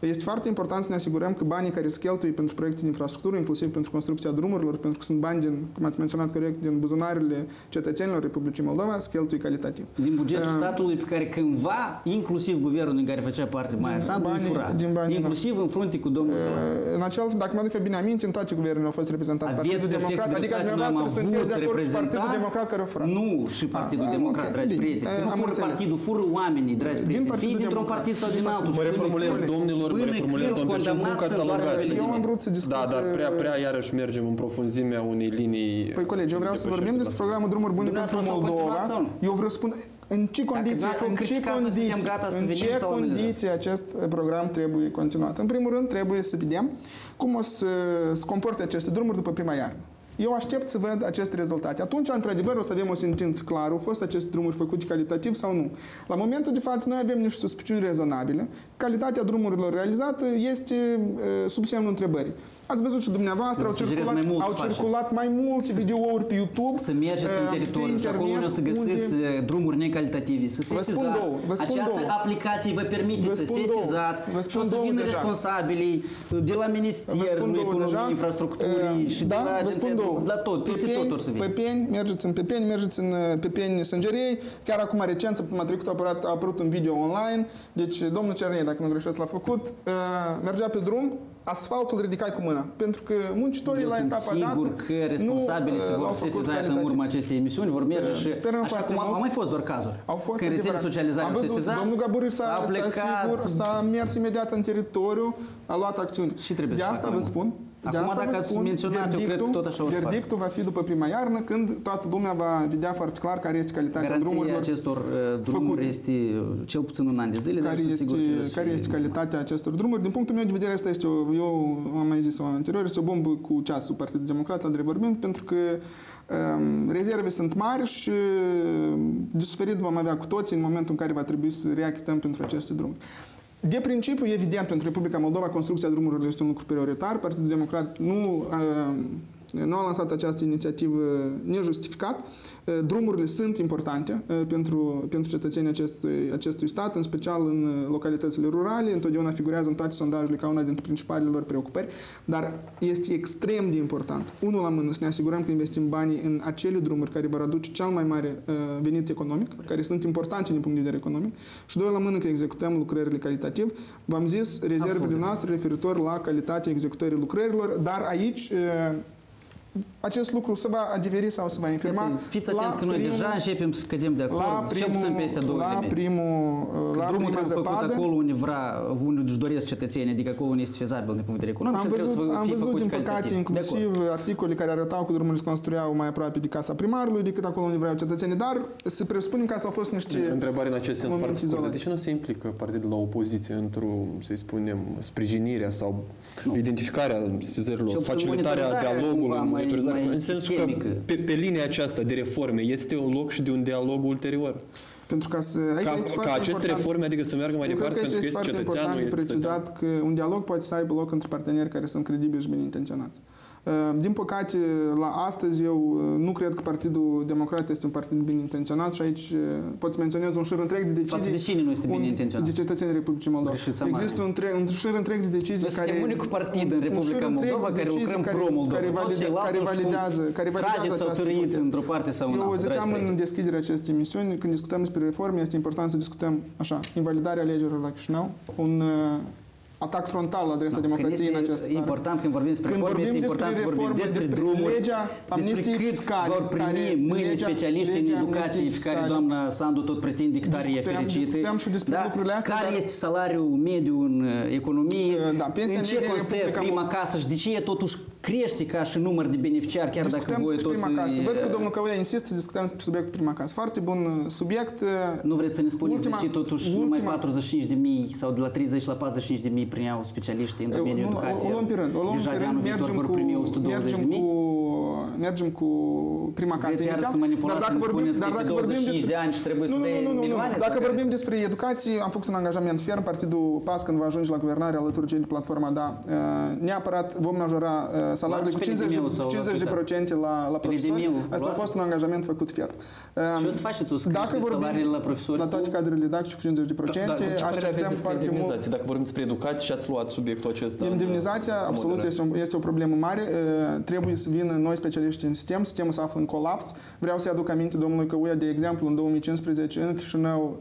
[SPEAKER 2] Este foarte important să ne asigurăm că banii care se cheltuie pentru proiecte de infrastructură, inclusiv pentru construcția drumurilor, pentru că sunt bani, din, cum ați menționat corect, din buzunarele cetățenilor Republicii Moldova, se cheltuie calitativ.
[SPEAKER 3] Din bugetul
[SPEAKER 2] Uh,
[SPEAKER 3] statului pe care cândva, inclusiv guvernul din care făcea parte Maia Sandu, îi
[SPEAKER 2] banii-
[SPEAKER 3] fura.
[SPEAKER 2] din banii
[SPEAKER 3] Inclusiv în frunte cu domnul Solan.
[SPEAKER 2] Uh, În acel, dacă mă aduc eu bine aminte, în toate guvernele au fost reprezentat
[SPEAKER 3] Aveți
[SPEAKER 2] Partidul
[SPEAKER 3] perfect
[SPEAKER 2] Democrat, adică
[SPEAKER 3] dreptate, noi am
[SPEAKER 2] dumneavoastră
[SPEAKER 3] avut
[SPEAKER 2] sunteți de acord cu Partidul
[SPEAKER 3] reprezentanți.
[SPEAKER 2] Democrat care a furat.
[SPEAKER 3] Nu, și Partidul
[SPEAKER 2] Ah, ah,
[SPEAKER 3] Democrat,
[SPEAKER 2] ok,
[SPEAKER 3] dragi
[SPEAKER 2] bine.
[SPEAKER 3] prieteni.
[SPEAKER 2] Eh,
[SPEAKER 3] Nu
[SPEAKER 2] am
[SPEAKER 3] fură
[SPEAKER 2] înțeles.
[SPEAKER 3] partidul, fură oamenii, dragi prieteni.
[SPEAKER 2] Partidul
[SPEAKER 3] Fie dintr-un
[SPEAKER 2] Democrat.
[SPEAKER 3] partid sau din altul.
[SPEAKER 1] Mă
[SPEAKER 3] Și
[SPEAKER 1] reformulez,
[SPEAKER 3] până-
[SPEAKER 1] domnilor, mă
[SPEAKER 3] până
[SPEAKER 1] reformulez,
[SPEAKER 3] când
[SPEAKER 1] domnule, și cum
[SPEAKER 3] condamnați să doară
[SPEAKER 1] catalogați?
[SPEAKER 3] pe
[SPEAKER 2] Eu am
[SPEAKER 3] mine.
[SPEAKER 2] vrut să discut...
[SPEAKER 1] Da, dar prea,
[SPEAKER 2] uh,
[SPEAKER 1] prea iarăși mergem în profunzimea unei linii...
[SPEAKER 2] Păi, colegi, eu vreau să vorbim despre programul Drumuri Bune pentru
[SPEAKER 3] Dumneavoastră o să
[SPEAKER 2] Moldova.
[SPEAKER 3] continuați sau nu?
[SPEAKER 2] Eu vreau să spun în ce condiții,
[SPEAKER 3] dumneavoastră
[SPEAKER 2] în ce
[SPEAKER 3] criticați, noi suntem
[SPEAKER 2] condiții,
[SPEAKER 3] gata să
[SPEAKER 2] în
[SPEAKER 3] venim
[SPEAKER 2] ce
[SPEAKER 3] să-l analizăm.
[SPEAKER 2] condiții acest uh, program trebuie continuat. În primul rând, trebuie să vedem cum o să se comporte aceste drumuri după prima iarnă. Eu aștept să văd aceste rezultate. Atunci, într-adevăr, o să avem o sentință clară. Au fost aceste drumuri făcute calitativ sau nu? La momentul de față, noi avem niște suspiciuni rezonabile. Calitatea drumurilor realizate este uh, sub semnul întrebării. Ați văzut și dumneavoastră,
[SPEAKER 3] Eu
[SPEAKER 2] au
[SPEAKER 3] sugerez
[SPEAKER 2] circulat,
[SPEAKER 3] mai mult
[SPEAKER 2] au
[SPEAKER 3] să faceți.
[SPEAKER 2] circulat mai multe videouri pe YouTube.
[SPEAKER 3] Să mergeți în
[SPEAKER 2] uh, pe
[SPEAKER 3] teritoriu și acolo
[SPEAKER 2] internet,
[SPEAKER 3] o să găsiți
[SPEAKER 2] unde-
[SPEAKER 3] uh, drumuri necalitative, să
[SPEAKER 2] Vă spun
[SPEAKER 3] sesizați.
[SPEAKER 2] două, vă spun
[SPEAKER 3] Această
[SPEAKER 2] două.
[SPEAKER 3] aplicație vă permite
[SPEAKER 2] Vă
[SPEAKER 3] să
[SPEAKER 2] spun două,
[SPEAKER 3] sesizați
[SPEAKER 2] vă
[SPEAKER 3] și
[SPEAKER 2] spun
[SPEAKER 3] o să
[SPEAKER 2] două
[SPEAKER 3] vină
[SPEAKER 2] deja.
[SPEAKER 3] responsabilii de la
[SPEAKER 2] Vă
[SPEAKER 3] Ministerul
[SPEAKER 2] spun două
[SPEAKER 3] Economiei,
[SPEAKER 2] deja.
[SPEAKER 3] Infrastructurii
[SPEAKER 2] Uh,
[SPEAKER 3] și de
[SPEAKER 2] da,
[SPEAKER 3] la
[SPEAKER 2] vă spun
[SPEAKER 3] agenția,
[SPEAKER 2] două.
[SPEAKER 3] la tot, peste
[SPEAKER 2] Pepeni,
[SPEAKER 3] tot or să vină.
[SPEAKER 2] Pepeni, mergeți în Pepeni, mergeți în uh, Pepeni Sângerei. Chiar acum recent, săptămâna trecută, a apărut, a apărut un video online. Deci, domnul Cernei, dacă nu greșesc, l-a făcut. Uh, mergea pe drum, asfaltul ridicai cu mâna. Pentru că muncitorii
[SPEAKER 3] Eu
[SPEAKER 2] la
[SPEAKER 3] sunt
[SPEAKER 2] etapa
[SPEAKER 3] sigur
[SPEAKER 2] dată
[SPEAKER 3] că responsabilii
[SPEAKER 2] nu,
[SPEAKER 3] se
[SPEAKER 2] uh,
[SPEAKER 3] vor
[SPEAKER 2] l-au făcut
[SPEAKER 3] sesiza în
[SPEAKER 2] calitativ.
[SPEAKER 3] urma acestei emisiuni, vor merge
[SPEAKER 2] Uh,
[SPEAKER 3] și
[SPEAKER 2] sperăm
[SPEAKER 3] așa
[SPEAKER 2] foarte
[SPEAKER 3] cum au
[SPEAKER 2] mult.
[SPEAKER 3] mai fost doar cazuri.
[SPEAKER 2] Au fost
[SPEAKER 3] Când rețele
[SPEAKER 2] adevărat.
[SPEAKER 3] socializare
[SPEAKER 2] Am
[SPEAKER 3] au
[SPEAKER 2] văzut,
[SPEAKER 3] sesizat,
[SPEAKER 2] Domnul Gaburiu s-a,
[SPEAKER 3] s-a
[SPEAKER 2] s-a,
[SPEAKER 3] plecat,
[SPEAKER 2] sigur, s-a mers imediat în teritoriu, a luat acțiune.
[SPEAKER 3] Și trebuie
[SPEAKER 2] de
[SPEAKER 3] să
[SPEAKER 2] asta
[SPEAKER 3] facă
[SPEAKER 2] vă
[SPEAKER 3] mai
[SPEAKER 2] spun. de
[SPEAKER 3] Acum,
[SPEAKER 2] asta
[SPEAKER 3] dacă
[SPEAKER 2] vă
[SPEAKER 3] ați
[SPEAKER 2] spun,
[SPEAKER 3] menționat, eu cred că
[SPEAKER 2] verdictul-
[SPEAKER 3] tot așa o să facă.
[SPEAKER 2] Verdictul va fi după prima iarnă, când toată lumea va vedea foarte clar care este calitatea
[SPEAKER 3] Garanția
[SPEAKER 2] drumurilor.
[SPEAKER 3] acestor uh, drumuri
[SPEAKER 2] făcute.
[SPEAKER 3] este uh, cel puțin un an de zile, dar
[SPEAKER 2] care
[SPEAKER 3] sunt
[SPEAKER 2] este,
[SPEAKER 3] sigur că o să
[SPEAKER 2] care
[SPEAKER 3] fie-
[SPEAKER 2] este calitatea acestor drumuri. Din punctul meu de vedere, asta este o, eu am mai zis-o anterior, este o bombă cu ceasul Partidul Democrat, la drept vorbind, pentru că um, rezerve sunt mari și de suferit vom avea cu toții în momentul în care va trebui să reachităm pentru aceste drumuri. De principiu, evident, pentru Republica Moldova, construcția drumurilor este un lucru prioritar. Partidul Democrat nu, uh, nu a lansat această inițiativă nejustificat. Uh, Drumurile sunt importante uh, pentru, pentru cetățenii acestui, acestui stat, în special în uh, localitățile rurale. Întotdeauna figurează în toate sondajele ca una dintre principalele lor preocupări, dar este extrem de important, unul la mână, să ne asigurăm că investim banii în acele drumuri care vor aduce cel mai mare uh, venit economic, care sunt importante din punct de vedere economic, și doi la mână că executăm lucrările calitativ. V-am zis rezervele
[SPEAKER 3] Absolut.
[SPEAKER 2] noastre referitor la calitatea executării lucrărilor, dar aici uh, acest lucru se va adeveri sau se va infirma.
[SPEAKER 3] Fiți atent că noi deja începem să cădem de acord,
[SPEAKER 2] la
[SPEAKER 3] cel puțin peste două
[SPEAKER 2] la
[SPEAKER 3] elemente.
[SPEAKER 2] primul,
[SPEAKER 3] Că
[SPEAKER 2] la
[SPEAKER 3] drumul
[SPEAKER 2] prima
[SPEAKER 3] trebuie făcut
[SPEAKER 2] zăpadă,
[SPEAKER 3] acolo unde vrea, unde își doresc cetățenii, adică acolo unde este fezabil din punct de vedere economic
[SPEAKER 2] Am
[SPEAKER 3] și trebuie
[SPEAKER 2] văzut,
[SPEAKER 3] să
[SPEAKER 2] am
[SPEAKER 3] fie
[SPEAKER 2] văzut
[SPEAKER 3] făcut
[SPEAKER 2] din păcate,
[SPEAKER 3] calitativ. De acord.
[SPEAKER 2] inclusiv articole care arătau că drumurile se construiau mai aproape de casa primarului decât acolo unde vreau cetățenii, dar să presupunem că asta au fost niște...
[SPEAKER 1] Întrebare în acest sens
[SPEAKER 2] Momente
[SPEAKER 1] foarte scurtă.
[SPEAKER 2] izolate.
[SPEAKER 1] De ce nu se implică partidul la opoziție într-o, să-i spunem, sprijinirea sau identificarea
[SPEAKER 3] Cel
[SPEAKER 1] sesizărilor,
[SPEAKER 3] puțin
[SPEAKER 1] facilitarea
[SPEAKER 3] monitorizarea
[SPEAKER 1] dialogului,
[SPEAKER 3] cumva mai-
[SPEAKER 1] monitorizarea,
[SPEAKER 3] mai
[SPEAKER 1] în sensul că
[SPEAKER 3] sistemică.
[SPEAKER 1] pe, pe linia aceasta de reforme este un loc și de un dialog ulterior.
[SPEAKER 2] Pentru ca să... Aici
[SPEAKER 1] Ca,
[SPEAKER 2] este
[SPEAKER 1] ca
[SPEAKER 2] foarte
[SPEAKER 1] aceste
[SPEAKER 2] important.
[SPEAKER 1] reforme, adică să meargă mai
[SPEAKER 2] Eu cred
[SPEAKER 1] departe,
[SPEAKER 2] că aici
[SPEAKER 1] pentru că
[SPEAKER 2] este
[SPEAKER 1] este
[SPEAKER 2] foarte
[SPEAKER 1] cetățeanul,
[SPEAKER 2] important de
[SPEAKER 1] este cetățean.
[SPEAKER 2] precizat că un dialog poate să aibă loc între parteneri care sunt credibili și bine intenționați. Uh, Din păcate, la astăzi eu uh, nu cred că Partidul Democrat este un partid bine intenționat și aici uh, pot să menționez un șir întreg de decizii
[SPEAKER 3] Față de cine nu este bine
[SPEAKER 2] un-
[SPEAKER 3] intenționat?
[SPEAKER 2] De cetățenii Republicii Moldova.
[SPEAKER 3] Greșiți mare.
[SPEAKER 2] Există un, tre- un șir întreg de decizii
[SPEAKER 3] Noi
[SPEAKER 2] care...
[SPEAKER 3] suntem unicul partid în
[SPEAKER 2] un- un
[SPEAKER 3] Republica
[SPEAKER 2] șir întreg
[SPEAKER 3] Moldova
[SPEAKER 2] de
[SPEAKER 3] care
[SPEAKER 2] decizii
[SPEAKER 3] lucrăm
[SPEAKER 2] care-
[SPEAKER 3] pro-Moldova.
[SPEAKER 2] Care,
[SPEAKER 3] Toți
[SPEAKER 2] valide,
[SPEAKER 3] ceilalți
[SPEAKER 2] care
[SPEAKER 3] nu știu cum
[SPEAKER 2] validează, care validează
[SPEAKER 3] trageți sau
[SPEAKER 2] această
[SPEAKER 3] târâiți
[SPEAKER 2] putere.
[SPEAKER 3] într-o parte sau în
[SPEAKER 2] Eu
[SPEAKER 3] alta,
[SPEAKER 2] ziceam
[SPEAKER 3] dragi
[SPEAKER 2] în
[SPEAKER 3] prieteni.
[SPEAKER 2] deschiderea acestei emisiuni, când discutăm despre reforme, este important să discutăm așa, invalidarea alegerilor la Chișinău, un uh, atac frontal la adresa
[SPEAKER 3] Când
[SPEAKER 2] democrației în
[SPEAKER 3] este
[SPEAKER 2] această țară.
[SPEAKER 3] important când vorbim despre
[SPEAKER 2] Când
[SPEAKER 3] reforme,
[SPEAKER 2] vorbim
[SPEAKER 3] este important să
[SPEAKER 2] despre
[SPEAKER 3] vorbim
[SPEAKER 2] reforme,
[SPEAKER 3] despre
[SPEAKER 2] despre
[SPEAKER 3] drumuri,
[SPEAKER 2] legea
[SPEAKER 3] despre
[SPEAKER 2] amnistiei
[SPEAKER 3] cât
[SPEAKER 2] fiscale,
[SPEAKER 3] vor primi
[SPEAKER 2] care-
[SPEAKER 3] mâine
[SPEAKER 2] legea-
[SPEAKER 3] specialiști în
[SPEAKER 2] legea
[SPEAKER 3] educație
[SPEAKER 2] amnistiei
[SPEAKER 3] fi care
[SPEAKER 2] fiscale.
[SPEAKER 3] doamna Sandu tot pretinde că tare e
[SPEAKER 2] Discuteam-
[SPEAKER 3] fericită.
[SPEAKER 2] discuteam și despre lucrurile astea,
[SPEAKER 3] Care
[SPEAKER 2] dar-
[SPEAKER 3] este salariul mediu în uh, economie?
[SPEAKER 2] Da, pensia
[SPEAKER 3] în ce
[SPEAKER 2] medie în
[SPEAKER 3] constă
[SPEAKER 2] Republica
[SPEAKER 3] prima
[SPEAKER 2] Moldova?
[SPEAKER 3] casă și de ce totuși crește ca și număr de beneficiari, chiar dacă
[SPEAKER 2] Discutăm
[SPEAKER 3] voi
[SPEAKER 2] despre
[SPEAKER 3] toți...
[SPEAKER 2] prima casă.
[SPEAKER 3] uh,
[SPEAKER 2] Văd că domnul Căuia insistă să discutăm despre subiectul prima casă. Foarte bun uh, subiect. uh,
[SPEAKER 3] Nu vreți să ne spuneți
[SPEAKER 2] Ultima-
[SPEAKER 3] de ce totuși numai
[SPEAKER 2] ultima-
[SPEAKER 3] 45 de mii sau de la 30 la 45 de mii primeau specialiști în domeniul
[SPEAKER 2] Nu,
[SPEAKER 3] educației?
[SPEAKER 2] O luăm pe rând. O luăm
[SPEAKER 3] Deja
[SPEAKER 2] pe
[SPEAKER 3] de
[SPEAKER 2] rând.
[SPEAKER 3] anul viitor
[SPEAKER 2] Mergem
[SPEAKER 3] vor
[SPEAKER 2] cu,
[SPEAKER 3] primi 120 de
[SPEAKER 2] mergem
[SPEAKER 3] mii?
[SPEAKER 2] cu, mergem cu prima casă
[SPEAKER 3] Vreți iar
[SPEAKER 2] inițial.
[SPEAKER 3] să manipulați, să ne spuneți că pe 25 de ani și trebuie să
[SPEAKER 2] nu, nu,
[SPEAKER 3] dai
[SPEAKER 2] nu, nu, nu.
[SPEAKER 3] milioane sau
[SPEAKER 2] Dacă
[SPEAKER 3] care?
[SPEAKER 2] vorbim despre educație, am făcut un angajament ferm. Partidul PAS, când va ajunge la guvernare alături cei de platforma Da, uh, neapărat vom majora uh, salariile cu
[SPEAKER 3] Luați
[SPEAKER 2] 50,
[SPEAKER 3] PLDM-ul sau
[SPEAKER 2] cu 50 de
[SPEAKER 3] luați
[SPEAKER 2] procente la, la profesori.
[SPEAKER 3] PLDM-ul,
[SPEAKER 2] Asta a
[SPEAKER 3] luați?
[SPEAKER 2] fost un angajament făcut ferm. Uh,
[SPEAKER 3] Și o să faceți, o să creșteți salariile la profesori
[SPEAKER 2] La toate
[SPEAKER 3] cu-
[SPEAKER 2] cadrele didactice cu 50 de procente.
[SPEAKER 1] Da, ce părere aveți
[SPEAKER 2] Așteptăm
[SPEAKER 1] despre
[SPEAKER 2] foarte mult.
[SPEAKER 1] indemnizații? Dacă vorbim despre educație și ați luat subiectul acesta. în-
[SPEAKER 2] Indemnizația,
[SPEAKER 1] în
[SPEAKER 2] absolut,
[SPEAKER 1] moderare.
[SPEAKER 2] este o, este o problemă mare. Uh, Trebuie să vină noi specialiști în sistem. Sistemul se află în colaps. Vreau să-i aduc aminte domnului Căuia, de exemplu, în 2015, în Chișinău,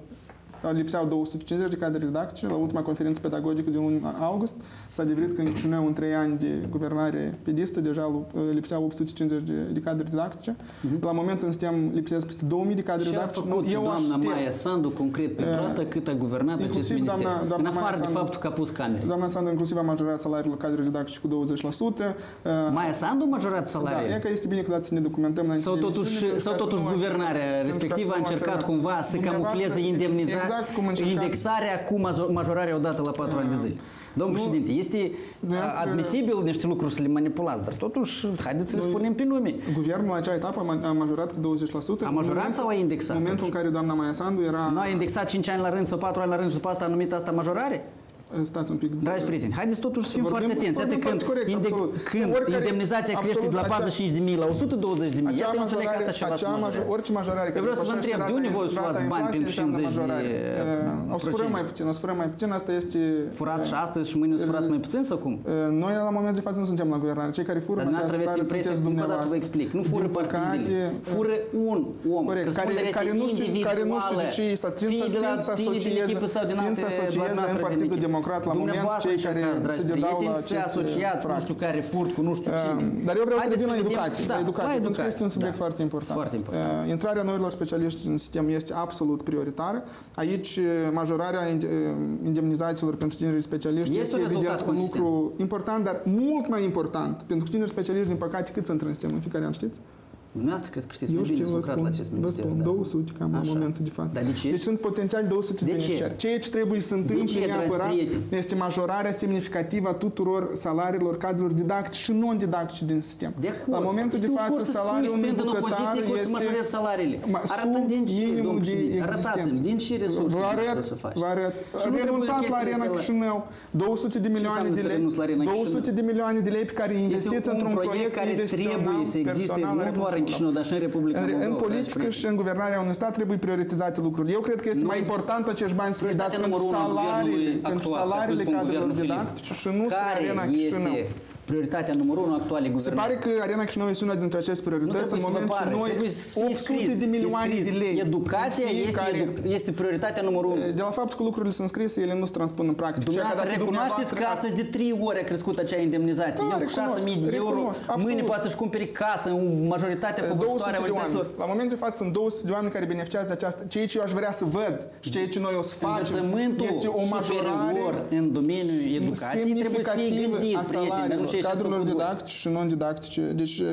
[SPEAKER 2] lipseau 250 de cadre didactice. La ultima conferință pedagogică din luna august s-a devenit că în Chișinău, în 3 ani de guvernare pedistă, deja uh, lipseau 850 de, de cadre didactice. La moment în sistem lipsesc peste 2000 de cadre
[SPEAKER 3] Ce a
[SPEAKER 2] didactice.
[SPEAKER 3] făcut
[SPEAKER 2] Eu
[SPEAKER 3] doamna
[SPEAKER 2] aștept-
[SPEAKER 3] Maia Sandu concret pentru
[SPEAKER 2] Uh,
[SPEAKER 3] asta cât a guvernat acest
[SPEAKER 2] inclusiv
[SPEAKER 3] minister?
[SPEAKER 2] doamna- doamna
[SPEAKER 3] în afară
[SPEAKER 2] Maia
[SPEAKER 3] de
[SPEAKER 2] Sandu.
[SPEAKER 3] faptul că a pus camere.
[SPEAKER 2] Doamna Sandu inclusiv a majorat salariul cadre didactice cu 20%. Uh,
[SPEAKER 3] Maia Sandu a majorat
[SPEAKER 2] Da, e
[SPEAKER 3] salariile?
[SPEAKER 2] că este bine că dați să ne documentăm înainte
[SPEAKER 3] Sau
[SPEAKER 2] de
[SPEAKER 3] totuși,
[SPEAKER 2] emisiune,
[SPEAKER 3] sau
[SPEAKER 2] ca să
[SPEAKER 3] totuși
[SPEAKER 2] nu
[SPEAKER 3] guvernarea
[SPEAKER 2] afirmăm-
[SPEAKER 3] respectivă a
[SPEAKER 2] pentru ca să nu
[SPEAKER 3] încercat
[SPEAKER 2] afirmăm.
[SPEAKER 3] cumva să camufleze
[SPEAKER 2] Dumneavoastră,
[SPEAKER 3] indemniza,
[SPEAKER 2] Exact cum încercați.
[SPEAKER 3] indexarea cu mazo- majorarea odată la 4 ani de zile. Domnul
[SPEAKER 2] Nu.
[SPEAKER 3] președinte, este
[SPEAKER 2] Dumneavoastră-
[SPEAKER 3] admisibil niște lucruri să le manipulați, dar totuși, haideți să le spunem pe nume.
[SPEAKER 2] Guvernul la acea etapă a ma- a majorat cu 20%.
[SPEAKER 3] A
[SPEAKER 2] În
[SPEAKER 3] majorat
[SPEAKER 2] momentul-
[SPEAKER 3] sau a indexat,
[SPEAKER 2] În momentul în
[SPEAKER 3] totuși?
[SPEAKER 2] care doamna Maia Sandu era...
[SPEAKER 3] Nu a indexat 5 ani la rând sau 4 ani la rând și după asta a numit asta majorare?
[SPEAKER 2] Stați un pic.
[SPEAKER 3] Dragi prieteni, haideți totuși să fim
[SPEAKER 2] Vorbim-
[SPEAKER 3] foarte atenți. Iată
[SPEAKER 2] vorbim
[SPEAKER 3] când,
[SPEAKER 2] foarte corect,
[SPEAKER 3] inde-
[SPEAKER 2] absolut.
[SPEAKER 3] când
[SPEAKER 2] Oricare-
[SPEAKER 3] indemnizația crește de la
[SPEAKER 2] absolut, acea-
[SPEAKER 3] 45.000 la 120.000,
[SPEAKER 2] Acea
[SPEAKER 3] iată eu înțeleg că
[SPEAKER 2] majorare,
[SPEAKER 3] asta ceva să
[SPEAKER 2] acea major,
[SPEAKER 3] majorează.
[SPEAKER 2] orice majorare
[SPEAKER 3] Eu vreau să vă
[SPEAKER 2] depășește
[SPEAKER 3] întreb, de
[SPEAKER 2] rata
[SPEAKER 3] unde voi
[SPEAKER 2] inflației,
[SPEAKER 3] luați bani
[SPEAKER 2] inflației
[SPEAKER 3] pentru
[SPEAKER 2] înseamnă
[SPEAKER 3] 50 de,
[SPEAKER 2] majorare.
[SPEAKER 3] uh,
[SPEAKER 2] O să furăm
[SPEAKER 3] procente?
[SPEAKER 2] mai puțin, o să furăm mai puțin. Asta este...
[SPEAKER 3] Furați și astăzi și mâine o să furați mai puțin sau cum?
[SPEAKER 2] Uh, Noi la momentul de față nu suntem la guvernare. Cei care fură
[SPEAKER 3] Dar
[SPEAKER 2] în
[SPEAKER 3] dumneavoastră
[SPEAKER 2] această
[SPEAKER 3] aveți
[SPEAKER 2] țară
[SPEAKER 3] impresia,
[SPEAKER 2] sunteți
[SPEAKER 3] încă o dată vă
[SPEAKER 2] dumneavoastră.
[SPEAKER 3] explic, nu fură
[SPEAKER 2] Din păcate,
[SPEAKER 3] partidele, fură un om.
[SPEAKER 2] Corect, care,
[SPEAKER 3] Răspunderea
[SPEAKER 2] care,
[SPEAKER 3] este
[SPEAKER 2] nu știu, care nu știu de ce ei să tind
[SPEAKER 3] Fie
[SPEAKER 2] să,
[SPEAKER 3] de la
[SPEAKER 2] tind să
[SPEAKER 3] tine din
[SPEAKER 2] asocieze,
[SPEAKER 3] echipă sau din
[SPEAKER 2] tind
[SPEAKER 3] alte
[SPEAKER 2] să asocieze în
[SPEAKER 3] dumneavoastră din
[SPEAKER 2] Partidul
[SPEAKER 3] echipă.
[SPEAKER 2] Democrat la moment
[SPEAKER 3] Dumneavoastră
[SPEAKER 2] cei care
[SPEAKER 3] încercați, dragi
[SPEAKER 2] se dedau la
[SPEAKER 3] prieteni, să
[SPEAKER 2] aceste
[SPEAKER 3] asociați nu știu
[SPEAKER 2] practici.
[SPEAKER 3] care furt cu nu știu cine.
[SPEAKER 2] Uh, Dar eu vreau să
[SPEAKER 3] Haideți
[SPEAKER 2] revin la
[SPEAKER 3] vedem-
[SPEAKER 2] educație.
[SPEAKER 3] Da,
[SPEAKER 2] la educație,
[SPEAKER 3] la
[SPEAKER 2] pentru că este un subiect
[SPEAKER 3] da.
[SPEAKER 2] foarte important.
[SPEAKER 3] Foarte important.
[SPEAKER 2] Uh, Intrarea noilor specialiști în sistem este absolut prioritară. Aici uh, majorarea ind- uh, indemnizațiilor pentru tinerii specialiști
[SPEAKER 3] Este
[SPEAKER 2] este
[SPEAKER 3] un rezultat
[SPEAKER 2] evident un
[SPEAKER 3] consistent.
[SPEAKER 2] lucru important, dar mult mai important pentru tineri specialiști, din păcate, cât sunt în sistem în fiecare an, știți?
[SPEAKER 3] Dumneavoastră cred că știți
[SPEAKER 2] Eu
[SPEAKER 3] mai bine,
[SPEAKER 2] știu,
[SPEAKER 3] ați
[SPEAKER 2] vă
[SPEAKER 3] lucrat
[SPEAKER 2] spun,
[SPEAKER 3] la acest
[SPEAKER 2] vă
[SPEAKER 3] minister.
[SPEAKER 2] spun,
[SPEAKER 3] da.
[SPEAKER 2] 200 cam la
[SPEAKER 3] Așa.
[SPEAKER 2] momentul de față.
[SPEAKER 3] Dar de ce?
[SPEAKER 2] Deci sunt potențial 200 de
[SPEAKER 3] De ce?
[SPEAKER 2] beneficiari. Ceea ce trebuie să întâmple
[SPEAKER 3] ce, dragi
[SPEAKER 2] neapărat
[SPEAKER 3] prieteni?
[SPEAKER 2] este majorarea semnificativă a tuturor salariilor cadrelor didactice și non-didactice din sistem.
[SPEAKER 3] De acord.
[SPEAKER 2] La momentul
[SPEAKER 3] este
[SPEAKER 2] de
[SPEAKER 3] ușor
[SPEAKER 2] față,
[SPEAKER 3] să spui,
[SPEAKER 2] salariul unui
[SPEAKER 3] stând în
[SPEAKER 2] bucătar
[SPEAKER 3] opoziție, că o să
[SPEAKER 2] este
[SPEAKER 3] majorezi salariile.
[SPEAKER 2] ma-
[SPEAKER 3] Arată
[SPEAKER 2] sub
[SPEAKER 3] din ce,
[SPEAKER 2] minimul
[SPEAKER 3] domnul
[SPEAKER 2] de
[SPEAKER 3] președinte?
[SPEAKER 2] existență.
[SPEAKER 3] Arătați-mi, din ce resurse
[SPEAKER 2] Vă arăt,
[SPEAKER 3] trebuie să faci?
[SPEAKER 2] vă arăt.
[SPEAKER 3] Și nu trebuie
[SPEAKER 2] Renunțați la
[SPEAKER 3] chestiile
[SPEAKER 2] Arena
[SPEAKER 3] astea la-
[SPEAKER 2] Chișinău. 200 de milioane
[SPEAKER 3] înseamnă
[SPEAKER 2] de
[SPEAKER 3] să
[SPEAKER 2] lei.
[SPEAKER 3] renunți la Arena
[SPEAKER 2] 200 de milioane de lei pe care
[SPEAKER 3] Este
[SPEAKER 2] investiți
[SPEAKER 3] un
[SPEAKER 2] într-un
[SPEAKER 3] proiect care
[SPEAKER 2] investițional
[SPEAKER 3] trebuie să existe
[SPEAKER 2] personal
[SPEAKER 3] nu doar în Chișinău, dar și în Republica
[SPEAKER 2] în,
[SPEAKER 3] Moldova.
[SPEAKER 2] în
[SPEAKER 3] dragi
[SPEAKER 2] politică
[SPEAKER 3] prieteni.
[SPEAKER 2] și în guvernarea unui stat trebuie prioritizate lucrurile. Eu cred că este
[SPEAKER 3] Noi-
[SPEAKER 2] mai important acești bani să fie dați
[SPEAKER 3] Prioritatea
[SPEAKER 2] pentru
[SPEAKER 3] numărul unu a
[SPEAKER 2] salariile,
[SPEAKER 3] guvernului
[SPEAKER 2] pentru
[SPEAKER 3] actual,
[SPEAKER 2] salariile
[SPEAKER 3] ca să spun
[SPEAKER 2] cadrelor
[SPEAKER 3] guvernul Filip.
[SPEAKER 2] didactice și nu spre
[SPEAKER 3] Care
[SPEAKER 2] Arena Chișinău.
[SPEAKER 3] Este prioritatea numărul unu actualei
[SPEAKER 2] Se
[SPEAKER 3] guvernări.
[SPEAKER 2] pare că Arena Chișinău este una dintre aceste
[SPEAKER 3] nu
[SPEAKER 2] priorități
[SPEAKER 3] trebuie
[SPEAKER 2] în
[SPEAKER 3] să vă
[SPEAKER 2] moment ce
[SPEAKER 3] pară,
[SPEAKER 2] noi
[SPEAKER 3] trebuie să fie
[SPEAKER 2] 800
[SPEAKER 3] scris,
[SPEAKER 2] de milioane
[SPEAKER 3] e
[SPEAKER 2] de
[SPEAKER 3] scris.
[SPEAKER 2] lei.
[SPEAKER 3] Educația
[SPEAKER 2] în
[SPEAKER 3] este,
[SPEAKER 2] fiecare-
[SPEAKER 3] edu- este prioritatea numărul unu.
[SPEAKER 2] De la faptul că lucrurile sunt scrise, ele nu se transpun în practică. Și
[SPEAKER 3] Dumneavoastră
[SPEAKER 2] dacă
[SPEAKER 3] recunoașteți că
[SPEAKER 2] dumneavoastră-
[SPEAKER 3] astăzi de trei ori a crescut acea indemnizație.
[SPEAKER 2] Da,
[SPEAKER 3] El cu
[SPEAKER 2] recunosc,
[SPEAKER 3] 6.000 de euro,
[SPEAKER 2] recunosc, absolut.
[SPEAKER 3] mâine poate să-și cumpere casă în majoritatea
[SPEAKER 2] 200
[SPEAKER 3] covârșitoare a
[SPEAKER 2] de oameni.
[SPEAKER 3] unităților.
[SPEAKER 2] La momentul de față sunt 200 de oameni care beneficiază de aceasta. Ceea ce eu aș vrea să văd și ceea ce noi o să facem
[SPEAKER 3] Învățământul
[SPEAKER 2] este o majorare
[SPEAKER 3] superior în domeniul educației trebuie să fie
[SPEAKER 2] semnificativă
[SPEAKER 3] gândit,
[SPEAKER 2] a
[SPEAKER 3] prieteni, dar nu
[SPEAKER 2] salariilor
[SPEAKER 3] ceea ce ați
[SPEAKER 2] cadrelor
[SPEAKER 3] făcut voi.
[SPEAKER 2] didactice și non-didactice. Deci eh,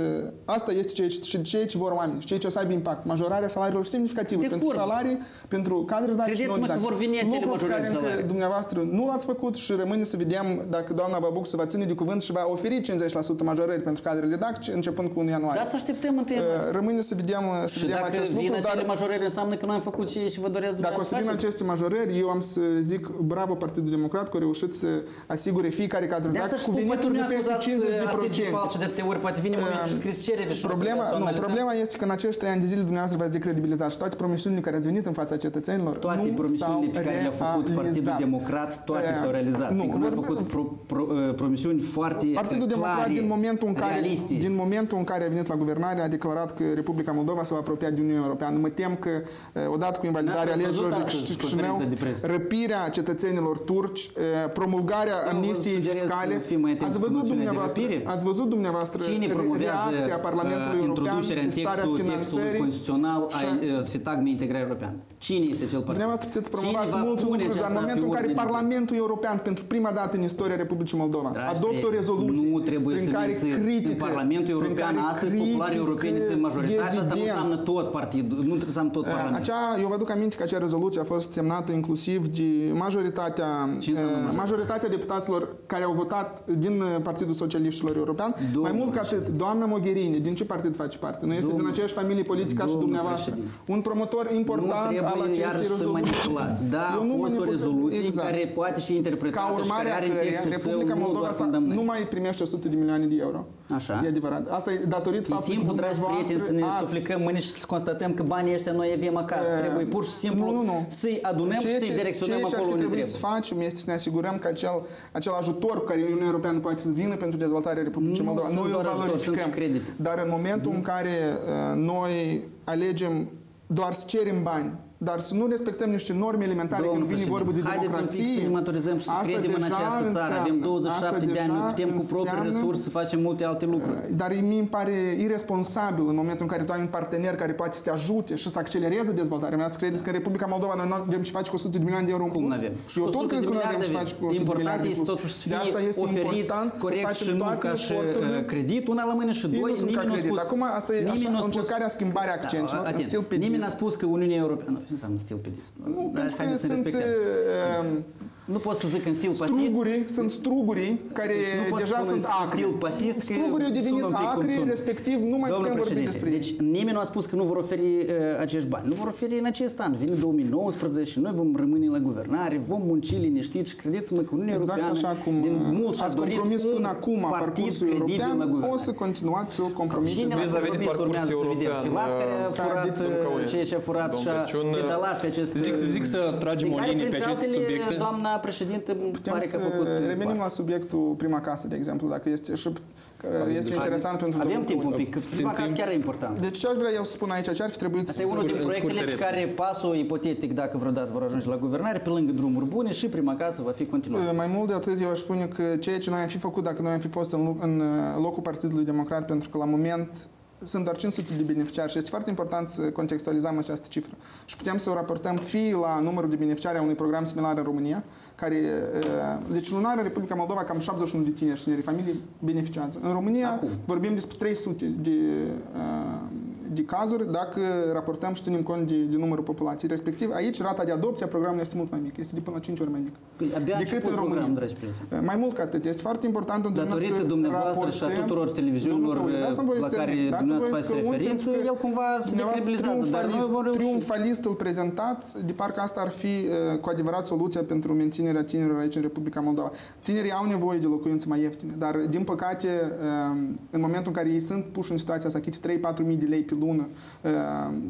[SPEAKER 2] asta este ceea ce, și ceea ce vor oamenii, și ceea ce o să aibă impact. Majorarea salariilor semnificative
[SPEAKER 3] De
[SPEAKER 2] pentru
[SPEAKER 3] acord.
[SPEAKER 2] salarii, pentru cadre didactice și
[SPEAKER 3] Credeți-mă că
[SPEAKER 2] non-didactice.
[SPEAKER 3] vor veni acele
[SPEAKER 2] Lucru pe
[SPEAKER 3] majorări
[SPEAKER 2] care
[SPEAKER 3] de
[SPEAKER 2] încă
[SPEAKER 3] salarii.
[SPEAKER 2] dumneavoastră nu l-ați făcut și rămâne să vedem dacă doamna Babuc se va ține de cuvânt și va oferi 50% majorări pentru cadrele didactice începând cu 1 ianuarie.
[SPEAKER 3] Dați să așteptăm întâi.
[SPEAKER 2] Eh, Rămâne să vedem, să
[SPEAKER 3] Și
[SPEAKER 2] vedem
[SPEAKER 3] dacă
[SPEAKER 2] acest
[SPEAKER 3] vin
[SPEAKER 2] lucru,
[SPEAKER 3] acele
[SPEAKER 2] dar
[SPEAKER 3] majorări înseamnă că noi am făcut ce și vă doresc
[SPEAKER 2] dacă o să vină
[SPEAKER 3] dumneavoastră.
[SPEAKER 2] aceste majorări, eu am să zic bravo Partidul Democrat că a reușit să asigure fiecare cadru
[SPEAKER 3] De asta
[SPEAKER 2] didactic
[SPEAKER 3] și
[SPEAKER 2] cu
[SPEAKER 3] spun, poate nu
[SPEAKER 2] venituri de
[SPEAKER 3] ne
[SPEAKER 2] peste
[SPEAKER 3] acuzați atât de
[SPEAKER 2] 50%.
[SPEAKER 3] fals și de te ori, poate vine momentul și scris cerere și
[SPEAKER 2] Problema,
[SPEAKER 3] o să o
[SPEAKER 2] nu,
[SPEAKER 3] analizăm.
[SPEAKER 2] problema este că în acești trei ani de zile dumneavoastră v-ați decredibilizat și toate promisiunile care ați venit în fața cetățenilor
[SPEAKER 3] Toate
[SPEAKER 2] nu
[SPEAKER 3] promisiunile
[SPEAKER 2] s-au
[SPEAKER 3] pe care le-a făcut Partidul
[SPEAKER 2] realizat.
[SPEAKER 3] Democrat, toate
[SPEAKER 2] Eh,
[SPEAKER 3] s-au realizat.
[SPEAKER 2] nu,
[SPEAKER 3] Fiindcă noi am
[SPEAKER 2] vor-
[SPEAKER 3] făcut pro, pro, eh, promisiuni foarte
[SPEAKER 2] Partidul
[SPEAKER 3] clare,
[SPEAKER 2] Democrat din momentul, în care,
[SPEAKER 3] realiste.
[SPEAKER 2] din momentul în care a venit la guvernare a declarat că Republica Moldova se va apropia de Uniunea Europeană. Mă tem că eh, odată cu invalidarea
[SPEAKER 3] N-ați
[SPEAKER 2] alegerilor de
[SPEAKER 3] văzut astăzi
[SPEAKER 2] Chișinău,
[SPEAKER 3] conferința de presă?
[SPEAKER 2] răpirea cetățenilor turci, eh, promulgarea
[SPEAKER 3] vă
[SPEAKER 2] amnistiei
[SPEAKER 3] sugerez
[SPEAKER 2] fiscale.
[SPEAKER 3] să fim mai atenți
[SPEAKER 2] Ați
[SPEAKER 3] cu
[SPEAKER 2] văzut
[SPEAKER 3] noțiunea de
[SPEAKER 2] dumneavoastră,
[SPEAKER 3] răpire?
[SPEAKER 2] ați văzut dumneavoastră
[SPEAKER 3] Cine
[SPEAKER 2] re-
[SPEAKER 3] promovează
[SPEAKER 2] reacția Parlamentului
[SPEAKER 3] uh,
[SPEAKER 2] European,
[SPEAKER 3] introducerea în
[SPEAKER 2] starea
[SPEAKER 3] textul, textului
[SPEAKER 2] finanțării
[SPEAKER 3] constituțional a
[SPEAKER 2] și-
[SPEAKER 3] uh, sitagmei integrării europeană? Cine este cel partid?
[SPEAKER 2] Dumneavoastră puteți promovați
[SPEAKER 3] Cine va
[SPEAKER 2] multe
[SPEAKER 3] pune
[SPEAKER 2] lucruri, dar în
[SPEAKER 3] aceasta
[SPEAKER 2] momentul în
[SPEAKER 3] pe
[SPEAKER 2] care
[SPEAKER 3] ordine de zi?
[SPEAKER 2] Parlamentul European, pentru prima dată în istoria Republicii Moldova,
[SPEAKER 3] Dragi
[SPEAKER 2] adoptă o
[SPEAKER 3] prieteni,
[SPEAKER 2] rezoluție
[SPEAKER 3] Nu trebuie
[SPEAKER 2] prin
[SPEAKER 3] să
[SPEAKER 2] care
[SPEAKER 3] mințiți.
[SPEAKER 2] critică,
[SPEAKER 3] În Parlamentul
[SPEAKER 2] prin
[SPEAKER 3] European
[SPEAKER 2] care
[SPEAKER 3] astăzi popularii
[SPEAKER 2] critică
[SPEAKER 3] europeni sunt majoritari și asta nu
[SPEAKER 2] evident.
[SPEAKER 3] înseamnă tot partidul, nu înseamnă tot Parlamentul.
[SPEAKER 2] Acea, eu vă aduc aminte că acea rezoluție a fost semnată inclusiv de majoritatea,
[SPEAKER 3] Ce înseamnă
[SPEAKER 2] eh,
[SPEAKER 3] majoritatea?
[SPEAKER 2] majoritatea deputaților care au votat din eh, Partidul Socialiștilor European.
[SPEAKER 3] Domnul
[SPEAKER 2] Mai mult ca atât, doamna Mogherini, din ce partid face parte? Nu este din
[SPEAKER 3] Domnul-
[SPEAKER 2] aceeași familie politică ca și
[SPEAKER 3] domnul
[SPEAKER 2] dumneavoastră.
[SPEAKER 3] președinte.
[SPEAKER 2] Un promotor important
[SPEAKER 3] nu
[SPEAKER 2] al
[SPEAKER 3] trebuie
[SPEAKER 2] acestei
[SPEAKER 3] iar să
[SPEAKER 2] rezoluții.
[SPEAKER 3] manipulați. Da,
[SPEAKER 2] Eu
[SPEAKER 3] a
[SPEAKER 2] nu
[SPEAKER 3] fost o
[SPEAKER 2] manipul-
[SPEAKER 3] rezoluție
[SPEAKER 2] exact.
[SPEAKER 3] care poate fi interpretată
[SPEAKER 2] Ca
[SPEAKER 3] și
[SPEAKER 2] urmare
[SPEAKER 3] care
[SPEAKER 2] a
[SPEAKER 3] are în
[SPEAKER 2] căreia
[SPEAKER 3] textul
[SPEAKER 2] Republica
[SPEAKER 3] său nu
[SPEAKER 2] Moldova
[SPEAKER 3] doar
[SPEAKER 2] s-a-
[SPEAKER 3] condamnări.
[SPEAKER 2] nu mai primește 100 de milioane de euro.
[SPEAKER 3] Așa.
[SPEAKER 2] E adevărat. Asta e datorită
[SPEAKER 3] E
[SPEAKER 2] faptului
[SPEAKER 3] timpul,
[SPEAKER 2] că
[SPEAKER 3] dragi
[SPEAKER 2] dumneavoastră
[SPEAKER 3] prieteni, să ne
[SPEAKER 2] ați-
[SPEAKER 3] suflecăm mâine și să constatăm că banii ăștia noi avem acasă.
[SPEAKER 2] E,
[SPEAKER 3] Trebuie pur și simplu
[SPEAKER 2] nu, nu, nu.
[SPEAKER 3] să-i adunăm și
[SPEAKER 2] Ceea
[SPEAKER 3] să-i
[SPEAKER 2] ce-
[SPEAKER 3] direcționăm
[SPEAKER 2] ceea ce ar
[SPEAKER 3] acolo
[SPEAKER 2] fi
[SPEAKER 3] unde
[SPEAKER 2] trebuit
[SPEAKER 3] trebuie.
[SPEAKER 2] să facem este să ne asigurăm că acel, acel ajutor cu care Uniunea Europeană poate să vină pentru dezvoltarea Republicii
[SPEAKER 3] Nu
[SPEAKER 2] Moldova,
[SPEAKER 3] sunt
[SPEAKER 2] noi îl
[SPEAKER 3] doar ajutor, sunt
[SPEAKER 2] valorificăm.
[SPEAKER 3] și credite.
[SPEAKER 2] Dar în momentul în care uh, noi alegem doar să cerem bani, dar să nu respectăm niște norme elementare
[SPEAKER 3] Domnul
[SPEAKER 2] când vine
[SPEAKER 3] președinte,
[SPEAKER 2] vorba de
[SPEAKER 3] Haideți un pic
[SPEAKER 2] democrație.
[SPEAKER 3] să ne maturizăm și să
[SPEAKER 2] asta
[SPEAKER 3] credem în
[SPEAKER 2] deja
[SPEAKER 3] această țară. Avem
[SPEAKER 2] înseamnă-
[SPEAKER 3] 27
[SPEAKER 2] asta
[SPEAKER 3] de ani, noi
[SPEAKER 2] deja
[SPEAKER 3] putem cu proprii
[SPEAKER 2] înseamnă-
[SPEAKER 3] resurse să facem multe alte lucruri.
[SPEAKER 2] dar mie îmi pare irresponsabil în momentul în care tu ai un partener care poate să te ajute și să accelereze dezvoltarea. Mea să credeți că în Republica Moldova noi nu avem ce face cu 100 de milioane de euro în
[SPEAKER 3] Cum
[SPEAKER 2] plus?
[SPEAKER 3] n-avem?
[SPEAKER 2] Eu
[SPEAKER 3] 100
[SPEAKER 2] tot cred
[SPEAKER 3] de
[SPEAKER 2] că nu avem
[SPEAKER 3] miliarde
[SPEAKER 2] ce
[SPEAKER 3] avem.
[SPEAKER 2] face cu 100 de
[SPEAKER 3] Important
[SPEAKER 2] miliarde în
[SPEAKER 3] este
[SPEAKER 2] plus.
[SPEAKER 3] totuși să
[SPEAKER 2] De asta
[SPEAKER 3] fie
[SPEAKER 2] este
[SPEAKER 3] oferit
[SPEAKER 2] important să
[SPEAKER 3] corect
[SPEAKER 2] facem
[SPEAKER 3] și nu
[SPEAKER 2] toate
[SPEAKER 3] ca și
[SPEAKER 2] eforturile.
[SPEAKER 3] uh, credit, una la mână și
[SPEAKER 2] Ei
[SPEAKER 3] doi,
[SPEAKER 2] nu sunt ca
[SPEAKER 3] nimeni nu a
[SPEAKER 2] credit.
[SPEAKER 3] spus.
[SPEAKER 2] Acum asta e
[SPEAKER 3] nimeni
[SPEAKER 2] așa,
[SPEAKER 3] nu a
[SPEAKER 2] o
[SPEAKER 3] spus-
[SPEAKER 2] încercare a schimbarea accentelor,
[SPEAKER 3] Da,
[SPEAKER 2] în
[SPEAKER 3] atent.
[SPEAKER 2] stil pedist.
[SPEAKER 3] Nimeni n-a spus că Uniunea Europeană... Nu, ce înseamnă stil pedist?
[SPEAKER 2] Nu,
[SPEAKER 3] Dar
[SPEAKER 2] pentru că
[SPEAKER 3] haideți să ne
[SPEAKER 2] sunt
[SPEAKER 3] respectăm.
[SPEAKER 2] uh,
[SPEAKER 3] Nu pot să zic în stil pasist.
[SPEAKER 2] strugurii, sunt strugurii care
[SPEAKER 3] Deci nu pot
[SPEAKER 2] deja
[SPEAKER 3] spune
[SPEAKER 2] sunt
[SPEAKER 3] în
[SPEAKER 2] acri.
[SPEAKER 3] stil pasist că
[SPEAKER 2] Strugurii au devenit
[SPEAKER 3] sună un pic cum
[SPEAKER 2] acri,
[SPEAKER 3] sună.
[SPEAKER 2] respectiv nu mai
[SPEAKER 3] Domnul
[SPEAKER 2] putem vorbi
[SPEAKER 3] președinte,
[SPEAKER 2] despre ei.
[SPEAKER 3] deci nimeni nu a spus că nu vor oferi uh, acești bani. Nu vor oferi în acest an. Vine 2019 și noi vom rămâne la guvernare, vom munci liniștit și credeți-mă că Uniunea
[SPEAKER 2] Exact
[SPEAKER 3] Europeană
[SPEAKER 2] așa cum
[SPEAKER 3] din mult și-a
[SPEAKER 2] ați
[SPEAKER 3] dorit
[SPEAKER 2] compromis
[SPEAKER 3] un
[SPEAKER 2] până acum
[SPEAKER 3] partid
[SPEAKER 2] parcursul
[SPEAKER 3] credibil
[SPEAKER 2] european,
[SPEAKER 3] la guvernare.
[SPEAKER 2] o să continuați să-l compromiteți.
[SPEAKER 3] Cine l-a
[SPEAKER 1] Vis-a-vis de
[SPEAKER 3] compromis
[SPEAKER 1] parcursul
[SPEAKER 3] urmează să vedem.
[SPEAKER 1] european,
[SPEAKER 3] Filat care a
[SPEAKER 2] s-a
[SPEAKER 3] furat
[SPEAKER 2] dit
[SPEAKER 3] uh,
[SPEAKER 1] încă una.
[SPEAKER 3] ceea ce a furat
[SPEAKER 1] Domnul
[SPEAKER 3] și a
[SPEAKER 1] Crăciun,
[SPEAKER 3] pedalat pe acest...
[SPEAKER 1] zic-
[SPEAKER 3] uh,
[SPEAKER 1] zic să tragem
[SPEAKER 3] din
[SPEAKER 1] o
[SPEAKER 3] care,
[SPEAKER 1] linie pe
[SPEAKER 3] printre
[SPEAKER 1] aceste
[SPEAKER 3] altele,
[SPEAKER 1] subiecte.
[SPEAKER 3] Doamna președinte
[SPEAKER 2] Putem
[SPEAKER 3] pare că a
[SPEAKER 2] să
[SPEAKER 3] făcut uh,
[SPEAKER 2] revenim
[SPEAKER 3] parte.
[SPEAKER 2] la subiectul prima casă, de exemplu, dacă este și că este interesant pentru
[SPEAKER 3] Avem
[SPEAKER 2] domnul
[SPEAKER 3] timp un
[SPEAKER 2] Căuță.
[SPEAKER 3] pic, că prima casă chiar e important.
[SPEAKER 2] Deci ce aș vrea eu să spun aici, ce ar fi trebuit
[SPEAKER 3] Asta e
[SPEAKER 2] să...
[SPEAKER 3] unul din
[SPEAKER 1] în scurte
[SPEAKER 3] proiectele pe
[SPEAKER 1] replici.
[SPEAKER 3] care pasul ipotetic, dacă vreodată vor ajunge la guvernare, pe lângă drumuri bune și prima casă va fi continuat.
[SPEAKER 2] Mai mult de atât, eu aș spune că ceea ce noi am fi făcut dacă noi am fi fost în, loc- în uh, locul Partidului Democrat, pentru că la moment sunt doar 500 de beneficiari și este foarte important să contextualizăm această cifră. Și putem să o raportăm fie la numărul de beneficiari a unui program similar în România, care, uh, deci lunar în Republica Moldova cam 71 de tineri și tineri familii beneficiază. În România
[SPEAKER 3] Acum.
[SPEAKER 2] vorbim despre 300 de, uh, de cazuri dacă raportăm și ținem cont de, de numărul populației. Respectiv, aici rata de adopție a programului este mult mai mică, este de până la 5 ori mai mică.
[SPEAKER 3] Păi abia a
[SPEAKER 2] decât
[SPEAKER 3] început
[SPEAKER 2] în România.
[SPEAKER 3] programul, dragi prieteni.
[SPEAKER 2] Mai mult ca atât, este foarte important pentru noi
[SPEAKER 3] Datorită
[SPEAKER 2] să
[SPEAKER 3] dumneavoastră și a
[SPEAKER 2] raportăm-
[SPEAKER 3] tuturor televiziunilor
[SPEAKER 2] Domnul Căuță, dați-mi voie
[SPEAKER 3] la
[SPEAKER 2] să
[SPEAKER 3] care
[SPEAKER 2] termin. Dați-mi
[SPEAKER 3] dumneavoastră
[SPEAKER 2] voie să
[SPEAKER 3] faceți
[SPEAKER 2] urmă,
[SPEAKER 3] referință,
[SPEAKER 2] pentru că
[SPEAKER 3] el cumva se
[SPEAKER 2] dumneavoastră
[SPEAKER 3] decredibilizează, dar noi vom
[SPEAKER 2] triumfalist,
[SPEAKER 3] reuși.
[SPEAKER 2] triumfalist îl prezentați, de parcă asta ar fi uh, cu adevărat soluția pentru menținerea tinerilor aici în Republica Moldova. Tinerii au nevoie de locuințe mai ieftine, dar din păcate, uh, în momentul în care ei sunt puși în situația să achite 3-4 mii de lei pe lună uh,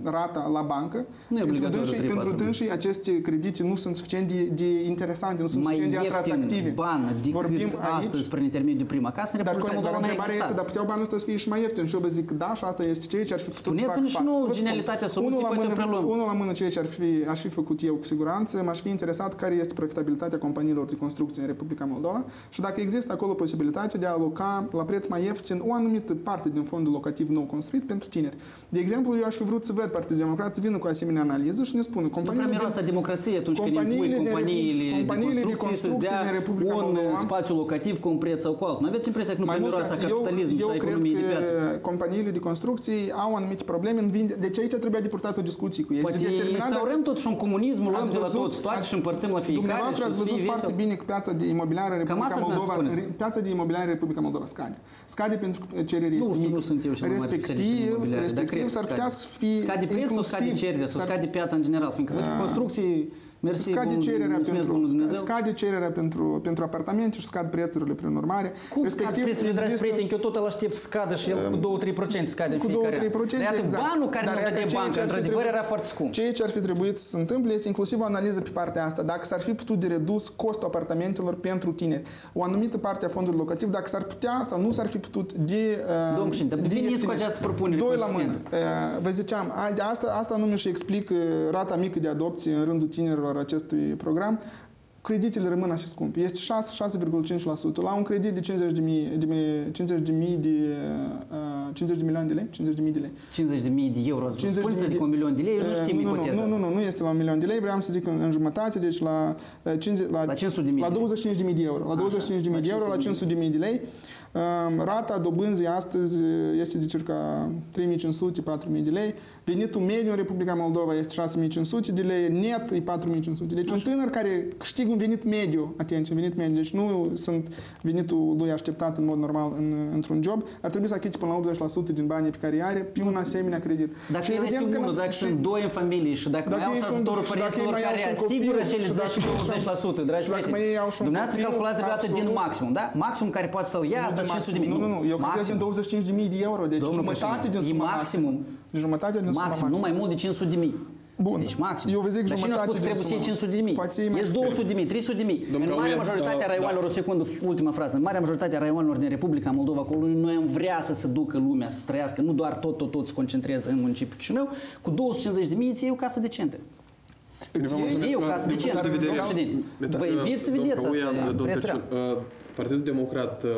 [SPEAKER 2] rata la bancă.
[SPEAKER 3] Nu e
[SPEAKER 2] pentru
[SPEAKER 3] obligatoriu
[SPEAKER 2] dânsii,
[SPEAKER 3] trei,
[SPEAKER 2] pentru
[SPEAKER 3] patru
[SPEAKER 2] dânsii aceste credite nu sunt suficient de, de interesante, nu sunt
[SPEAKER 3] mai
[SPEAKER 2] suficient de
[SPEAKER 3] ieftin
[SPEAKER 2] atractive.
[SPEAKER 3] bani decât
[SPEAKER 2] Vorbim
[SPEAKER 3] astăzi prin intermediul prima casă, în
[SPEAKER 2] dar,
[SPEAKER 3] Republica
[SPEAKER 2] corect, dar
[SPEAKER 3] Moldova nu a
[SPEAKER 2] întrebarea este,
[SPEAKER 3] existat.
[SPEAKER 2] dar puteau banii ăsta să fie și mai ieftin. Și eu vă zic, da, și asta este ceea ce ar fi putut să
[SPEAKER 3] Spuneți-ne
[SPEAKER 2] fac
[SPEAKER 3] și
[SPEAKER 2] pas.
[SPEAKER 3] nouă
[SPEAKER 2] Vă spun.
[SPEAKER 3] genialitatea soluției,
[SPEAKER 2] Unul la
[SPEAKER 3] poate o
[SPEAKER 2] mână-
[SPEAKER 3] preluăm.
[SPEAKER 2] Unul la mână ceea ce ar fi, aș fi făcut eu cu siguranță, m-aș fi interesat care este profitabilitatea companiilor de construcție în Republica Moldova și dacă există acolo posibilitatea de a aloca la preț mai ieftin o anumită parte din fondul locativ nou construit pentru tineri. De exemplu, eu aș fi vrut să văd Partidul Democrat să vină cu asemenea analiză și ne spună
[SPEAKER 3] Nu prea
[SPEAKER 2] companiile
[SPEAKER 3] miroase
[SPEAKER 2] din-
[SPEAKER 3] a democrație atunci când
[SPEAKER 2] companiile
[SPEAKER 3] impui
[SPEAKER 2] de
[SPEAKER 3] companiile,
[SPEAKER 2] repu- companiile
[SPEAKER 3] de
[SPEAKER 2] de
[SPEAKER 3] construcții să-ți
[SPEAKER 2] construcții
[SPEAKER 3] dea
[SPEAKER 2] din Republica
[SPEAKER 3] un
[SPEAKER 2] Moldova.
[SPEAKER 3] spațiu locativ cu un preț sau cu altul. Nu aveți impresia că nu
[SPEAKER 2] Mai
[SPEAKER 3] prea
[SPEAKER 2] mult,
[SPEAKER 3] miroase a
[SPEAKER 2] eu,
[SPEAKER 3] capitalism și
[SPEAKER 2] eu
[SPEAKER 3] a
[SPEAKER 2] cred
[SPEAKER 3] economiei de piață?
[SPEAKER 2] că companiile de construcții au anumite probleme în vinde. Deci aici trebuia de purtat o discuție cu ei.
[SPEAKER 3] Poate
[SPEAKER 2] și de determinat dacă-
[SPEAKER 3] instaurăm totuși un comunism, luăm
[SPEAKER 2] Ați
[SPEAKER 3] de la
[SPEAKER 2] văzut-
[SPEAKER 3] toți toate
[SPEAKER 2] ați-
[SPEAKER 3] și împărțim la fiecare
[SPEAKER 2] Dumneavoastră
[SPEAKER 3] și
[SPEAKER 2] ați
[SPEAKER 3] să fie
[SPEAKER 2] văzut foarte
[SPEAKER 3] vesel.
[SPEAKER 2] bine că piața de imobiliare în Republica
[SPEAKER 3] asta vreau să
[SPEAKER 2] Moldova,
[SPEAKER 3] spuneți.
[SPEAKER 2] re- piața de imobiliare în Republica Moldova scade. Scade pentru că cererea
[SPEAKER 3] Nu
[SPEAKER 2] este
[SPEAKER 3] știu,
[SPEAKER 2] mică.
[SPEAKER 3] nu sunt eu și mai mare specialist în
[SPEAKER 2] Respectiv,
[SPEAKER 3] imobiliare, dar
[SPEAKER 2] respectiv
[SPEAKER 3] cred că
[SPEAKER 2] s-ar putea
[SPEAKER 3] scade.
[SPEAKER 2] să fie
[SPEAKER 3] Scade prețul sau scade
[SPEAKER 2] inclusiv-
[SPEAKER 3] cererea sau
[SPEAKER 2] s-ar-
[SPEAKER 3] scade piața în general? Fiindcă pentru construcții, mersi,
[SPEAKER 2] Scade
[SPEAKER 3] bun-
[SPEAKER 2] cererea,
[SPEAKER 3] mulțumesc,
[SPEAKER 2] pentru,
[SPEAKER 3] bunul Dumnezeu.
[SPEAKER 2] scade cererea pentru, pentru apartamente și scad prețurile prin urmare.
[SPEAKER 3] Cum scad prețurile, dragi prieteni, că eu tot îl aștept să scadă și el cu 2-3% scade în
[SPEAKER 2] cu
[SPEAKER 3] fiecare
[SPEAKER 2] 2-3%,
[SPEAKER 3] an. Dar iată,
[SPEAKER 2] exact.
[SPEAKER 3] banul care
[SPEAKER 2] Dar
[SPEAKER 3] ne-l
[SPEAKER 2] iată,
[SPEAKER 3] dădea
[SPEAKER 2] ceea ce
[SPEAKER 3] banca,
[SPEAKER 2] ar fi
[SPEAKER 3] într-adevăr,
[SPEAKER 2] trebuit-
[SPEAKER 3] era foarte scump.
[SPEAKER 2] Ceea ce ar fi trebuit să se întâmple este inclusiv o analiză pe partea asta. Dacă s-ar fi putut de redus costul apartamentelor pentru tineri. O anumită parte a fondului locativ, dacă s-ar putea sau nu s-ar fi putut de... uh,
[SPEAKER 3] Domnul președinte,
[SPEAKER 2] de
[SPEAKER 3] veniți cu
[SPEAKER 2] ieftine.
[SPEAKER 3] această propunere
[SPEAKER 2] Doi la
[SPEAKER 3] consistentă.
[SPEAKER 2] mână. Uh, Vă ziceam, a- de asta, asta anume și explic uh, rata mică de adopție în rândul tinerilor acestui program. Creditele rămân așa scumpe. Este 6, 6,5%. La un credit de 50 de mii de, mii- 50 de, mii de, uh, 50 de milioane de lei, 50 de mii de lei.
[SPEAKER 3] 50 de mii de euro, ați vrut.
[SPEAKER 2] 50 de
[SPEAKER 3] spuneți
[SPEAKER 2] mii
[SPEAKER 3] adică
[SPEAKER 2] de-
[SPEAKER 3] un milion de lei, eu nu
[SPEAKER 2] Eh,
[SPEAKER 3] știm
[SPEAKER 2] nu,
[SPEAKER 3] ipoteza
[SPEAKER 2] nu, nu,
[SPEAKER 3] asta.
[SPEAKER 2] nu, nu este la un milion de lei, vreau să zic în, în jumătate, deci la, eh, 50, la,
[SPEAKER 3] La 500 de mii
[SPEAKER 2] la
[SPEAKER 3] de lei.
[SPEAKER 2] 25 de mii de euro. La 25 de mii de euro, la 500 de mii de lei. Um, rata dobânzii astăzi eh, este de circa 3500-4000 de lei. Venitul mediu în Republica Moldova este 6500 de lei, net e 4500. Deci un tânăr care câștigă un venit mediu, atenție, un venit mediu, deci nu sunt venitul lui așteptat în mod normal în, într-un job, ar trebui să achite până la 80% din banii pe care îi are pe un asemenea credit.
[SPEAKER 3] Dacă
[SPEAKER 2] Și
[SPEAKER 3] el
[SPEAKER 2] evident
[SPEAKER 3] este
[SPEAKER 2] că
[SPEAKER 3] unul,
[SPEAKER 2] nu-
[SPEAKER 3] dacă
[SPEAKER 2] și-
[SPEAKER 3] sunt doi în familie și dacă,
[SPEAKER 2] Dacă
[SPEAKER 3] mai au
[SPEAKER 2] ei
[SPEAKER 3] și
[SPEAKER 2] sunt-
[SPEAKER 3] ajutorul
[SPEAKER 2] și dacă ei
[SPEAKER 3] părinților
[SPEAKER 2] mai au
[SPEAKER 3] care
[SPEAKER 2] și un
[SPEAKER 3] asigură
[SPEAKER 2] copil,
[SPEAKER 3] cele
[SPEAKER 2] și
[SPEAKER 3] 10
[SPEAKER 2] dacă
[SPEAKER 3] și
[SPEAKER 2] ei au și-
[SPEAKER 3] 20%, dragi
[SPEAKER 2] și dacă
[SPEAKER 3] prieteni.
[SPEAKER 2] mai ei au și un
[SPEAKER 3] Dumneavoastră
[SPEAKER 2] copil,
[SPEAKER 3] calculați de dată din
[SPEAKER 2] absolut.
[SPEAKER 3] maxim, da? Maxim care poate să-l ia, asta
[SPEAKER 2] Nu,
[SPEAKER 3] 500 de mii.
[SPEAKER 2] Nu, nu, nu, eu cred din 25.000 de euro, deci
[SPEAKER 3] Domnul
[SPEAKER 2] jumătate
[SPEAKER 3] președinte,
[SPEAKER 2] din
[SPEAKER 3] e
[SPEAKER 2] suma
[SPEAKER 3] maximum.
[SPEAKER 2] De jumătate din suma
[SPEAKER 3] Maxim, nu mai mult de 500 de mii.
[SPEAKER 2] Bun.
[SPEAKER 3] Deci maxim.
[SPEAKER 2] Eu vă zic
[SPEAKER 3] Dar cine a
[SPEAKER 2] jumătate
[SPEAKER 3] spus că
[SPEAKER 2] din
[SPEAKER 3] trebuie să iei
[SPEAKER 2] sumă.
[SPEAKER 3] 500 de mii?
[SPEAKER 2] Poate să iei mai
[SPEAKER 3] Ești
[SPEAKER 2] puțin.
[SPEAKER 3] 200 de mii, 300 de mii.
[SPEAKER 1] Domnul
[SPEAKER 3] În marea
[SPEAKER 1] Cauie,
[SPEAKER 3] majoritate a
[SPEAKER 1] da,
[SPEAKER 3] raioanelor, o secundă, ultima frază, în marea majoritate a raioanelor din Republica Moldova, acolo noi am vrea să se ducă lumea, să trăiască, nu doar tot, tot, tot să concentreze în municipiul Chișinău, cu 250 de mii îți iei o casă decentă.
[SPEAKER 2] Îți iei-
[SPEAKER 3] Îți iei o casă
[SPEAKER 1] din
[SPEAKER 3] decentă,
[SPEAKER 1] punct de vedere-
[SPEAKER 3] domnul președinte. Vă invit să
[SPEAKER 1] Domnul
[SPEAKER 3] vedeți asta.
[SPEAKER 1] Căuian,
[SPEAKER 3] e
[SPEAKER 1] domnul
[SPEAKER 3] preț real.
[SPEAKER 1] Tăciun, uh, Partidul Democrat uh,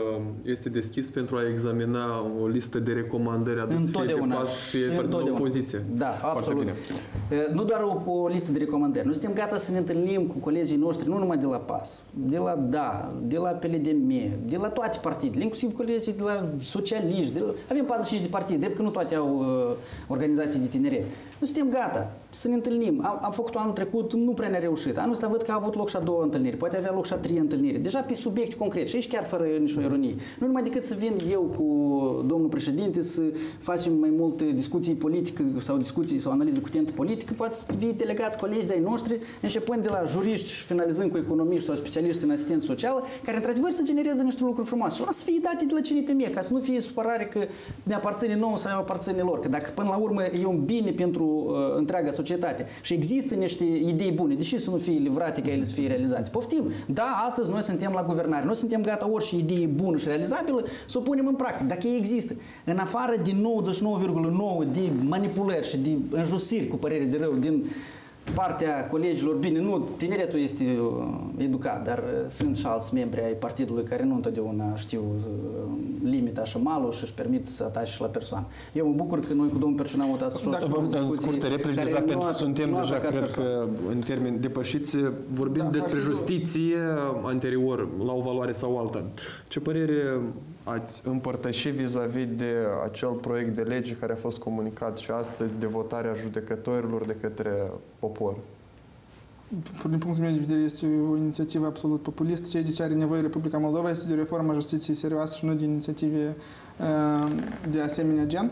[SPEAKER 1] este deschis pentru a examina o listă de recomandări aduse fie pe
[SPEAKER 3] Întotdeauna.
[SPEAKER 1] pas, fie
[SPEAKER 3] Și
[SPEAKER 1] partidul de
[SPEAKER 3] întotdeauna.
[SPEAKER 1] opoziție.
[SPEAKER 3] Da,
[SPEAKER 1] Foarte
[SPEAKER 3] absolut.
[SPEAKER 1] bine.
[SPEAKER 3] E, Nu doar o, o listă de recomandări. Noi suntem gata să ne întâlnim cu colegii noștri, nu numai de la PAS, de la DA, de la PLDM, de la toate partidele, inclusiv colegii de la socialiști. De la... Avem 45 de partide, drept că nu toate au uh, organizații de tineret. Noi suntem gata să ne întâlnim. Am, am făcut anul trecut, nu prea ne-a reușit. Anul ăsta văd că a avut loc și a doua întâlniri, poate avea loc și a treia întâlniri. Deja pe subiecte concrete și aici chiar fără nicio ironie. Nu numai decât să vin eu cu domnul președinte să facem mai multe discuții politică sau discuții sau analiză cu tentă politică, poate să fie delegați colegi de-ai noștri, începând de la juriști și finalizând cu economiști sau specialiști în asistență socială, care într-adevăr să genereze niște lucruri frumoase. Și lasă fie date de la cine temie, ca să nu fie supărare că ne aparține nouă sau aparține lor. Că dacă până la urmă e un bine pentru uh, întreaga societate și există niște idei bune, deși să nu fie livrate ca ele să fie realizate. Poftim! Da, astăzi noi suntem la guvernare, noi suntem gata orice idee bună și realizabilă să o punem în practică, dacă ea există. În afară din 99,9 de manipulări și de înjosiri cu părere de rău din partea colegilor, bine, nu, tineretul este uh, educat, dar uh, sunt și alți membri ai partidului care nu întotdeauna știu uh, limita și malul și își permit să atace și la persoană. Eu mă bucur că noi cu domnul Perciunam am utat
[SPEAKER 2] Dacă
[SPEAKER 1] Vă- În
[SPEAKER 3] discuții
[SPEAKER 1] scurte replici,
[SPEAKER 3] care
[SPEAKER 1] deja
[SPEAKER 3] nu
[SPEAKER 1] pentru,
[SPEAKER 3] a-
[SPEAKER 1] suntem
[SPEAKER 3] nu a
[SPEAKER 1] deja,
[SPEAKER 3] atacat
[SPEAKER 1] cred
[SPEAKER 3] persoana.
[SPEAKER 1] că, în termeni depășiți, vorbim
[SPEAKER 2] Da,
[SPEAKER 1] despre
[SPEAKER 2] partidul-
[SPEAKER 1] justiție anterior, la o valoare sau alta. Ce părere ați împărtăși vis-a-vis de acel proiect de lege care a fost comunicat și astăzi de votarea judecătorilor de către popor?
[SPEAKER 2] din punctul meu de vedere, este o inițiativă absolut populistă. Ceea de ce are nevoie Republica Moldova este de o reformă a justiției serioasă și nu de inițiative uh, de asemenea gen. Um,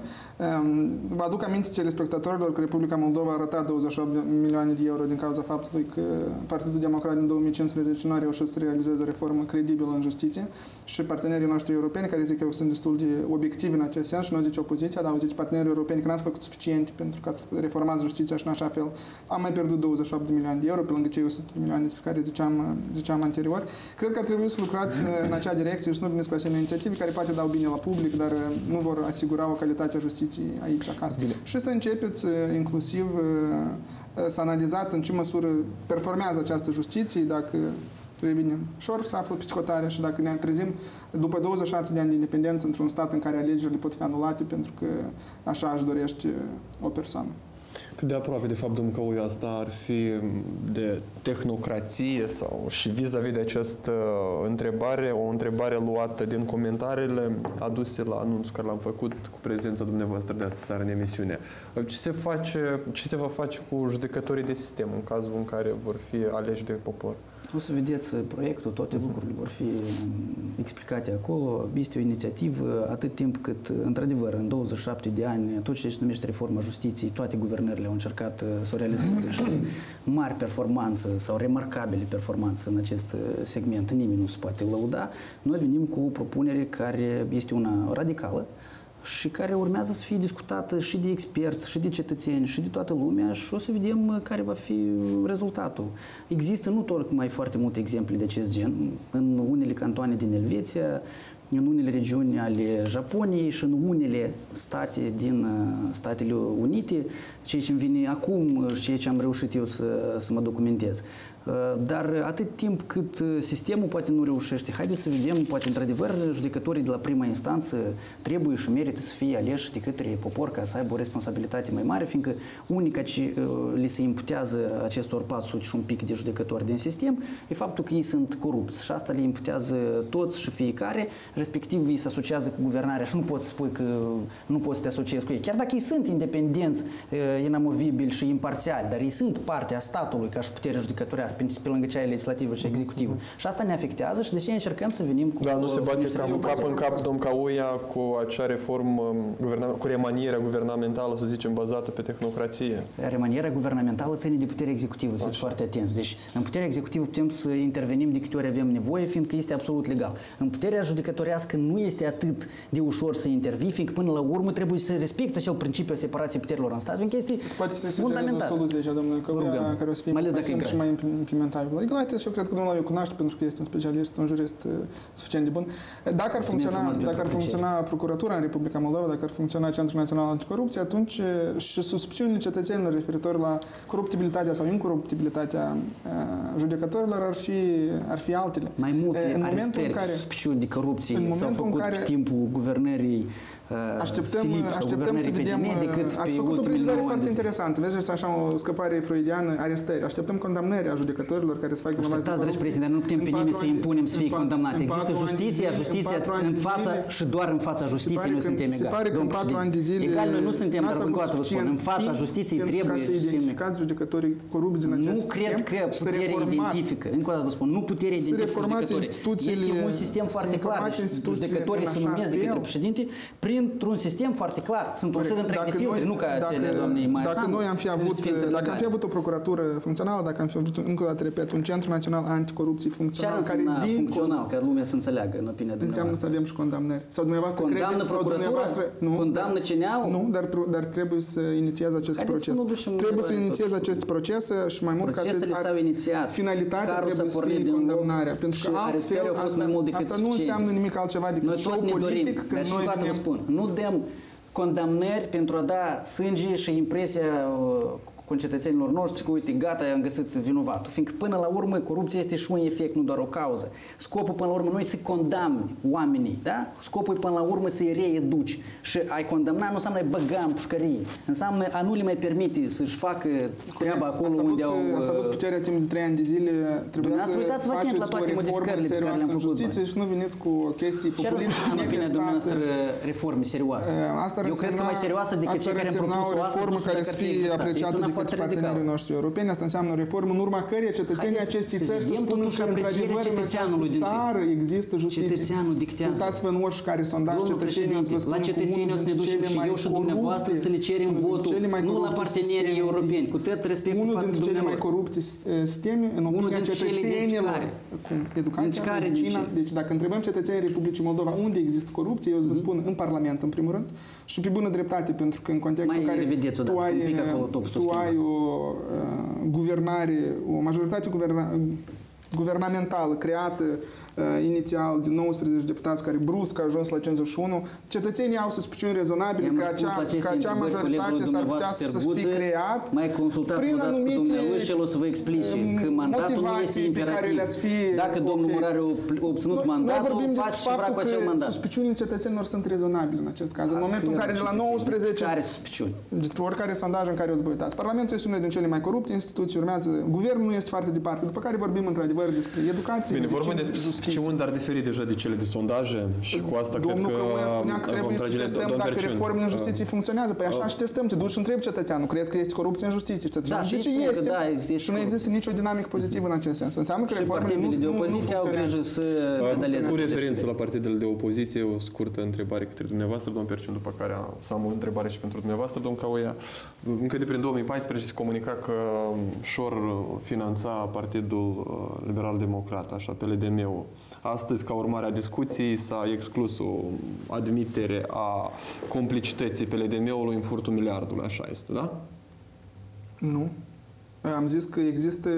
[SPEAKER 2] vă aduc aminte telespectatorilor că Republica Moldova a ratat 28 de milioane de euro din cauza faptului că Partidul Democrat din 2015 nu a reușit să realizeze o reformă credibilă în justiție și partenerii noștri europeni, care zic că eu sunt destul de obiectivi în acest sens și nu zice opoziția, dar au zis partenerii europeni că n-ați făcut suficient pentru ca să reformați justiția și în așa fel am mai pierdut 28 de milioane de euro pe lângă cei 100 de milioane despre care ziceam, ziceam anterior. Cred că ar trebui să lucrați în acea direcție și nu veniți cu asemenea inițiative care poate dau bine la public, dar nu vor asigura o calitate a justiției aici acasă. Bine. Și să începeți inclusiv să analizați în ce măsură performează această justiție, dacă revenim șor să află psihotarea și dacă ne trezim după 27 de ani de independență într-un stat în care alegerile pot fi anulate pentru că așa își dorește o persoană.
[SPEAKER 1] Cât de aproape, de fapt, domnul Căuiu, asta ar fi de tehnocrație sau și vis-a-vis de această întrebare, o întrebare luată din comentariile aduse la anunțul care l-am făcut cu prezența dumneavoastră de astăzi în emisiune. Ce se, face, ce se va face cu judecătorii de sistem în cazul în care vor fi aleși de popor?
[SPEAKER 3] O să vedeți proiectul, toate lucrurile vor fi explicate acolo. Este o inițiativă atât timp cât, într-adevăr, în 27 de ani, tot ce se numește reforma justiției, toate guvernările au încercat să o realizeze și mari performanță sau remarcabile performanță în acest segment, nimeni nu se poate lăuda. Noi venim cu o propunere care este una radicală, și care urmează să fie discutată și de experți, și de cetățeni, și de toată lumea și o să vedem care va fi rezultatul. Există nu tocmai foarte multe exemple de acest gen. În unele cantoane din Elveția, în unele regiuni ale Japoniei și în unele state din Statele Unite, ceea ce îmi vine acum și ceea ce am reușit eu să, să mă documentez. Dar atât timp cât sistemul poate nu reușește, haideți să vedem, poate într-adevăr judecătorii de la prima instanță trebuie și merită să fie aleși de către popor ca să aibă o responsabilitate mai mare, fiindcă unica ce li se imputează acestor 400 și un pic de judecători din sistem e faptul că ei sunt corupți și asta le imputează toți și fiecare, respectiv ei se asociază cu guvernarea și nu poți spui că nu poți să te asociezi cu ei. Chiar dacă ei sunt independenți, inamovibili și imparțiali, dar ei sunt partea statului ca și putere judecătorească pe, pe lângă cea legislativă și executivă. Și asta ne afectează și de ce încercăm să venim cu...
[SPEAKER 1] Da, nu se bate cam cap în cap, domn Cauia, cu acea reformă, cu remanierea guvernamentală, să zicem, bazată pe tehnocrație.
[SPEAKER 3] Remanierea guvernamentală ține de puterea executivă, fiți foarte atenți. Deci, în puterea executivă putem să intervenim de câte ori avem nevoie, fiindcă este absolut legal. În puterea judecătorească nu este atât de ușor să intervii, fiindcă până la urmă trebuie să respecti acel principiu a separației puterilor în stat, fiindcă este
[SPEAKER 2] Poate să fundamental. o soluție, domnule Căuia, care o să fie mai, mai și mai implementabil. Ignatius, și eu cred că domnul o cunoaște pentru că este un specialist, un jurist uh, suficient de bun. Dacă ar funcționa, dacă ar funcționa procuratura în Republica Moldova, dacă ar funcționa Centrul Național Anticorupție, atunci uh, și suspiciunile cetățenilor referitor la coruptibilitatea sau incoruptibilitatea uh, judecătorilor ar fi, ar fi altele.
[SPEAKER 3] Mai multe în arestări, în care, suspiciuni de corupție s-au făcut care, timpul guvernării
[SPEAKER 2] așteptăm, Filip sau așteptăm să vedem, decât ați făcut o precizare foarte interesantă. Vezi, așa o scăpare freudiană, arestări. Așteptăm condamnări a judecătorilor care să facă
[SPEAKER 3] Așteptați, dragi prieteni, dar nu putem pe nimeni să impunem să fie condamnat. Există justiția, justiția în fața și doar în fața justiției noi suntem egali. Se
[SPEAKER 2] pare că în patru ani de zile
[SPEAKER 3] Egal noi nu suntem, dar încă o dată vă spun, în fața justiției trebuie
[SPEAKER 2] să identificați judecătorii corupți în acest
[SPEAKER 3] Nu cred că puterea identifică. Încă o dată vă spun, nu puterea identifică judecătorii. Este un sistem foarte clar. Judecătorii se numesc de către președinte printr-un sistem foarte clar. Sunt ușor întreg de filtre, nu ca cele doamnei Maesan.
[SPEAKER 2] Dacă noi am fi avut, dacă am fi avut o procuratură funcțională, dacă am fi avut, încă o dată repet, un centru național anticorupție funcțional,
[SPEAKER 3] care din funcțional, ca lumea să înțeleagă în opinia
[SPEAKER 2] Înseamnă să avem și condamnări. Sau dumneavoastră
[SPEAKER 3] condamnă procuratura? Nu, condamnă CNA-ul?
[SPEAKER 2] Nu, dar, dar trebuie să inițieze acest Haideți proces. Trebuie să inițieze acest proces și mai mult
[SPEAKER 3] ca atât,
[SPEAKER 2] s-au
[SPEAKER 3] inițiat.
[SPEAKER 2] Finalitatea trebuie să fie condamnarea. Pentru că altfel, asta nu înseamnă nimic altceva decât show politic.
[SPEAKER 3] Dar și încă vă spun, nu dăm condamnări pentru a da sânge și impresia concetățenilor noștri că, uite, gata, am găsit vinovatul. Fiindcă, până la urmă, corupția este și un efect, nu doar o cauză. Scopul, până la urmă, nu e să condamni oamenii, da? Scopul, până la urmă, să-i reeduci. Și ai condamna nu înseamnă ai băga în pușcărie. Înseamnă a nu le mai permite să-și facă treaba acolo
[SPEAKER 2] ați
[SPEAKER 3] unde au...
[SPEAKER 2] Ați avut puterea timp de 3 ani de zile, trebuia să
[SPEAKER 3] uitați faceți la toate modificările pe care le-am făcut.
[SPEAKER 2] Justiție și nu veniți cu chestii populiste.
[SPEAKER 3] Și în opinia dumneavoastră reforme serioase.
[SPEAKER 2] Asta
[SPEAKER 3] Eu cred că mai serioasă decât cei care am propus o
[SPEAKER 2] reformă care să fie apreciată de
[SPEAKER 3] foarte
[SPEAKER 2] foarte
[SPEAKER 3] radical.
[SPEAKER 2] partenerii noștri europeni. Asta înseamnă o reformă în urma căreia cetățenii
[SPEAKER 3] Haideți
[SPEAKER 2] acestei
[SPEAKER 3] să
[SPEAKER 2] țări să
[SPEAKER 3] vedem
[SPEAKER 2] spună
[SPEAKER 3] totuși
[SPEAKER 2] că
[SPEAKER 3] aprecierea
[SPEAKER 2] într-adevăr în
[SPEAKER 3] cetățeanului
[SPEAKER 2] această
[SPEAKER 3] din
[SPEAKER 2] țară există justiție.
[SPEAKER 3] Cetățeanul dictează.
[SPEAKER 2] Uitați-vă în oricare sondaj
[SPEAKER 3] Domnul
[SPEAKER 2] cetățenii îți vă
[SPEAKER 3] președinte,
[SPEAKER 2] spun
[SPEAKER 3] la cetățenii o să ne ducem și eu și dumneavoastră să le cerem votul, nu la partenerii europeni, cu tot respectul
[SPEAKER 2] unul
[SPEAKER 3] față de
[SPEAKER 2] dintre cele mai
[SPEAKER 3] dumneavoastră.
[SPEAKER 2] corupte eh, sisteme în
[SPEAKER 3] Unul
[SPEAKER 2] opinia
[SPEAKER 3] dintre cele dintre
[SPEAKER 2] cetățenilor.
[SPEAKER 3] care?
[SPEAKER 2] Cum? Educația,
[SPEAKER 3] Dintre care, din
[SPEAKER 2] medicina.
[SPEAKER 3] ce?
[SPEAKER 2] Deci dacă întrebăm cetățenii Republicii Moldova unde există corupție, eu îți
[SPEAKER 3] Mhm.
[SPEAKER 2] vă spun în Parlament în primul rând și pe bună dreptate pentru că în contextul
[SPEAKER 3] Mai
[SPEAKER 2] în care
[SPEAKER 3] revedeți odată,
[SPEAKER 2] tu ai,
[SPEAKER 3] un pic acolo topul s-o
[SPEAKER 2] tu
[SPEAKER 3] schimbă.
[SPEAKER 2] Ai o uh, guvernare, o majoritate guverna, guvernamentală creată uh, inițial de 19 deputați care brusc a ajuns la 51, cetățenii au suspiciuni rezonabile
[SPEAKER 3] I-am
[SPEAKER 2] că
[SPEAKER 3] răspuns
[SPEAKER 2] acea,
[SPEAKER 3] la aceste
[SPEAKER 2] că acea
[SPEAKER 3] întrebări
[SPEAKER 2] majoritate
[SPEAKER 3] colegului
[SPEAKER 2] s-ar putea
[SPEAKER 3] dumneavoastră
[SPEAKER 2] să fie
[SPEAKER 3] Sărguță.
[SPEAKER 2] creat
[SPEAKER 3] Mai consultați
[SPEAKER 2] prin
[SPEAKER 3] odată cu
[SPEAKER 2] anumite,
[SPEAKER 3] dumneavoastră și el o să vă explice
[SPEAKER 2] um,
[SPEAKER 3] că mandatul nu
[SPEAKER 2] motivații
[SPEAKER 3] este
[SPEAKER 2] pe care
[SPEAKER 3] imperativ.
[SPEAKER 2] le-ați fi
[SPEAKER 3] Dacă domnul
[SPEAKER 2] oferit.
[SPEAKER 3] Murare a obținut
[SPEAKER 2] Noi- Noi
[SPEAKER 3] mandatul,
[SPEAKER 2] vorbim
[SPEAKER 3] faci
[SPEAKER 2] despre
[SPEAKER 3] și vrea
[SPEAKER 2] faptul
[SPEAKER 3] cu acel
[SPEAKER 2] că
[SPEAKER 3] mandat.
[SPEAKER 2] suspiciunile cetățenilor sunt rezonabile în acest caz. În momentul în care de la 19
[SPEAKER 3] Care suspiciuni?
[SPEAKER 2] despre oricare sondaj în care o să vă uitați. Parlamentul este una din cele mai corupte instituții, urmează, guvernul nu este foarte departe, după care vorbim într-adevăr despre educație,
[SPEAKER 1] Bine, vorbim
[SPEAKER 2] medicină,
[SPEAKER 1] despre
[SPEAKER 2] justiție.
[SPEAKER 1] suspiciuni, dar diferit deja de cele de sondaje și cu asta cred
[SPEAKER 2] Domnul
[SPEAKER 1] că
[SPEAKER 2] Căuia spunea că
[SPEAKER 1] vom
[SPEAKER 2] trebuie să
[SPEAKER 1] trage la
[SPEAKER 2] testăm
[SPEAKER 1] domn
[SPEAKER 2] dacă
[SPEAKER 1] Berciun.
[SPEAKER 2] reformele în
[SPEAKER 1] Uh,
[SPEAKER 2] justiție funcționează. Păi așa și testăm, te duci și întrebi cetățeanul, crezi că este corupție în justiție? Cetățeanul
[SPEAKER 3] Da, și
[SPEAKER 2] zice
[SPEAKER 3] spun că
[SPEAKER 2] este.
[SPEAKER 3] da, este
[SPEAKER 2] și nu există nicio dinamică pozitivă în acest sens. Înseamnă că
[SPEAKER 3] Și
[SPEAKER 2] reformele nu,
[SPEAKER 3] partidele de
[SPEAKER 2] nu, nu
[SPEAKER 3] opoziție au
[SPEAKER 2] funcționează.
[SPEAKER 3] grijă să
[SPEAKER 1] Uh,
[SPEAKER 3] medaleze
[SPEAKER 1] Cu
[SPEAKER 3] aceste
[SPEAKER 1] referință
[SPEAKER 3] subiecte.
[SPEAKER 1] la partidele de opoziție, o scurtă întrebare către dumneavoastră, domn Perciun, după care să am o întrebare și pentru dumneavoastră, domn Cauia. Încă de prin 2014 se comunica că Șor finanța Partidul uh, Liberal Democrat, așa, PLDM-ul. Astăzi, ca urmare a discuției, s-a exclus o admitere a complicității PLDM-ului în furtul miliardului, așa este, da?
[SPEAKER 2] Nu. Am zis că există,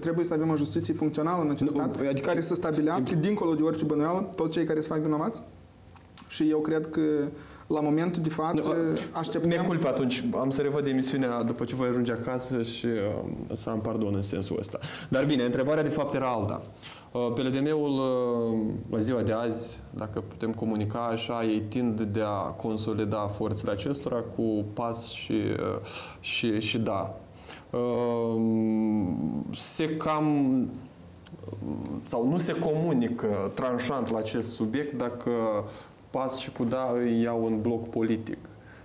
[SPEAKER 2] trebuie să avem o justiție funcțională în acest
[SPEAKER 1] Nu,
[SPEAKER 2] stat,
[SPEAKER 1] adică-
[SPEAKER 2] care să stabilească, dincolo de orice bănuială, toți cei care se fac vinovați. Și eu cred că la momentul de față
[SPEAKER 1] Ne
[SPEAKER 2] așteptăm...
[SPEAKER 1] culpe atunci. Am să revăd emisiunea după ce voi ajunge acasă și uh, să am pardon în sensul ăsta. Dar bine, întrebarea de fapt era alta. Uh, PLDM-ul uh, la ziua de azi, dacă putem comunica așa, ei tind de a consolida forțele acestora cu pas și, uh, și, și da. Uh, Se cam sau nu se comunică tranșant la acest subiect dacă pas și cu da îi iau în bloc politic.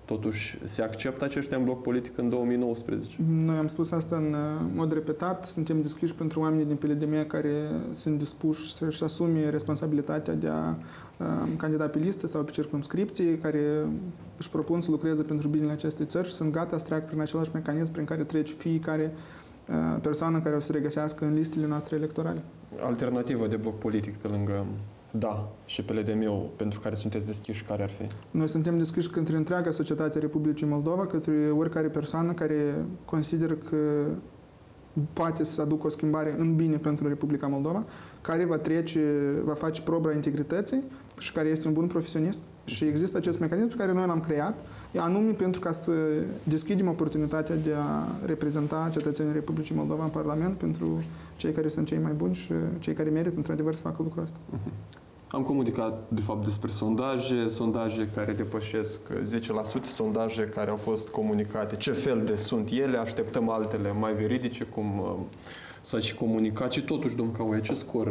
[SPEAKER 1] Totuși, se acceptă aceștia în bloc politic în 2019?
[SPEAKER 2] Noi am spus asta în uh, mod repetat. Suntem deschiși pentru oamenii din PLDM care sunt dispuși să-și asume responsabilitatea de a uh, candida pe listă sau pe circumscripții, care își propun să lucreze pentru binele acestei țări și sunt gata să treacă prin același mecanism prin care trece fiecare uh, persoană care o să se regăsească în listele noastre electorale.
[SPEAKER 1] Alternativă de bloc politic pe lângă da și PLDM-ul pentru care sunteți deschiși, care ar fi?
[SPEAKER 2] Noi suntem deschiși către întreaga societate a Republicii Moldova, către oricare persoană care consideră că poate să aducă o schimbare în bine pentru Republica Moldova, care va trece, va face probă a integrității și care este un bun profesionist. Și există acest mecanism pe care noi l-am creat, anume pentru ca să deschidem oportunitatea de a reprezenta cetățenii Republicii Moldova în Parlament pentru cei care sunt cei mai buni și cei care merită într-adevăr să facă lucrul ăsta.
[SPEAKER 1] Am comunicat, de fapt, despre sondaje, sondaje care depășesc 10%, sondaje care au fost comunicate, ce fel de sunt ele, așteptăm altele mai veridice, cum uh, s-a și comunicat. Și totuși, domn Cauie, ce scor,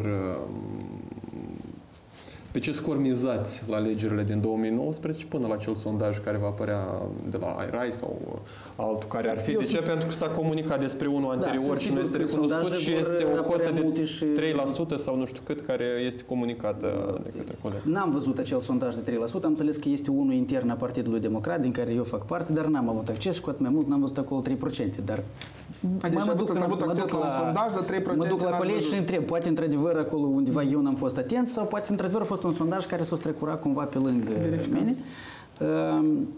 [SPEAKER 1] uh, pe ce scor mizați la alegerile din 2019 până la acel sondaj care va apărea de la IRAI sau uh, altul care ar fi?
[SPEAKER 3] Eu
[SPEAKER 1] de ce?
[SPEAKER 3] sunt-
[SPEAKER 1] Pentru că s-a comunicat despre unul anterior
[SPEAKER 3] sunt
[SPEAKER 1] și nu
[SPEAKER 3] sigur
[SPEAKER 1] este
[SPEAKER 3] că
[SPEAKER 1] recunoscut
[SPEAKER 3] sondaje
[SPEAKER 1] și
[SPEAKER 3] vor
[SPEAKER 1] este o
[SPEAKER 3] apărea
[SPEAKER 1] cotă de
[SPEAKER 3] multe și-
[SPEAKER 1] 3% sau nu știu cât care este comunicată de către colegi.
[SPEAKER 3] N-am văzut acel sondaj de 3%, am înțeles că este unul intern a Partidului Democrat, din care eu fac parte, dar n-am avut acces și cu atât mai mult n-am văzut acolo 3%, dar
[SPEAKER 2] Adică
[SPEAKER 3] mai
[SPEAKER 2] ați avut- ați avut
[SPEAKER 3] mă
[SPEAKER 2] acces
[SPEAKER 3] duc
[SPEAKER 2] la un sondaj, dar 3%
[SPEAKER 3] Mă duc la
[SPEAKER 2] n-ați
[SPEAKER 3] colegi
[SPEAKER 2] văzut.
[SPEAKER 3] și întreb, poate într-adevăr acolo undeva eu n-am fost atent sau poate într-adevăr a fost un sondaj care s-a strecurat cumva pe lângă
[SPEAKER 2] Verificați.
[SPEAKER 3] mine. Ehm,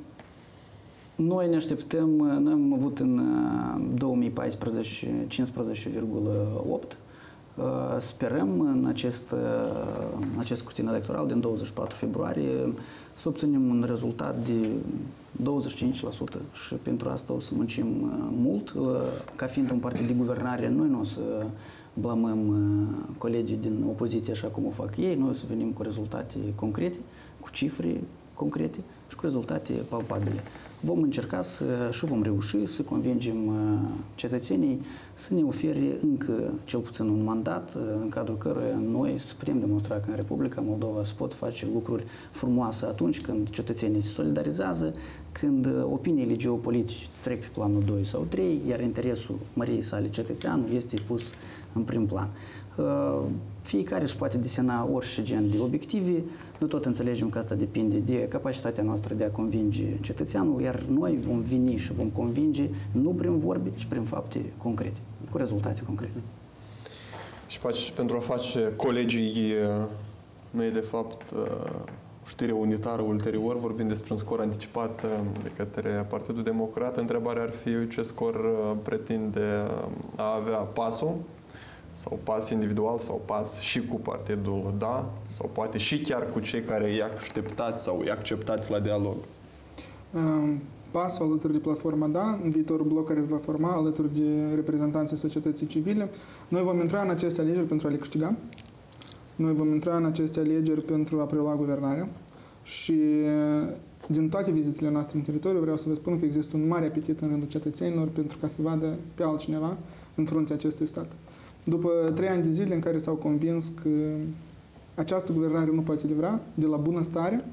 [SPEAKER 3] Noi ne așteptăm, noi am avut în uh, 2014 15,8. Uh, Sperăm în acest, uh, în acest scrutin electoral din 24 februarie să obținem un rezultat de 25% și pentru asta o să muncim uh, mult. Uh, Ca fiind un partid de guvernare, noi nu o să blamăm uh, colegii din opoziție așa cum o fac ei, noi o să venim cu rezultate concrete, cu cifre concrete și cu rezultate palpabile. vom încerca să, și vom reuși să convingem uh, cetățenii să ne ofere încă cel puțin un mandat uh, în cadrul căruia noi să putem demonstra că în Republica Moldova se pot face lucruri frumoase atunci când cetățenii se solidarizează, când uh, opiniile geopolitice trec pe planul 2 sau 3, iar interesul măriei sale cetățeanul este pus în prim plan. Uh, fiecare își poate desena orice gen de obiective. Noi tot înțelegem că asta depinde de capacitatea noastră de a convinge cetățeanul, iar noi vom veni și vom convinge nu prin vorbe, ci prin fapte concrete, cu rezultate concrete.
[SPEAKER 1] Și face, pentru a face colegii mei, de fapt, știre unitară ulterior, vorbind despre un scor anticipat de către Partidul Democrat, întrebarea ar fi ce scor pretinde a avea pasul sau pas individual sau pas și cu partidul da sau poate și chiar cu cei care îi așteptați sau îi acceptați la dialog?
[SPEAKER 2] Pasul alături de platforma DA, în viitorul bloc care se va forma alături de reprezentanții societății civile. Noi vom intra în aceste alegeri pentru a le câștiga. Noi vom intra în aceste alegeri pentru a prelua guvernarea și din toate vizitele noastre în teritoriu vreau să vă spun că există un mare apetit în rândul cetățenilor pentru ca să vadă pe altcineva în fruntea acestui stat. După trei ani de zile în care s-au convins că această guvernare nu poate livra de la bună stare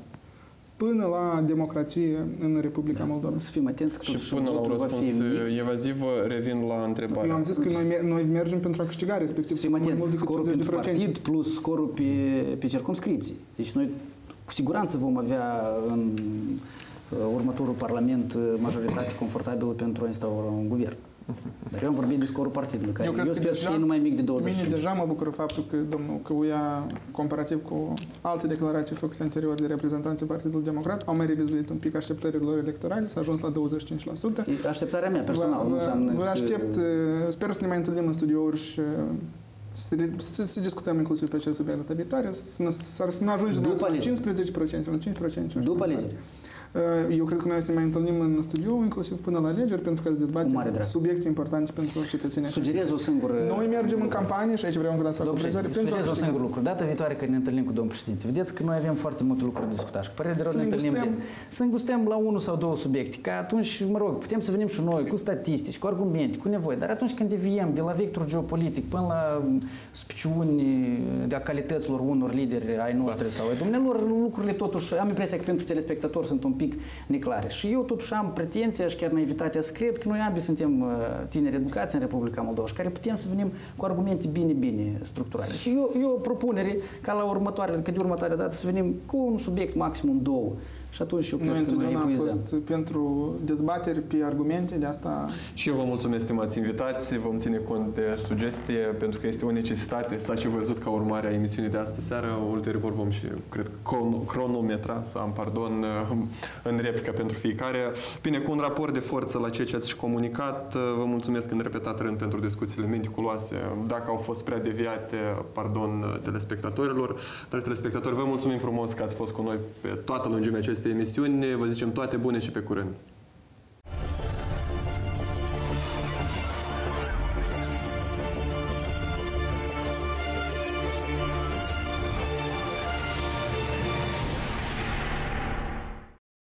[SPEAKER 2] până la democrație în Republica da. Moldova.
[SPEAKER 3] Să fim atenți că
[SPEAKER 1] Și până la un răspuns evaziv revin la întrebare.
[SPEAKER 2] Eu am zis că noi, noi mergem pentru a câștiga, respectiv
[SPEAKER 3] să fim atenți, scorul pentru partid plus scorul pe, pe circumscripții. Deci noi cu siguranță vom avea în uh, următorul Parlament uh, majoritate confortabilă pentru a instaura un guvern. Dar eu am vorbit de scorul partidului, care eu, eu sper să fie numai mic de 20.
[SPEAKER 2] Mine deja mă bucură faptul că domnul Căuia, comparativ cu alte declarații făcute anterior de reprezentanții Partidului Democrat, au mai revizuit un pic așteptările lor electorale, s-a ajuns la 25%.
[SPEAKER 3] așteptarea mea personală, nu înseamnă
[SPEAKER 2] Vă aștept, sper să ne mai întâlnim în studiouri și să, să, să discutăm inclusiv pe acest subiect data viitoare, să, să, să ne ajungem la 15%, la 5%.
[SPEAKER 3] După alegeri.
[SPEAKER 2] Uh, eu cred că noi să ne mai întâlnim în studiu, inclusiv până la alegeri, pentru că să dezbatem subiecte importante pentru cetățenii
[SPEAKER 3] Sugerez o singură...
[SPEAKER 2] Noi mergem în campanie și aici vreau încă să fac
[SPEAKER 3] Sugerez o singură lucru. Data viitoare când ne întâlnim cu domnul președinte, vedeți că noi avem foarte multe lucruri de discutat și cu părere de rău ne întâlnim des. Să îngustăm la unul sau două subiecte, ca atunci, mă rog, putem să venim și noi cu statistici, cu argumente, cu nevoi, dar atunci când deviem de la vector geopolitic până la suspiciuni de a calităților unor lideri ai noștri sau ai domnilor, lucrurile totuși, am impresia că pentru telespectatori sunt un pic pic neclare. Și eu totuși am pretenția și chiar naivitatea să cred că noi ambii suntem uh, tineri educați în Republica Moldova și care putem să venim cu argumente bine, bine structurate. Și eu, eu o propunere ca la următoarea, că de următoarea dată să venim cu un subiect maximum două și atunci eu cred că noi
[SPEAKER 2] am fost pentru dezbateri pe argumente, de asta...
[SPEAKER 1] Și eu vă mulțumesc, stimați invitați, vom ține cont de sugestie, pentru că este o necesitate. S-a și văzut ca urmare a emisiunii de astă seară. Ulterior vom și, cred, cronometra, să am pardon, în replică pentru fiecare. Bine, cu un raport de forță la ceea ce ați și comunicat, vă mulțumesc în repetat rând pentru discuțiile meticuloase. Dacă au fost prea deviate, pardon telespectatorilor. Dar telespectatori, vă mulțumim frumos că ați fost cu noi pe toată lungimea acestei aceste emisiuni. Vă zicem toate bune și pe curând!